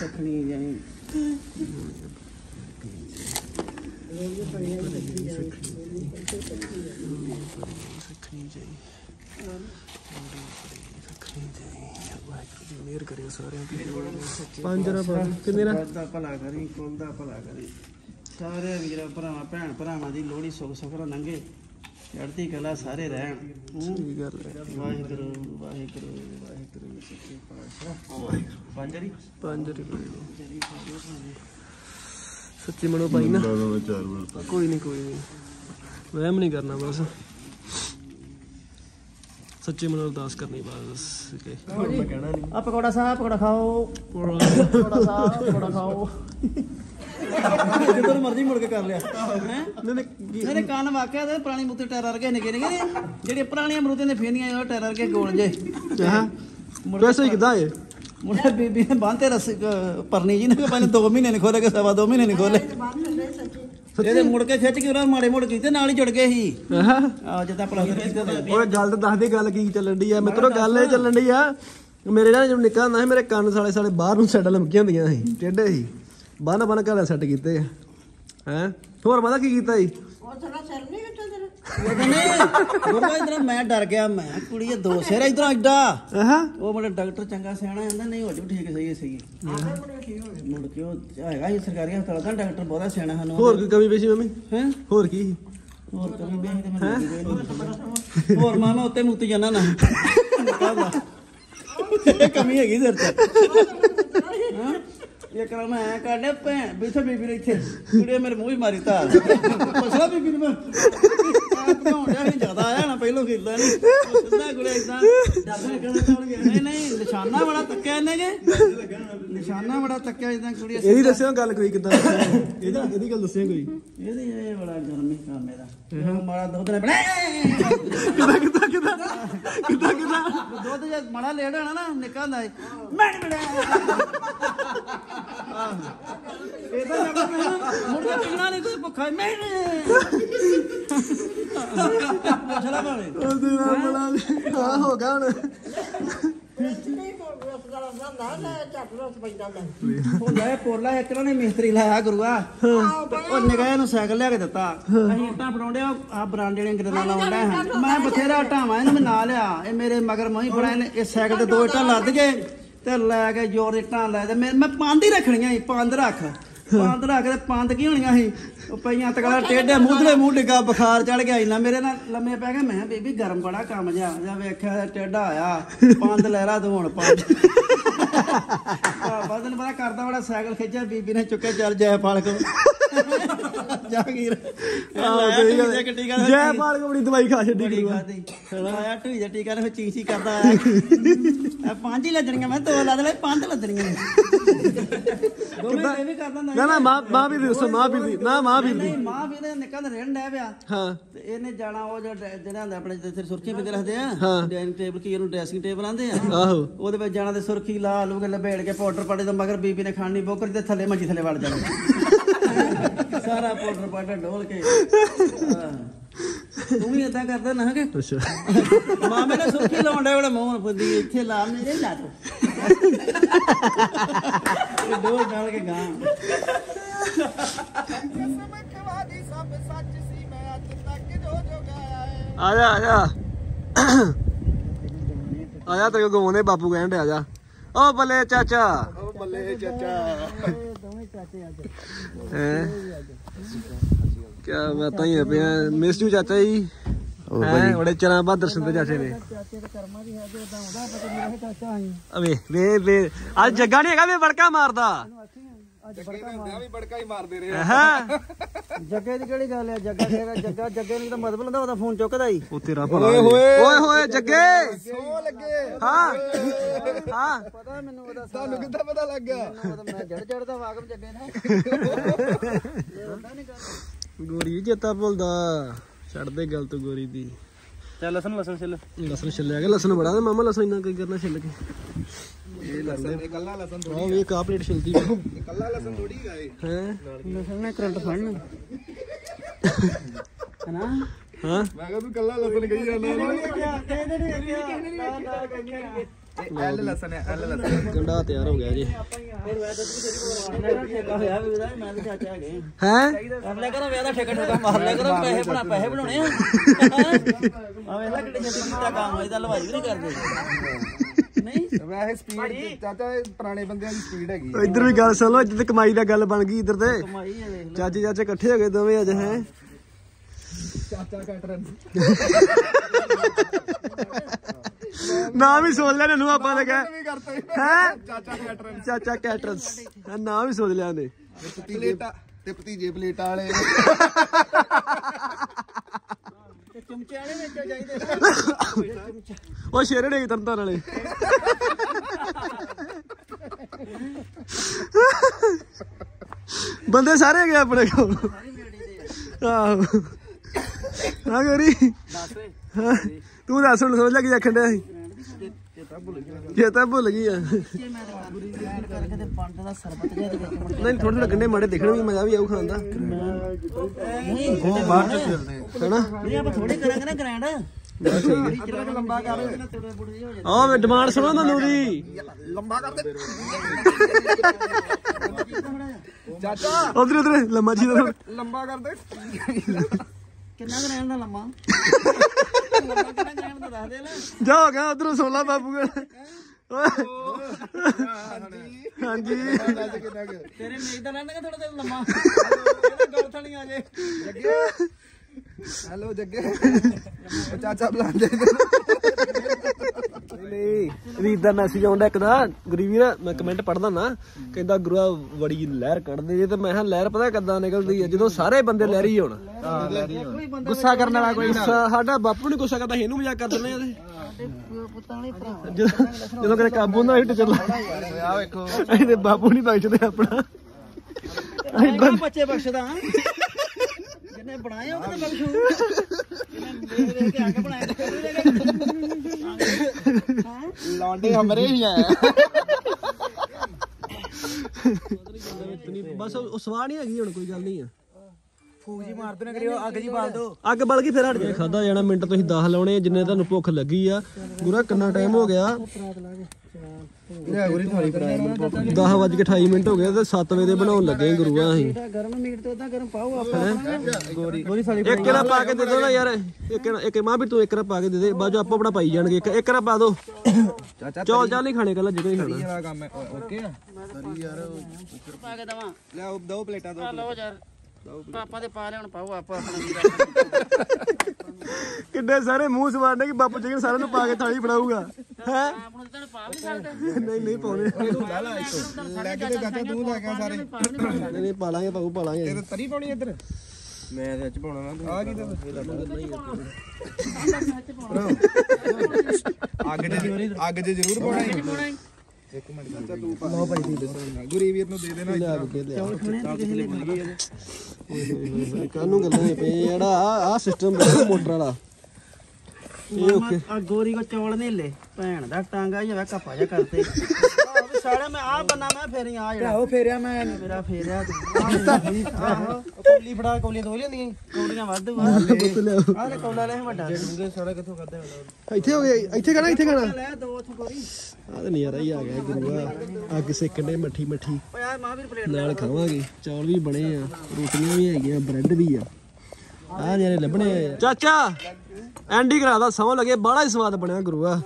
ਸਖਣੀ ਜਾਈ ਮਿਹਰ ਕਰਿਓ ਸਾਰਿਆਂ ਤੇ ਪੰਜ ਰਾ ਕਿੰਨੇ ਰਾ ਦਾ ਭਲਾ ਕਰੀ ਕੁਲ ਦਾ ਭਲਾ ਕਰੀ? ਸਾਰੇ ਵੀਰਾਂ ਭਰਾਵਾਂ ਭੈਣ ਭਰਾਵਾਂ ਦੀ ਲੋਹੜੀ ਸੁਖ ਸੁਖਰ ਲੰਘੇ। ਚੜ੍ਹਦੀ ਕਲਾ ਸਾਰੇ ਰਹਿਣ। ਹੂੰ। ਕੀ ਗੱਲ ਹੈ। ਵਾਹਿਗੁਰੂ ਵਾਹਿਗੁਰੂ ਵਾਹਿਗੁਰੂ ਸੱਚੇ ਪਾਤਸ਼ਾਹ ਪੰਜਰੀ ਪੰਜ ਰੁਪਏ ਸੱਚੀ ਮਨੋ ਭਾਈ ਨਾ। ਕੋਈ ਨਹੀਂ ਕੋਈ ਨਹੀਂ ਵਹਿਮ ਨਹੀਂ ਕਰਨਾ ਬਸ। ਸੱਚੇ ਮਨੋਂ ਅਰਦਾਸ ਕਰਨੀ ਬਸ ਕਿ ਮੈਂ ਕਹਿਣਾ ਨਹੀਂ। ਆ ਪਕੌੜਾ ਸਾਹਿਬ ਪਕੌੜਾ ਖਾਓ। ਪਕੌੜਾ। ਸਾਹਿਬ ਪਕੌੜਾ ਖਾਓ। ਜਦੋਂ ਮਰਜ਼ੀ ਮੁੜ ਕੇ ਕਰ ਲਿਆ। ਹੈ? ਇਹਨੇ ਕੰਨ ਵਾਕਿਆ ਤੇ ਪੁਰਾਣੀ ਮੁੱਤੇ ਟਾਇਰ ਵਰਗੇ ਨਿੱਕੇ ਨਿੱਕੇ ਨੇ। ਜਿਹੜੀਆਂ ਪੁਰਾਣੀਆਂ ਅਮਰੂਦਾਂ ਦੇ ਫੇਨੀਆਂ ਉਹ ਟਾਇਰ ਵਰਗੇ ਗੋਲ ਜੇ। ਹਾਂ? ਵੈਸੇ ਹੀ ਕਿਦਾਂ ਏ ਮੁੰਡੇ ਬੀਬੀ ਨੇ ਬੰਨ੍ਹਤੇ ਰਸ ਪਰਨੀ ਜੀ ਨੇ ਪਹਿਲੇ 2 ਮਹੀਨੇ ਨਹੀਂ ਖੋਲੇ ਕਿ ਸਵਾ 2 ਮਹੀਨੇ ਨਹੀਂ ਖੋਲੇ ਇਹਦੇ ਮੁੜ ਕੇ ਖਿੱਚ ਕੇ ਉਹਨਾਂ ਮਾੜੇ ਮੋੜ ਕੀਤੇ ਨਾਲ ਹੀ ਜੁੜ ਗਏ ਸੀ। ਹਾਂ ਆ ਜਿੱਦਾਂ ਪਲਾਸਟਰ ਕੀਤੇ ਤੇ ਓਏ ਗੱਲ ਤਾਂ ਦੱਸ ਦੇ ਗੱਲ ਕੀ ਚੱਲਣ ਦੀ ਆ। ਮਿੱਤਰੋ ਗੱਲ ਇਹ ਚੱਲਣ ਦੀ ਆ ਮੇਰੇ ਨਾਲ ਜਦੋਂ ਨਿੱਕਾ ਹੁੰਦਾ ਸੀ ਮੇਰੇ ਕੰਨ ਸਾਲੇ ਸਾਲੇ ਬਾਹਰ ਨੂੰ ਸੈੱਡ ਲਮਕੀਆਂ ਹੁੰਦੀਆਂ ਸੀ ਟੇਢੇ ਸੀ। ਬੰਨ ਬੰਨ ਘਰਾਂ ਸੈੱਟ ਕੀਤੇ ਆ। ਹੈ? ਹੋਰ ਮਾਤਾ ਕੀ ਕੀਤਾ ਜੀ ਉਹ ਤੇਰਾ ਸਿਰ ਨਹੀਂ ਕਿੱਥੇ ਤੇਰਾ ਉਹਦੇ ਨੇ ਗੁਰਗਾ ਇਧਰ ਮੈਂ ਡਰ ਗਿਆ ਮੈਂ ਕੁੜੀ ਇਹ ਦੋ ਸਿਰ ਇਧਰ ਐਡਾ ਹਾਂ। ਉਹ ਬੜਾ ਡਾਕਟਰ ਚੰਗਾ ਸਿਆਣਾ ਜਾਂਦਾ ਨਹੀਂ ਹੋ ਜੂ ਠੀਕ ਸਹੀ ਸਹੀ ਮੁੜ ਕੇ ਉਹ ਹੈਗਾ ਹੀ ਸਰਕਾਰੀ ਹਸਪਤਾਲ ਦਾ ਡਾਕਟਰ ਬਹੁਤਾ ਸਿਆਣਾ ਸਾਨੂੰ ਹੋਰ ਕੋਈ ਕਮੀ ਪੇਸ਼ੀ ਮੰਮੀ? ਹੈ? ਹੋਰ ਕੀ? ਹੋਰ ਕਰੀ ਬੇਹੀ ਤੇ ਮੈਂ ਹੋਰ ਮਾਮਾ ਉੱਤੇ ਮੁੱਤ ਜਾਣਾ ਨਾ। [LAUGHS] ਇਹ ਕਮੀ ਹੈਗੀ ਸਿਰ ਤੇ। ਹਾਂ? ਇਹ ਕਰਾਂ ਮੈਂ ਐਂ ਕਾਢੇ ਭੈਣ ਬਿਥੇ ਬੀਬੀ ਨੇ ਇੱਥੇ ਕੁੜੀ ਮੇਰੇ ਮੂੰਹ ਹੀ ਮਾਰੀ ਧਾਰ। ਪਛਲਾ ਬੀਬੀ ਨੂੰ ਮੈਂ। ਬਣਾਉਣ ਸੀ ਜ਼ਿਆਦਾ ਆਇਆ ਨਾ ਪਹਿਲੋਂ ਕੀਤਾ ਨਹੀਂ। ਸਿੱਧਾ ਕੁੜੀ ਇਦਾਂ ਨਹੀਂ ਨਹੀਂ ਨਿਸ਼ਾਨਾ ਬੜਾ ਤੱਕਿਆ ਇਹਨੇ ਜੇ। ਨਿਸ਼ਾਨਾ ਬੜਾ ਤੱਕਿਆ ਇਦਾਂ ਕੁੜੀ ਇਹਦੀ ਦੱਸਿਓ ਗੱਲ ਕੋਈ ਕਿਦਾਂ। ਇਹਦੀ ਇਹਦੀ ਗੱਲ ਦੱਸਿਓ ਕੋਈ। ਇਹਦੇ ਇਹ ਬੜਾ ਗਰਮੀ ਕੰਮ ਇਹਦਾ। ਮਾੜਾ ਦੁੱਧ ਨੇ ਬਣਾਇਆ ਕਿਦਾਂ ਕਿਦਾਂ ਕਿਦਾਂ ਕਿਦਾਂ ਕਿਦਾਂ ਦੁੱਧ ਜੇ ਮਾੜਾ ਲੇਟ ਹੋਣਾ ਨਾ ਨਿਕਲ ਹੁੰਦਾ ਏ। ਮੈਂ ਨਹੀਂ ਬਣਾਇਆ ਇਹਦਾ ਜਗਾ ਮੈਂ ਮੁੜ ਕੇ ਪੀਣਾ ਨਹੀਂ ਕੋਈ ਭੁੱਖਾ ਮੈਂ ਪੁੱਛਲਾ ਭਾਵੇਂ ਉਹ ਤੇਰਾ ਬੜਾ ਹਾਂ ਹੋ ਗਿਆ ਹੁਣ। ਨਹੀਂ ਕੋਈ ਉਸ ਦਾ ਹੁੰਦਾ ਲੈ ਚੱਟ ਰੋਸ ਪੈਂਦਾ ਲੈ ਹੁੰਦਾ ਇਹ ਪੋਲਾ ਇੱਕ ਨੇ ਮਿਸਤਰੀ ਲਾਇਆ ਗੁਰੂਆ। ਉਹ ਨਿਗਾਹ ਨੂੰ ਸਾਈਕਲ ਲਿਆ ਕੇ ਦਿੱਤਾ। ਅਸੀਂ ਇੱਟਾਂ ਫੜਾਉਂਦੇ ਆ ਬਰਾਂਡੇ ਨੇ ਗਰਨਾ ਲਾਉਂਦਾ ਹਾਂ ਮੈਂ ਬਥੇਰਾ ਢਾਵਾਂ ਇਹਨੂੰ ਮੈਂ ਨਾ ਲਿਆ। ਇਹ ਮੇਰੇ ਮਗਰ ਮਹੀਂ ਫੜਾ ਇਹਨੇ ਇਹ ਸਾਈਕਲ ਤੇ ਦੋ ਇੱਟਾਂ ਲੱਦ ਗਏ ਤੇ ਲੈ ਕੇ ਜੋਰ ਇੱਟਾਂ ਲੈ ਤੇ ਮੈਂ ਪੰਦ ਹੀ ਰੱਖਣੀਆਂ ਸੀ ਪੰਦ ਰੱਖ। ਪੰਦ ਰੱਖ ਤੇ ਪੰਦ ਕੀ ਹੋਣੀਆਂ ਸੀ? ਉਹ ਪਈਆਂ ਤਕੜਾ ਟੇਢੇ ਮੂਧਲੇ ਮੂੰਹ ਡਿੱਗਾ ਬੁਖਾਰ ਚੜ ਗਿਆ ਇੰਨਾ। ਮੇਰੇ ਨਾਲ ਲੰਮੇ ਪੈ ਗਿਆ ਮੈਂ ਬੀਬੀ ਗਰਮ ਬੜਾ ਕੰਮ ਜਾ ਜਾਂ ਵੇਖਿਆ ਟੇਢਾ ਆਇਆ ਪੰਦ ਲਹਿਰਾ ਹੁਣ ਪੰਦ ਬਾਬਾ ਤੈਨੂੰ ਪਤਾ ਕਰਦਾ ਬੜਾ ਸਾਈਕਲ ਖਿੱਚਿਆ ਬੀਬੀ ਨੇ ਚੁੱਕਿਆ ਚੱਲ ਜੈ ਪਾਲਕ। ਜਾਗੀਰ। ਟੀਕਾ ਜੈ ਪਾਲ ਕੋ ਬੜੀ ਦਵਾਈ ਖਾ ਛੱਡੀ ਬੜੀ ਗੁਰੂਆ ਖਾਦੀ ਆਇਆ ਢੂਈ ਦਾ ਟੀਕਾ ਨੇ ਫਿਰ ਚੀਂ ਚੀਂ ਕਰਦਾ ਆਇਆ। ਪੰਜ ਹੀ ਲੱਜਣੀਆਂ ਮੈਂ ਦੋ ਲੱਦ ਲੈ ਪੰਜ ਲੱਜਣੀਆਂ ਦੋਵੇਂ ਇਹ ਵੀ ਕਰਦਾ ਹੁੰਦਾ ਨਾ ਨਾ ਮਾਂ ਵੀ ਦੱਸੋ ਮਾਂ ਵੀ ਦੀ ਨਾ ਮਾਂ ਵੀ ਦੀ ਨਹੀਂ ਮਾਂ ਵੀ ਨੇ ਨਿੱਕਾ ਰਹਿਣ ਡੈ ਪਿਆ। ਹਾਂ। ਤੇ ਇਹਨੇ ਜਾਣਾ ਉਹ ਜਿਹੜਾ ਜਿਹੜਾ ਹੁੰਦਾ ਆਪਣੇ ਜਿੱਥੇ ਸੁਰਖੀ ਪਿੰਦੇ ਰੱਖਦੇ ਆ। ਹਾਂ। ਡਾਈਨਿੰਗ ਟੇਬਲ ਕੀ ਇਹਨੂੰ ਡਰੈਸਿੰਗ ਟੇਬਲ ਆਂਦੇ ਆ। ਆਹੋ। ਉਹਦੇ ਵਿੱਚ ਜਾਣਾ ਤੇ ਸੁਰਖੀ ਲਾ ਲੂ ਕੇ ਲਪੇੜ ਕੇ ਪਾਊਡਰ ਪਾੜੇ ਤੋਂ ਮਗਰ ਬੀਬੀ ਨੇ ਖਾਣੀ ਬੋਕਰ ਤੇ ਥੱਲੇ ਮੰਜੀ ਥੱਲੇ ਵੜ ਜਾਣਾ। ਸਾਰਾ ਪਾਊਡਰ ਪਾੜਾ ਡੋਲ ਕੇ। ਹਾਂ। ਤੂੰ ਵੀ ਇਦਾਂ ਕਰਦਾ ਨਾ ਕਿ ਅੱਛਾ। ਮਾਂ ਮੇਰੇ ਸੁਰਖੀ ਲਾਉਣ ਦੇ ਵੇਲੇ ਮੂੰਹ ਫੁੱਦੀ ਇੱਥੇ ਲਾ ਮੇਰੇ ਲਾ ਤੂੰ ਇਹ ਡੋਲ ਡਾਲ ਕੇ ਗਾਂ। ਆ ਜਾ ਆ ਜਾ ਆ ਜਾ ਤੇਰੇ ਗਵਾਉਂਦੇ ਬਾਪੂ ਕਹਿਣ ਡਿਆ ਜਾ ਓ ਬੱਲੇ ਚਾਚਾ। ਓ ਬੱਲੇ ਚਾਚਾ। ਹੈ? ਕਿਆ ਬਾਤਾਂ ਹੀ ਆ ਪਿਆ ਮਿਸ ਯੂ ਚਾਚਾ ਜੀ। ਹੈ? ਬੜੇ ਚਰਾਂ ਬਾਅਦ ਦਰਸ਼ਨ ਤੇ ਚਾਚੇ ਨੇ ਅਵੇ ਵੇ ਵੇ ਅੱਜ ਜੱਗਾ ਨਹੀਂ ਹੈਗਾ ਵੇ ਬੜਕਾ ਮਾਰਦਾ। ਜੱਗੇ ਦੀ ਕਿਹੜੀ ਗੱਲ ਹੈ ਜੱਗਾ ਖੇਗਾ ਜੱਗਾ ਜੱਗੇ ਨੂੰ ਤਾਂ ਮਤਲਬ ਹੁੰਦਾ ਉਹਦਾ ਫੋਨ ਚੁੱਕਦਾ ਹੀ। ਉਹ ਤੇਰਾ ਭਲਾ ਓਏ ਹੋਏ। ਓਏ ਹੋਏ ਜੱਗੇ! ਸੋ ਲੱਗੇ। ਹਾਂ। ਹਾਂ। ਪਤਾ ਮੈਨੂੰ ਉਹਦਾ ਤੁਹਾਨੂੰ ਕਿੱਦਾਂ ਪਤਾ ਲੱਗ ਗਿਆ? ਉਹਦਾ ਮੈਂ ਜੜ ਜੜਦਾ ਵਾਕਮ ਜੱਗੇ [LAUGHS] ਨੇ ਗੋਰੀ ਚੇਤਾ ਭੁੱਲਦਾ। ਛੱਡ ਦੇ ਗੱਲ ਤੂੰ ਗੋਰੀ ਦੀ। ਚੱਲ ਲਸਣ ਲਸਣ ਛਿੱਲ। ਲਸਣ ਛਿੱਲਿਆ ਗਿਆ ਲਸਣ ਬੜਾ ਤੇ ਮਾਮਾ ਲਸਣ ਇੰਨਾ ਕੀ ਕਰਨਾ ਛਿੱਲ ਕੇ? ਇਹ ਲਸਣ ਇਕੱਲਾ ਲਸਣ ਆਹ ਵੇ ਕਾ ਪਲੇਟ ਛਿਲਦੀ ਇਕੱਲਾ ਲਸਣ ਥੋੜੀ ਗਾਏ ਹੈ? ਲਸਣ ਨੇ ਕਰੰਟ ਫੜਨ। ਹਨਾ? ਹਾਂ? ਮੈਂ ਕਿਹਾ ਤੂੰ ਇਕੱਲਾ ਲਸਣ ਕਹੀ ਜਾਂਦਾ। ਐਲ ਲਸਣ ਹੈ ਐਲ ਲਸਣ। ਗੰਡਾ ਤਿਆਰ ਹੋ ਗਿਆ ਜੀ। ਠੇਕਾ ਹੋਇਆ ਵੀ ਉਹਦਾ ਮੈਂ ਤੇ ਚਾਚਾ ਗਏ ਹੈ? ਆਪਣੇ ਘਰੋਂ ਵਿਆਹ ਦਾ ਠੇਕਾ ਠੇਕਾ ਮਾਰ ਲਿਆ ਕਰੋ ਪੈਸੇ ਬਣਾ ਪੈਸੇ ਬਣਾਉਣੇ ਆ ਆ ਵੇਖ ਲੈ ਕਿੱਡੇ ਜਲਦੀ ਕੀਤਾ ਕੰਮ ਇਹਦਾ ਲਵਾਈ ਵੀ ਨਹੀਂ ਕਰਦੇ ਨਹੀਂ ਵੈਸੇ ਸਪੀਡ ਚਾਚਾ ਇਹ ਪੁਰਾਣੇ ਬੰਦਿਆਂ ਦੀ ਸਪੀਡ ਹੈਗੀ ਇੱਧਰ ਵੀ ਗੱਲ ਸੁਣ ਲਓ ਇੱਧਰ ਤੇ ਕਮਾਈ ਦਾ ਗੱਲ ਬਣ ਗਈ ਇੱਧਰ ਤੇ। ਚਾਚੇ ਚਾਚੇ ਇਕੱਠੇ ਹੋ ਗਏ ਦੋਵੇਂ ਅੱਜ ਹੈ? ਚਾਚਾ ਕੈਟਰਨ [LAUGHS] ਨਾਮ ਵੀ ਸੋਚ ਲਿਆ ਨੂੰ ਆਪਾਂ ਕਰਤਾ ਹੈ। ਚਾਚਾ ਕੈਟਰਨ ਚਾਚਾ ਕੈਟਰਸ ਨਾਮ ਵੀ ਸੋਚ ਲਿਆ ਨੇ ਪਲੇਟਾ ਤੇ ਭਤੀਜੇ ਪਲੇਟਾਂ ਵਾਲੇ। ਤੇ ਚਮਚੇ ਵਾਲੇ ਵਿੱਚ ਚਾਹੀਦੇ ਉਹ ਸ਼ੇਰੇ ਨੇ ਤੰਤਾਂ ਨਾਲੇ ਬੰਦੇ ਸਾਰੇ ਹੈਗੇ ਆਪਣੇ ਕੋਲ। ਆਹੋ। ਹਾਂ ਗੋਰੀ। ਹਾਂ, ਤੂੰ ਦੱਸ ਹੁਣ ਸਮਝ ਲੱਗੀ ਆਖਣ ਡਿਆ ਸੀ? ਚੇਤਾ ਭੁੱਲ ਗਈ ਆ। ਕਰਕੇ ਤੇ ਪੰਡ ਦਾ ਸਰਬਤ ਜਿਹਾ ਦੇ ਵਿੱਚ ਮੁੜ ਨਹੀਂ ਥੋੜੇ ਥੋੜੇ ਗੰਡੇ ਮਾੜੇ ਦੇਖਣ ਵੀ ਮਜ਼ਾ ਵੀ ਆਊ ਖਾਣ ਦਾ। ਨਹੀਂ ਉਹ ਬਾਹਰ ਚ ਚੱਲਦੇ ਹੈਨਾ? ਨਹੀਂ ਆਪਾਂ ਥੋੜੇ ਕਰਾਂਗੇ ਨਾ ਗ੍ਰੈਂਡ। ਬਸ ਸਹੀ ਹੈ। ਲੰਬਾ ਕਰ ਥੋੜੇ ਬੁੜੇ ਹੋ ਜਾਂਦੇ। ਆਹ ਵੇ ਡਿਮਾਂਡ ਸੁਣੋ ਤੁਹਾਨੂੰ ਦੀ ਲੰਬਾ ਕਰ ਦੇ। ਚਾਚਾ ਉਧਰ ਉਧਰ ਲੰਮਾ ਜੀ ਦਾ। ਲੰਬਾ ਕਰ ਦੇ। ਕਿੰਨਾ ਗ੍ਰੈਂਡ ਦਾ ਲੰਮਾ? ਲੰਮਾ ਕਿੰਨਾ ਗ੍ਰੈਂਡ ਦਾ ਦੱਸ ਦੇ ਲੈ ਜਾ ਹੋ ਗਿਆ ਉਧਰੋਂ ਸੋਲਾ ਬਾਬੂ ਕੋਲ। ਹਾਂਜੀ। ਕੁ? ਤੇਰੇ ਮੇਜ ਦਾ ਲੈਣਾ ਥੋੜਾ ਜਿਹਾ ਲੰਮਾ? ਇਹਦਾ ਗਲ ਥਣੀ ਆ ਜੇ ਜੱਗੇ। ਹੈਲੋ ਜੱਗੇ। ਚਾਚਾ ਬੁਲਾਉਂਦੇ। ਨਹੀਂ ਰੀਤ ਦਾ ਮੈਸੇਜ ਆਉਂਦਾ ਇੱਕ ਦਾ ਗਰੀਵੀਰ ਮੈਂ ਕਮੈਂਟ ਪੜਦਾ ਨਾ ਕਹਿੰਦਾ ਗੁਰੂਆ ਬੜੀ ਲਹਿਰ ਕੱਢਦੇ ਜੇ ਤੇ ਮੈਂ ਕਿਹਾ ਲਹਿਰ ਪਤਾ ਕਿੱਦਾਂ ਨਿਕਲਦੀ ਹੈ ਜਦੋਂ ਸਾਰੇ ਬੰਦੇ ਲਹਿਰੀ ਹੋਣ। ਗੁੱਸਾ ਕਰਨ ਵਾਲਾ ਕੋਈ ਗੁੱਸਾ ਸਾਡਾ ਬਾਪੂ ਨਹੀਂ ਗੁੱਸਾ ਕਰਦਾ ਇਹਨੂੰ ਮਜ਼ਾਕ ਕਰ ਦਿੰਦੇ ਆ ਜਦੋਂ ਜਦੋਂ ਕਦੇ ਕਾਬੂ ਹੁੰਦਾ ਹਿੱਟ ਚੱਲ ਆ ਵੇਖੋ। ਤੇ ਬਾਪੂ ਨਹੀਂ ਬਖਸ਼ਦੇ ਆਪਣਾ। ਬੱਚੇ ਬਖਸ਼ਦਾ। ਜਿਹਨੇ ਬਣਾਏ ਉਹ ਤੇ ਬਖਸ਼ੂ ਜਿਹਨੇ ਦੇਖ ਦੇਖ ਕੇ ਦੇਖ ਲੌਂਡੇ ਹਮਰੇ ਹੀ ਆ। ਬਸ ਉਹ ਸਵਾਹ ਨਹੀਂ ਹੈਗੀ ਹੁਣ ਕੋਈ ਗੱਲ ਨਹੀਂ ਆ। ਫੂਕ ਜੀ ਮਾਰ ਦੇਣਾ ਕਰਿਓ ਅੱਗ ਜੀ ਬਾਲ ਦੋ ਅੱਗ ਬਲ ਗਈ ਫਿਰ ਹਟ ਜਾ। ਖਾਦਾ ਜਾਣਾ ਮਿੰਟ ਤੁਸੀਂ 10 ਲਾਉਣੇ ਆ, ਜਿੰਨੇ ਤੁਹਾਨੂੰ ਭੁੱਖ ਲੱਗੀ ਆ। ਗੁਰਾ ਕਿੰਨਾ ਟਾਈਮ ਹੋ ਗਿਆ? ਲੈ ਗੁਰੀ ਥਾਲੀ ਫਰਾਈ ਮੈਨੂੰ 10 ਵੱਜ ਕੇ 28 ਮਿੰਟ ਹੋ ਗਏ ਤੇ 7 ਵਜੇ ਦੇ ਬਣਾਉਣ ਲੱਗੇ ਗੁਰੂਆ ਅਸੀਂ। ਗਰਮ ਮੀਟ ਤੇ ਉਦਾਂ ਗਰਮ ਪਾਓ ਆਪਾਂ। ਗੋਰੀ ਗੋਰੀ ਸਾਲੀ ਇੱਕ ਕਿਰਾ ਪਾ ਕੇ ਦੇ ਦੋ ਨਾ ਯਾਰ। ਇੱਕ ਇੱਕ ਮਾਂ ਵੀ ਤੂੰ ਇੱਕ ਕਿਰਾ ਪਾ ਕੇ ਦੇ ਦੇ। ਬਾਜੂ ਆਪੋ ਆਪਣਾ ਪਾਈ ਜਾਣਗੇ। ਇੱਕ ਇੱਕ ਕਿਰਾ ਪਾ ਦੋ। ਚਾਚਾ ਚੌਲ ਚਾਲ ਨਹੀਂ ਖਾਣੇ ਕੱਲਾ ਜਿਹਾ ਹੀ ਖਾਣਾ। ਤੇਰਾ ਕੰਮ ਓਕੇ ਆ? ਪਾ ਕੇ ਦਵਾਂ। ਲੈ ਉਹ ਦੋ ਪਲੇਟਾਂ ਦੋ ਲਓ ਯਾਰ। ਪਾਪਾ ਦੇ ਪਾ ਲਿਆਉਣ ਪਾਓ ਆਪੋ ਆਪਣਾ। ਵੀਰ [LAUGHS] ਕਿੱਡੇ ਸਾਰੇ ਮੂੰਹ ਸਵਾਰਨੇ ਕਿ ਬਾਪੂ ਜੀ ਸਾਰਿਆਂ ਨੂੰ ਪਾ ਕੇ ਥਾਲੀ ਫੜਾਊਗਾ? ਹੈ? ਆਪ ਨੂੰ ਤਾਂ ਪਾ ਵੀ ਸਕਦੇ ਨਹੀਂ ਨਹੀਂ ਪਾਉਣੇ ਲੈ ਕੇ ਚਾਚਾ ਤੂੰ ਲੈ ਕੇ ਸਾਰੇ ਨਹੀਂ ਨਹੀਂ ਪਾ ਲਾਂਗੇ ਬਾਬੂ ਪਾ ਲਾਂਗੇ ਤੇ ਤਰੀ ਪਾਉਣੀ ਇੱਧਰ? ਮੈਂ ਤੇ ਅੱਜ ਪਾਉਣਾ ਨਾ ਆ ਕੀ ਤੇ? ਅੱਗ ਤੇ ਅੱਗ ਤੇ ਜ਼ਰੂਰ ਪਾਉਣਾ ਹੀ। ਇੱਕ ਮਿੰਟ ਚਾਚਾ ਤੂੰ ਪਾ ਲਓ ਭਾਈ ਦੀ। ਗੁਰੀ ਵੀਰ ਨੂੰ ਦੇ ਦੇਣਾ ਲਿਆ ਕੇ ਲਿਆ। ਕਾਨੂੰ ਗੱਲਾਂ ਹੀ ਪਏ ਜਿਹੜਾ ਆ ਆ ਸਿਸਟਮ ਬੜਾ ਮੋਟਰ ਵਾਲਾ। ਇਹ ਓਕੇ। ਆ ਗੋਰੀ ਕੋ ਚੌਲ ਨਹੀਂ ਲੈ ਭੈਣ ਦਾ ਟਾਂਗਾ ਜਿਹਾ ਕੱਪਾ ਜਿਹਾ ਕਰਤੇ ਸਾੜਾ ਮੈਂ ਆ ਬੰਨਾ ਮੈਂ ਫੇਰ ਆ ਜਿਹੜਾ। ਉਹ ਫੇਰਿਆ ਮੈਂ ਮੇਰਾ ਫੇਰਿਆ ਆਹੋ ਕੋਲੀ ਫੜਾ ਕੋਲੀ ਦੋ ਲੈਂਦੀਆਂ ਕੋਲੀਆਂ ਵੱਧ ਵੱਧ। ਆਹ ਲੈ ਕੋਲਾ ਲੈ ਵੱਡਾ ਦੂਰੇ ਸਾੜਾ ਕਿੱਥੋਂ ਕਰਦੇ ਹੋ? ਇੱਥੇ ਹੋ ਗਿਆ ਇੱਥੇ ਖਾਣਾ ਇੱਥੇ ਖਾਣਾ ਲੈ ਦੋ ਉੱਥੇ ਗੋਰੀ ਆ ਤਾਂ ਨਜ਼ਾਰਾ ਹੀ ਆ ਗਿਆ ਗੁਰੂਆ। ਅੱਗ ਸੇਕਣੇ ਮੱਠੀ ਮੱਠੀ। ਓਏ ਆ ਮਾਂ ਵੀਰ ਪਲੇਟ ਨਾਲ ਖਾਵਾਂਗੇ। ਚੌਲ ਵੀ ਬਣੇ ਆ ਰੋਟੀਆਂ ਵੀ ਹੈਗੀਆਂ ਬ੍ਰੈਡ ਵੀ ਆ। ਆ ਜਿਹੜੇ ਲੱਭਣੇ ਚਾਚਾ ਐਂਡੀ ਕਰਾ ਦਾ ਸੌ ਲਗੇ ਬੜਾ ਹੀ ਸਵਾਦ ਬਣਿਆ ਗੁਰੂਆ।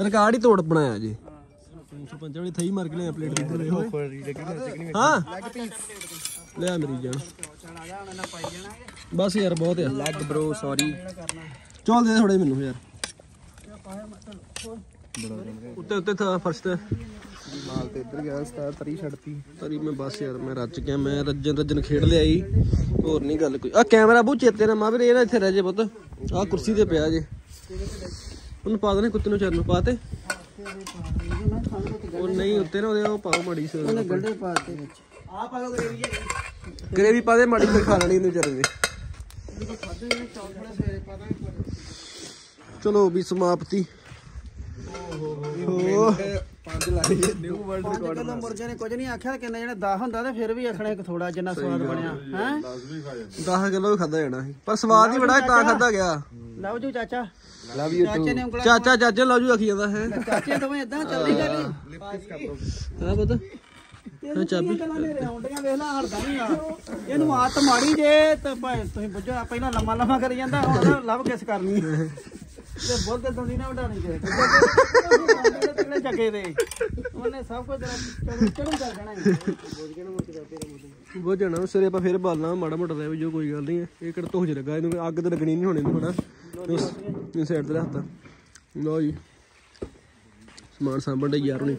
ਰਿਕਾਰਡ ਹੀ ਤੋੜ ਬਣਾਇਆ ਜੀ। 350 ਵਾਲੀ ਥਈ ਮਾਰ ਕੇ ਲਿਆ ਪਲੇਟ ਕਿੱਧਰ ਦੇ ਹੋਏ ਹਾਂ। ਲਿਆ ਮੇਰੀ ਜਾਨ। ਬਸ ਯਾਰ ਬਹੁਤ ਆ। ਲੱਗ ਬ్రో ਸੌਰੀ ਚੌਲ ਦੇ ਥੋੜੇ ਮੈਨੂੰ ਯਾਰ। ਉੱਤੇ ਉੱਤੇ ਥਾ ਫਰਸ਼ ਤੇ। ਮਾਲ ਤੇ ਇੱਧਰ ਗਿਆ ਸਤਾਰ ਤਰੀ ਛੱਡਤੀ। ਤਰੀ ਮੈਂ ਬਸ ਯਾਰ ਮੈਂ ਰੱਜ ਗਿਆ ਮੈਂ ਰੱਜਨ ਰੱਜਨ ਖੇਡ ਲਿਆ ਈ ਹੋਰ ਨਹੀਂ ਗੱਲ ਕੋਈ। ਆ ਕੈਮਰਾ ਬੂ ਚੇਤੇ ਨਾ ਮਾਵੀਰ ਇਹ ਨਾ ਇੱਥੇ ਰਹਿ ਜੇ ਪੁੱਤ। ਆ ਕੁਰਸੀ ਤੇ ਪਿਆ ਜੇ। ਉਹਨੂੰ ਪਾ ਦੇਣੇ ਕੁੱਤੇ ਨੂੰ ਚਰਨ ਨੂੰ ਪਾ ਤੇ। ਉਹ ਨਹੀਂ ਉੱਤੇ ਨਾ ਉਹਦੇ ਉਹ ਪਾਓ ਮੜੀ ਸੇ ਗੰਡੇ ਪਾ ਕੇ ਵਿੱਚ। ਆ ਪਾ ਲੋ ਗਰੇਵੀ ਗਰੇਵੀ ਪਾ ਦੇ ਮੜੀ ਤੇ ਖਾ ਲੈਣੀ ਇਹਨੂੰ ਚਰਨ ਨੇ। ਚਲੋ ਵੀ ਸਮਾਪਤੀ। ਹੋ ਪੰਜ ਲਾਈ ਨਿਊ ਵਰਲਡ ਪੰਜ ਕਿਲੋ ਮੁਰਗੇ ਨੇ ਕੁਝ ਨਹੀਂ ਆਖਿਆ ਕਿੰਨੇ ਜਣੇ 10 ਹੁੰਦਾ ਤੇ ਫਿਰ ਵੀ ਆਖਣਾ ਇੱਕ ਥੋੜਾ ਜਿੰਨਾ ਸਵਾਦ ਬਣਿਆ ਹੈ। 10 ਕਿਲੋ ਵੀ ਖਾਦਾ ਜਾਣਾ ਸੀ। ਪਰ ਸਵਾਦ ਹੀ ਬੜਾ ਤਾਂ ਖਾਦਾ ਗਿਆ। ਲਓ ਜੀ ਚਾਚਾ। ਲਵ ਯੂ ਚਾਚੇ ਨੇ ਉਂਗਲਾਂ ਚਾਚਾ ਚਾਚੇ ਲਓ ਜੂ ਆਖੀ ਜਾਂਦਾ ਹੈ। ਚਾਚੇ ਦੋਵੇਂ ਇਦਾਂ ਚੱਲਦੀ ਗੱਲ ਹਾਂ ਪਤਾ। ਹਾਂ ਚਾਬੀ। ਗੱਲਾਂ ਨੇ ਰੌਂਡੀਆਂ ਵੇਖ ਲਾ ਹੜਦਾ ਨਹੀਂ ਆ। ਇਹਨੂੰ ਆਤ ਮਾੜੀ ਜੇ ਤੇ ਭਾਵੇਂ ਤੁਸੀਂ ਬੁੱਝੋ ਆ ਪਹਿਲਾਂ ਲੰਮਾ ਲੰਮਾ ਕਰੀ ਜਾਂਦਾ ਹੁਣ ਲਵ ਕਿਸ ਕਰਨੀ ਤੇ ਬੁੱਧ ਤੇ ਦੁਨੀ ਨਾ ਉਡਾਣੀ ਜੇ। ਤੇ ਚੱਕੇ ਦੇ। ਉਹਨੇ ਸਭ ਕੁਝ ਚੜੂ ਚੜੂ ਕਰ ਦੇਣਾ ਹੈ। ਬਹੁਤ ਜਾਣਾ ਸਿਰੇ ਆਪਾਂ ਫੇਰ ਬਾਲਣਾ ਮਾੜਾ ਮੋਟਾ ਵੀ ਜੋ ਕੋਈ ਗੱਲ ਨਹੀਂ ਹੈ। ਇਹ ਕਿਹੜਾ ਧੁੱਜ ਲੱਗਾ ਇਹਨੂੰ ਅੱਗ ਤੇ ਲੱਗਣੀ ਨਹੀਂ ਹੋਣੀ ਇਹਨੂੰ ਹਨਾ। ਇਸ ਸਾਈਡ ਤੇ ਰੱਖਤਾ। ਲਓ ਜੀ। ਸਮਾਨ ਸਾਂਭਣ ਦੇ ਯਾਰ ਹੁਣੇ।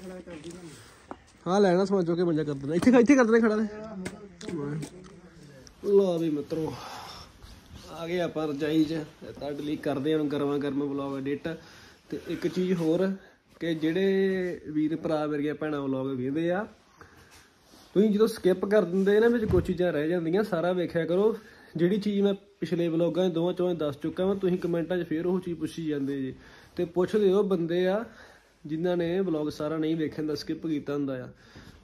ਹਾਂ ਲੈਣਾ ਸਮਾਨ ਚੁੱਕ ਕੇ ਮੰਜਾ ਕਰ ਦੇਣਾ। ਇੱਥੇ ਇੱਥੇ ਕਰ ਦੇਣਾ ਖੜਾ ਲੈ। ਲਓ ਵੀ ਮਿੱਤਰੋ ਆ ਗਏ ਆਪਾਂ ਰਜਾਈ 'ਚ। ਤੇ ਤੁਹਾਡੇ ਲਈ ਕਰਦੇ ਹਾਂ ਹੁਣ ਗਰਮਾ ਗਰਮ ਵਲੌਗ ਐਡਿਟ ਤੇ ਇੱਕ ਚੀਜ਼ ਹੋਰ ਕਿ ਜਿਹੜੇ ਵੀਰ ਭਰਾ ਮੇਰੀਆਂ ਭੈਣਾਂ ਵਲੌਗ ਵੇਖਦੇ ਆ ਤੁਸੀਂ ਜਦੋਂ ਸਕਿਪ ਕਰ ਦਿੰਦੇ ਇਹਨਾਂ ਵਿੱਚ ਕੁਝ ਚੀਜ਼ਾਂ ਰਹਿ ਜਾਂਦੀਆਂ, ਸਾਰਾ ਵੇਖਿਆ ਕਰੋ। ਜਿਹੜੀ ਚੀਜ਼ ਮੈਂ ਪਿਛਲੇ ਵਲੋਗਾਂ 'ਚ ਦੋਵਾਂ ਚੋਂ ਦੱਸ ਚੁੱਕਾ ਹਾਂ ਤੁਸੀਂ ਕਮੈਂਟਾਂ 'ਚ ਫੇਰ ਉਹ ਚੀਜ਼ ਪੁੱਛੀ ਜਾਂਦੇ ਜੀ। ਤੇ ਪੁੱਛਦੇ ਹੋ ਬੰਦੇ ਆ, ਜਿਨ੍ਹਾਂ ਨੇ ਵਲੌਗ ਸਾਰਾ ਨਹੀਂ ਵੇਖਿਆ ਹੁੰਦਾ ਸਕਿਪ ਕੀਤਾ ਹੁੰਦਾ ਆ।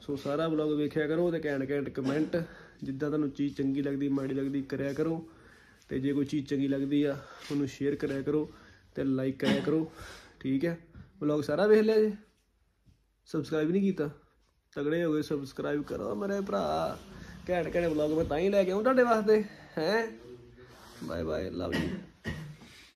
ਸੋ ਸਾਰਾ ਵਲੌਗ ਵੇਖਿਆ ਕਰੋ ਤੇ ਘੈਂਟ ਘੈਂਟ ਕਮੈਂਟ, ਜਿੱਦਾਂ ਤੁਹਾਨੂੰ ਚੀਜ਼ ਚੰਗੀ ਲੱਗਦੀ, ਮਾੜੀ ਲੱਗਦੀ, ਕਰਿਆ ਕਰੋ। ਤੇ ਜੇ ਕੋਈ ਚੀਜ਼ ਚੰਗੀ ਲੱਗਦੀ ਆ, ਉਹਨੂੰ ਸ਼ੇਅਰ ਕਰਿਆ ਕਰੋ ਤੇ ਲਾਈਕ ਕਰਿਆ ਕਰੋ। ਠੀਕ ਹੈ? ਵਲੌਗ ਸਾਰਾ ਵੇਖ ਲਿਆ ਜੀ? ਸਬਸਕ੍ਰਾਈਬ ਨਹੀਂ ਕੀਤਾ? ਤਗੜੇ ਹੋ ਗਏ ਸਬਸਕ੍ਰਾਈਬ ਕਰੋ ਮੇਰੇ ਭਰਾ। ਘੈਂਟ ਘੈਂਟ ਵਲੌਗ ਮੈਂ ਤਾਂ ਹੀ ਲੈ ਕੇ ਆਉਂ ਤੁਹਾਡੇ ਵਾਸਤੇ, ਹੈ? Bye bye love you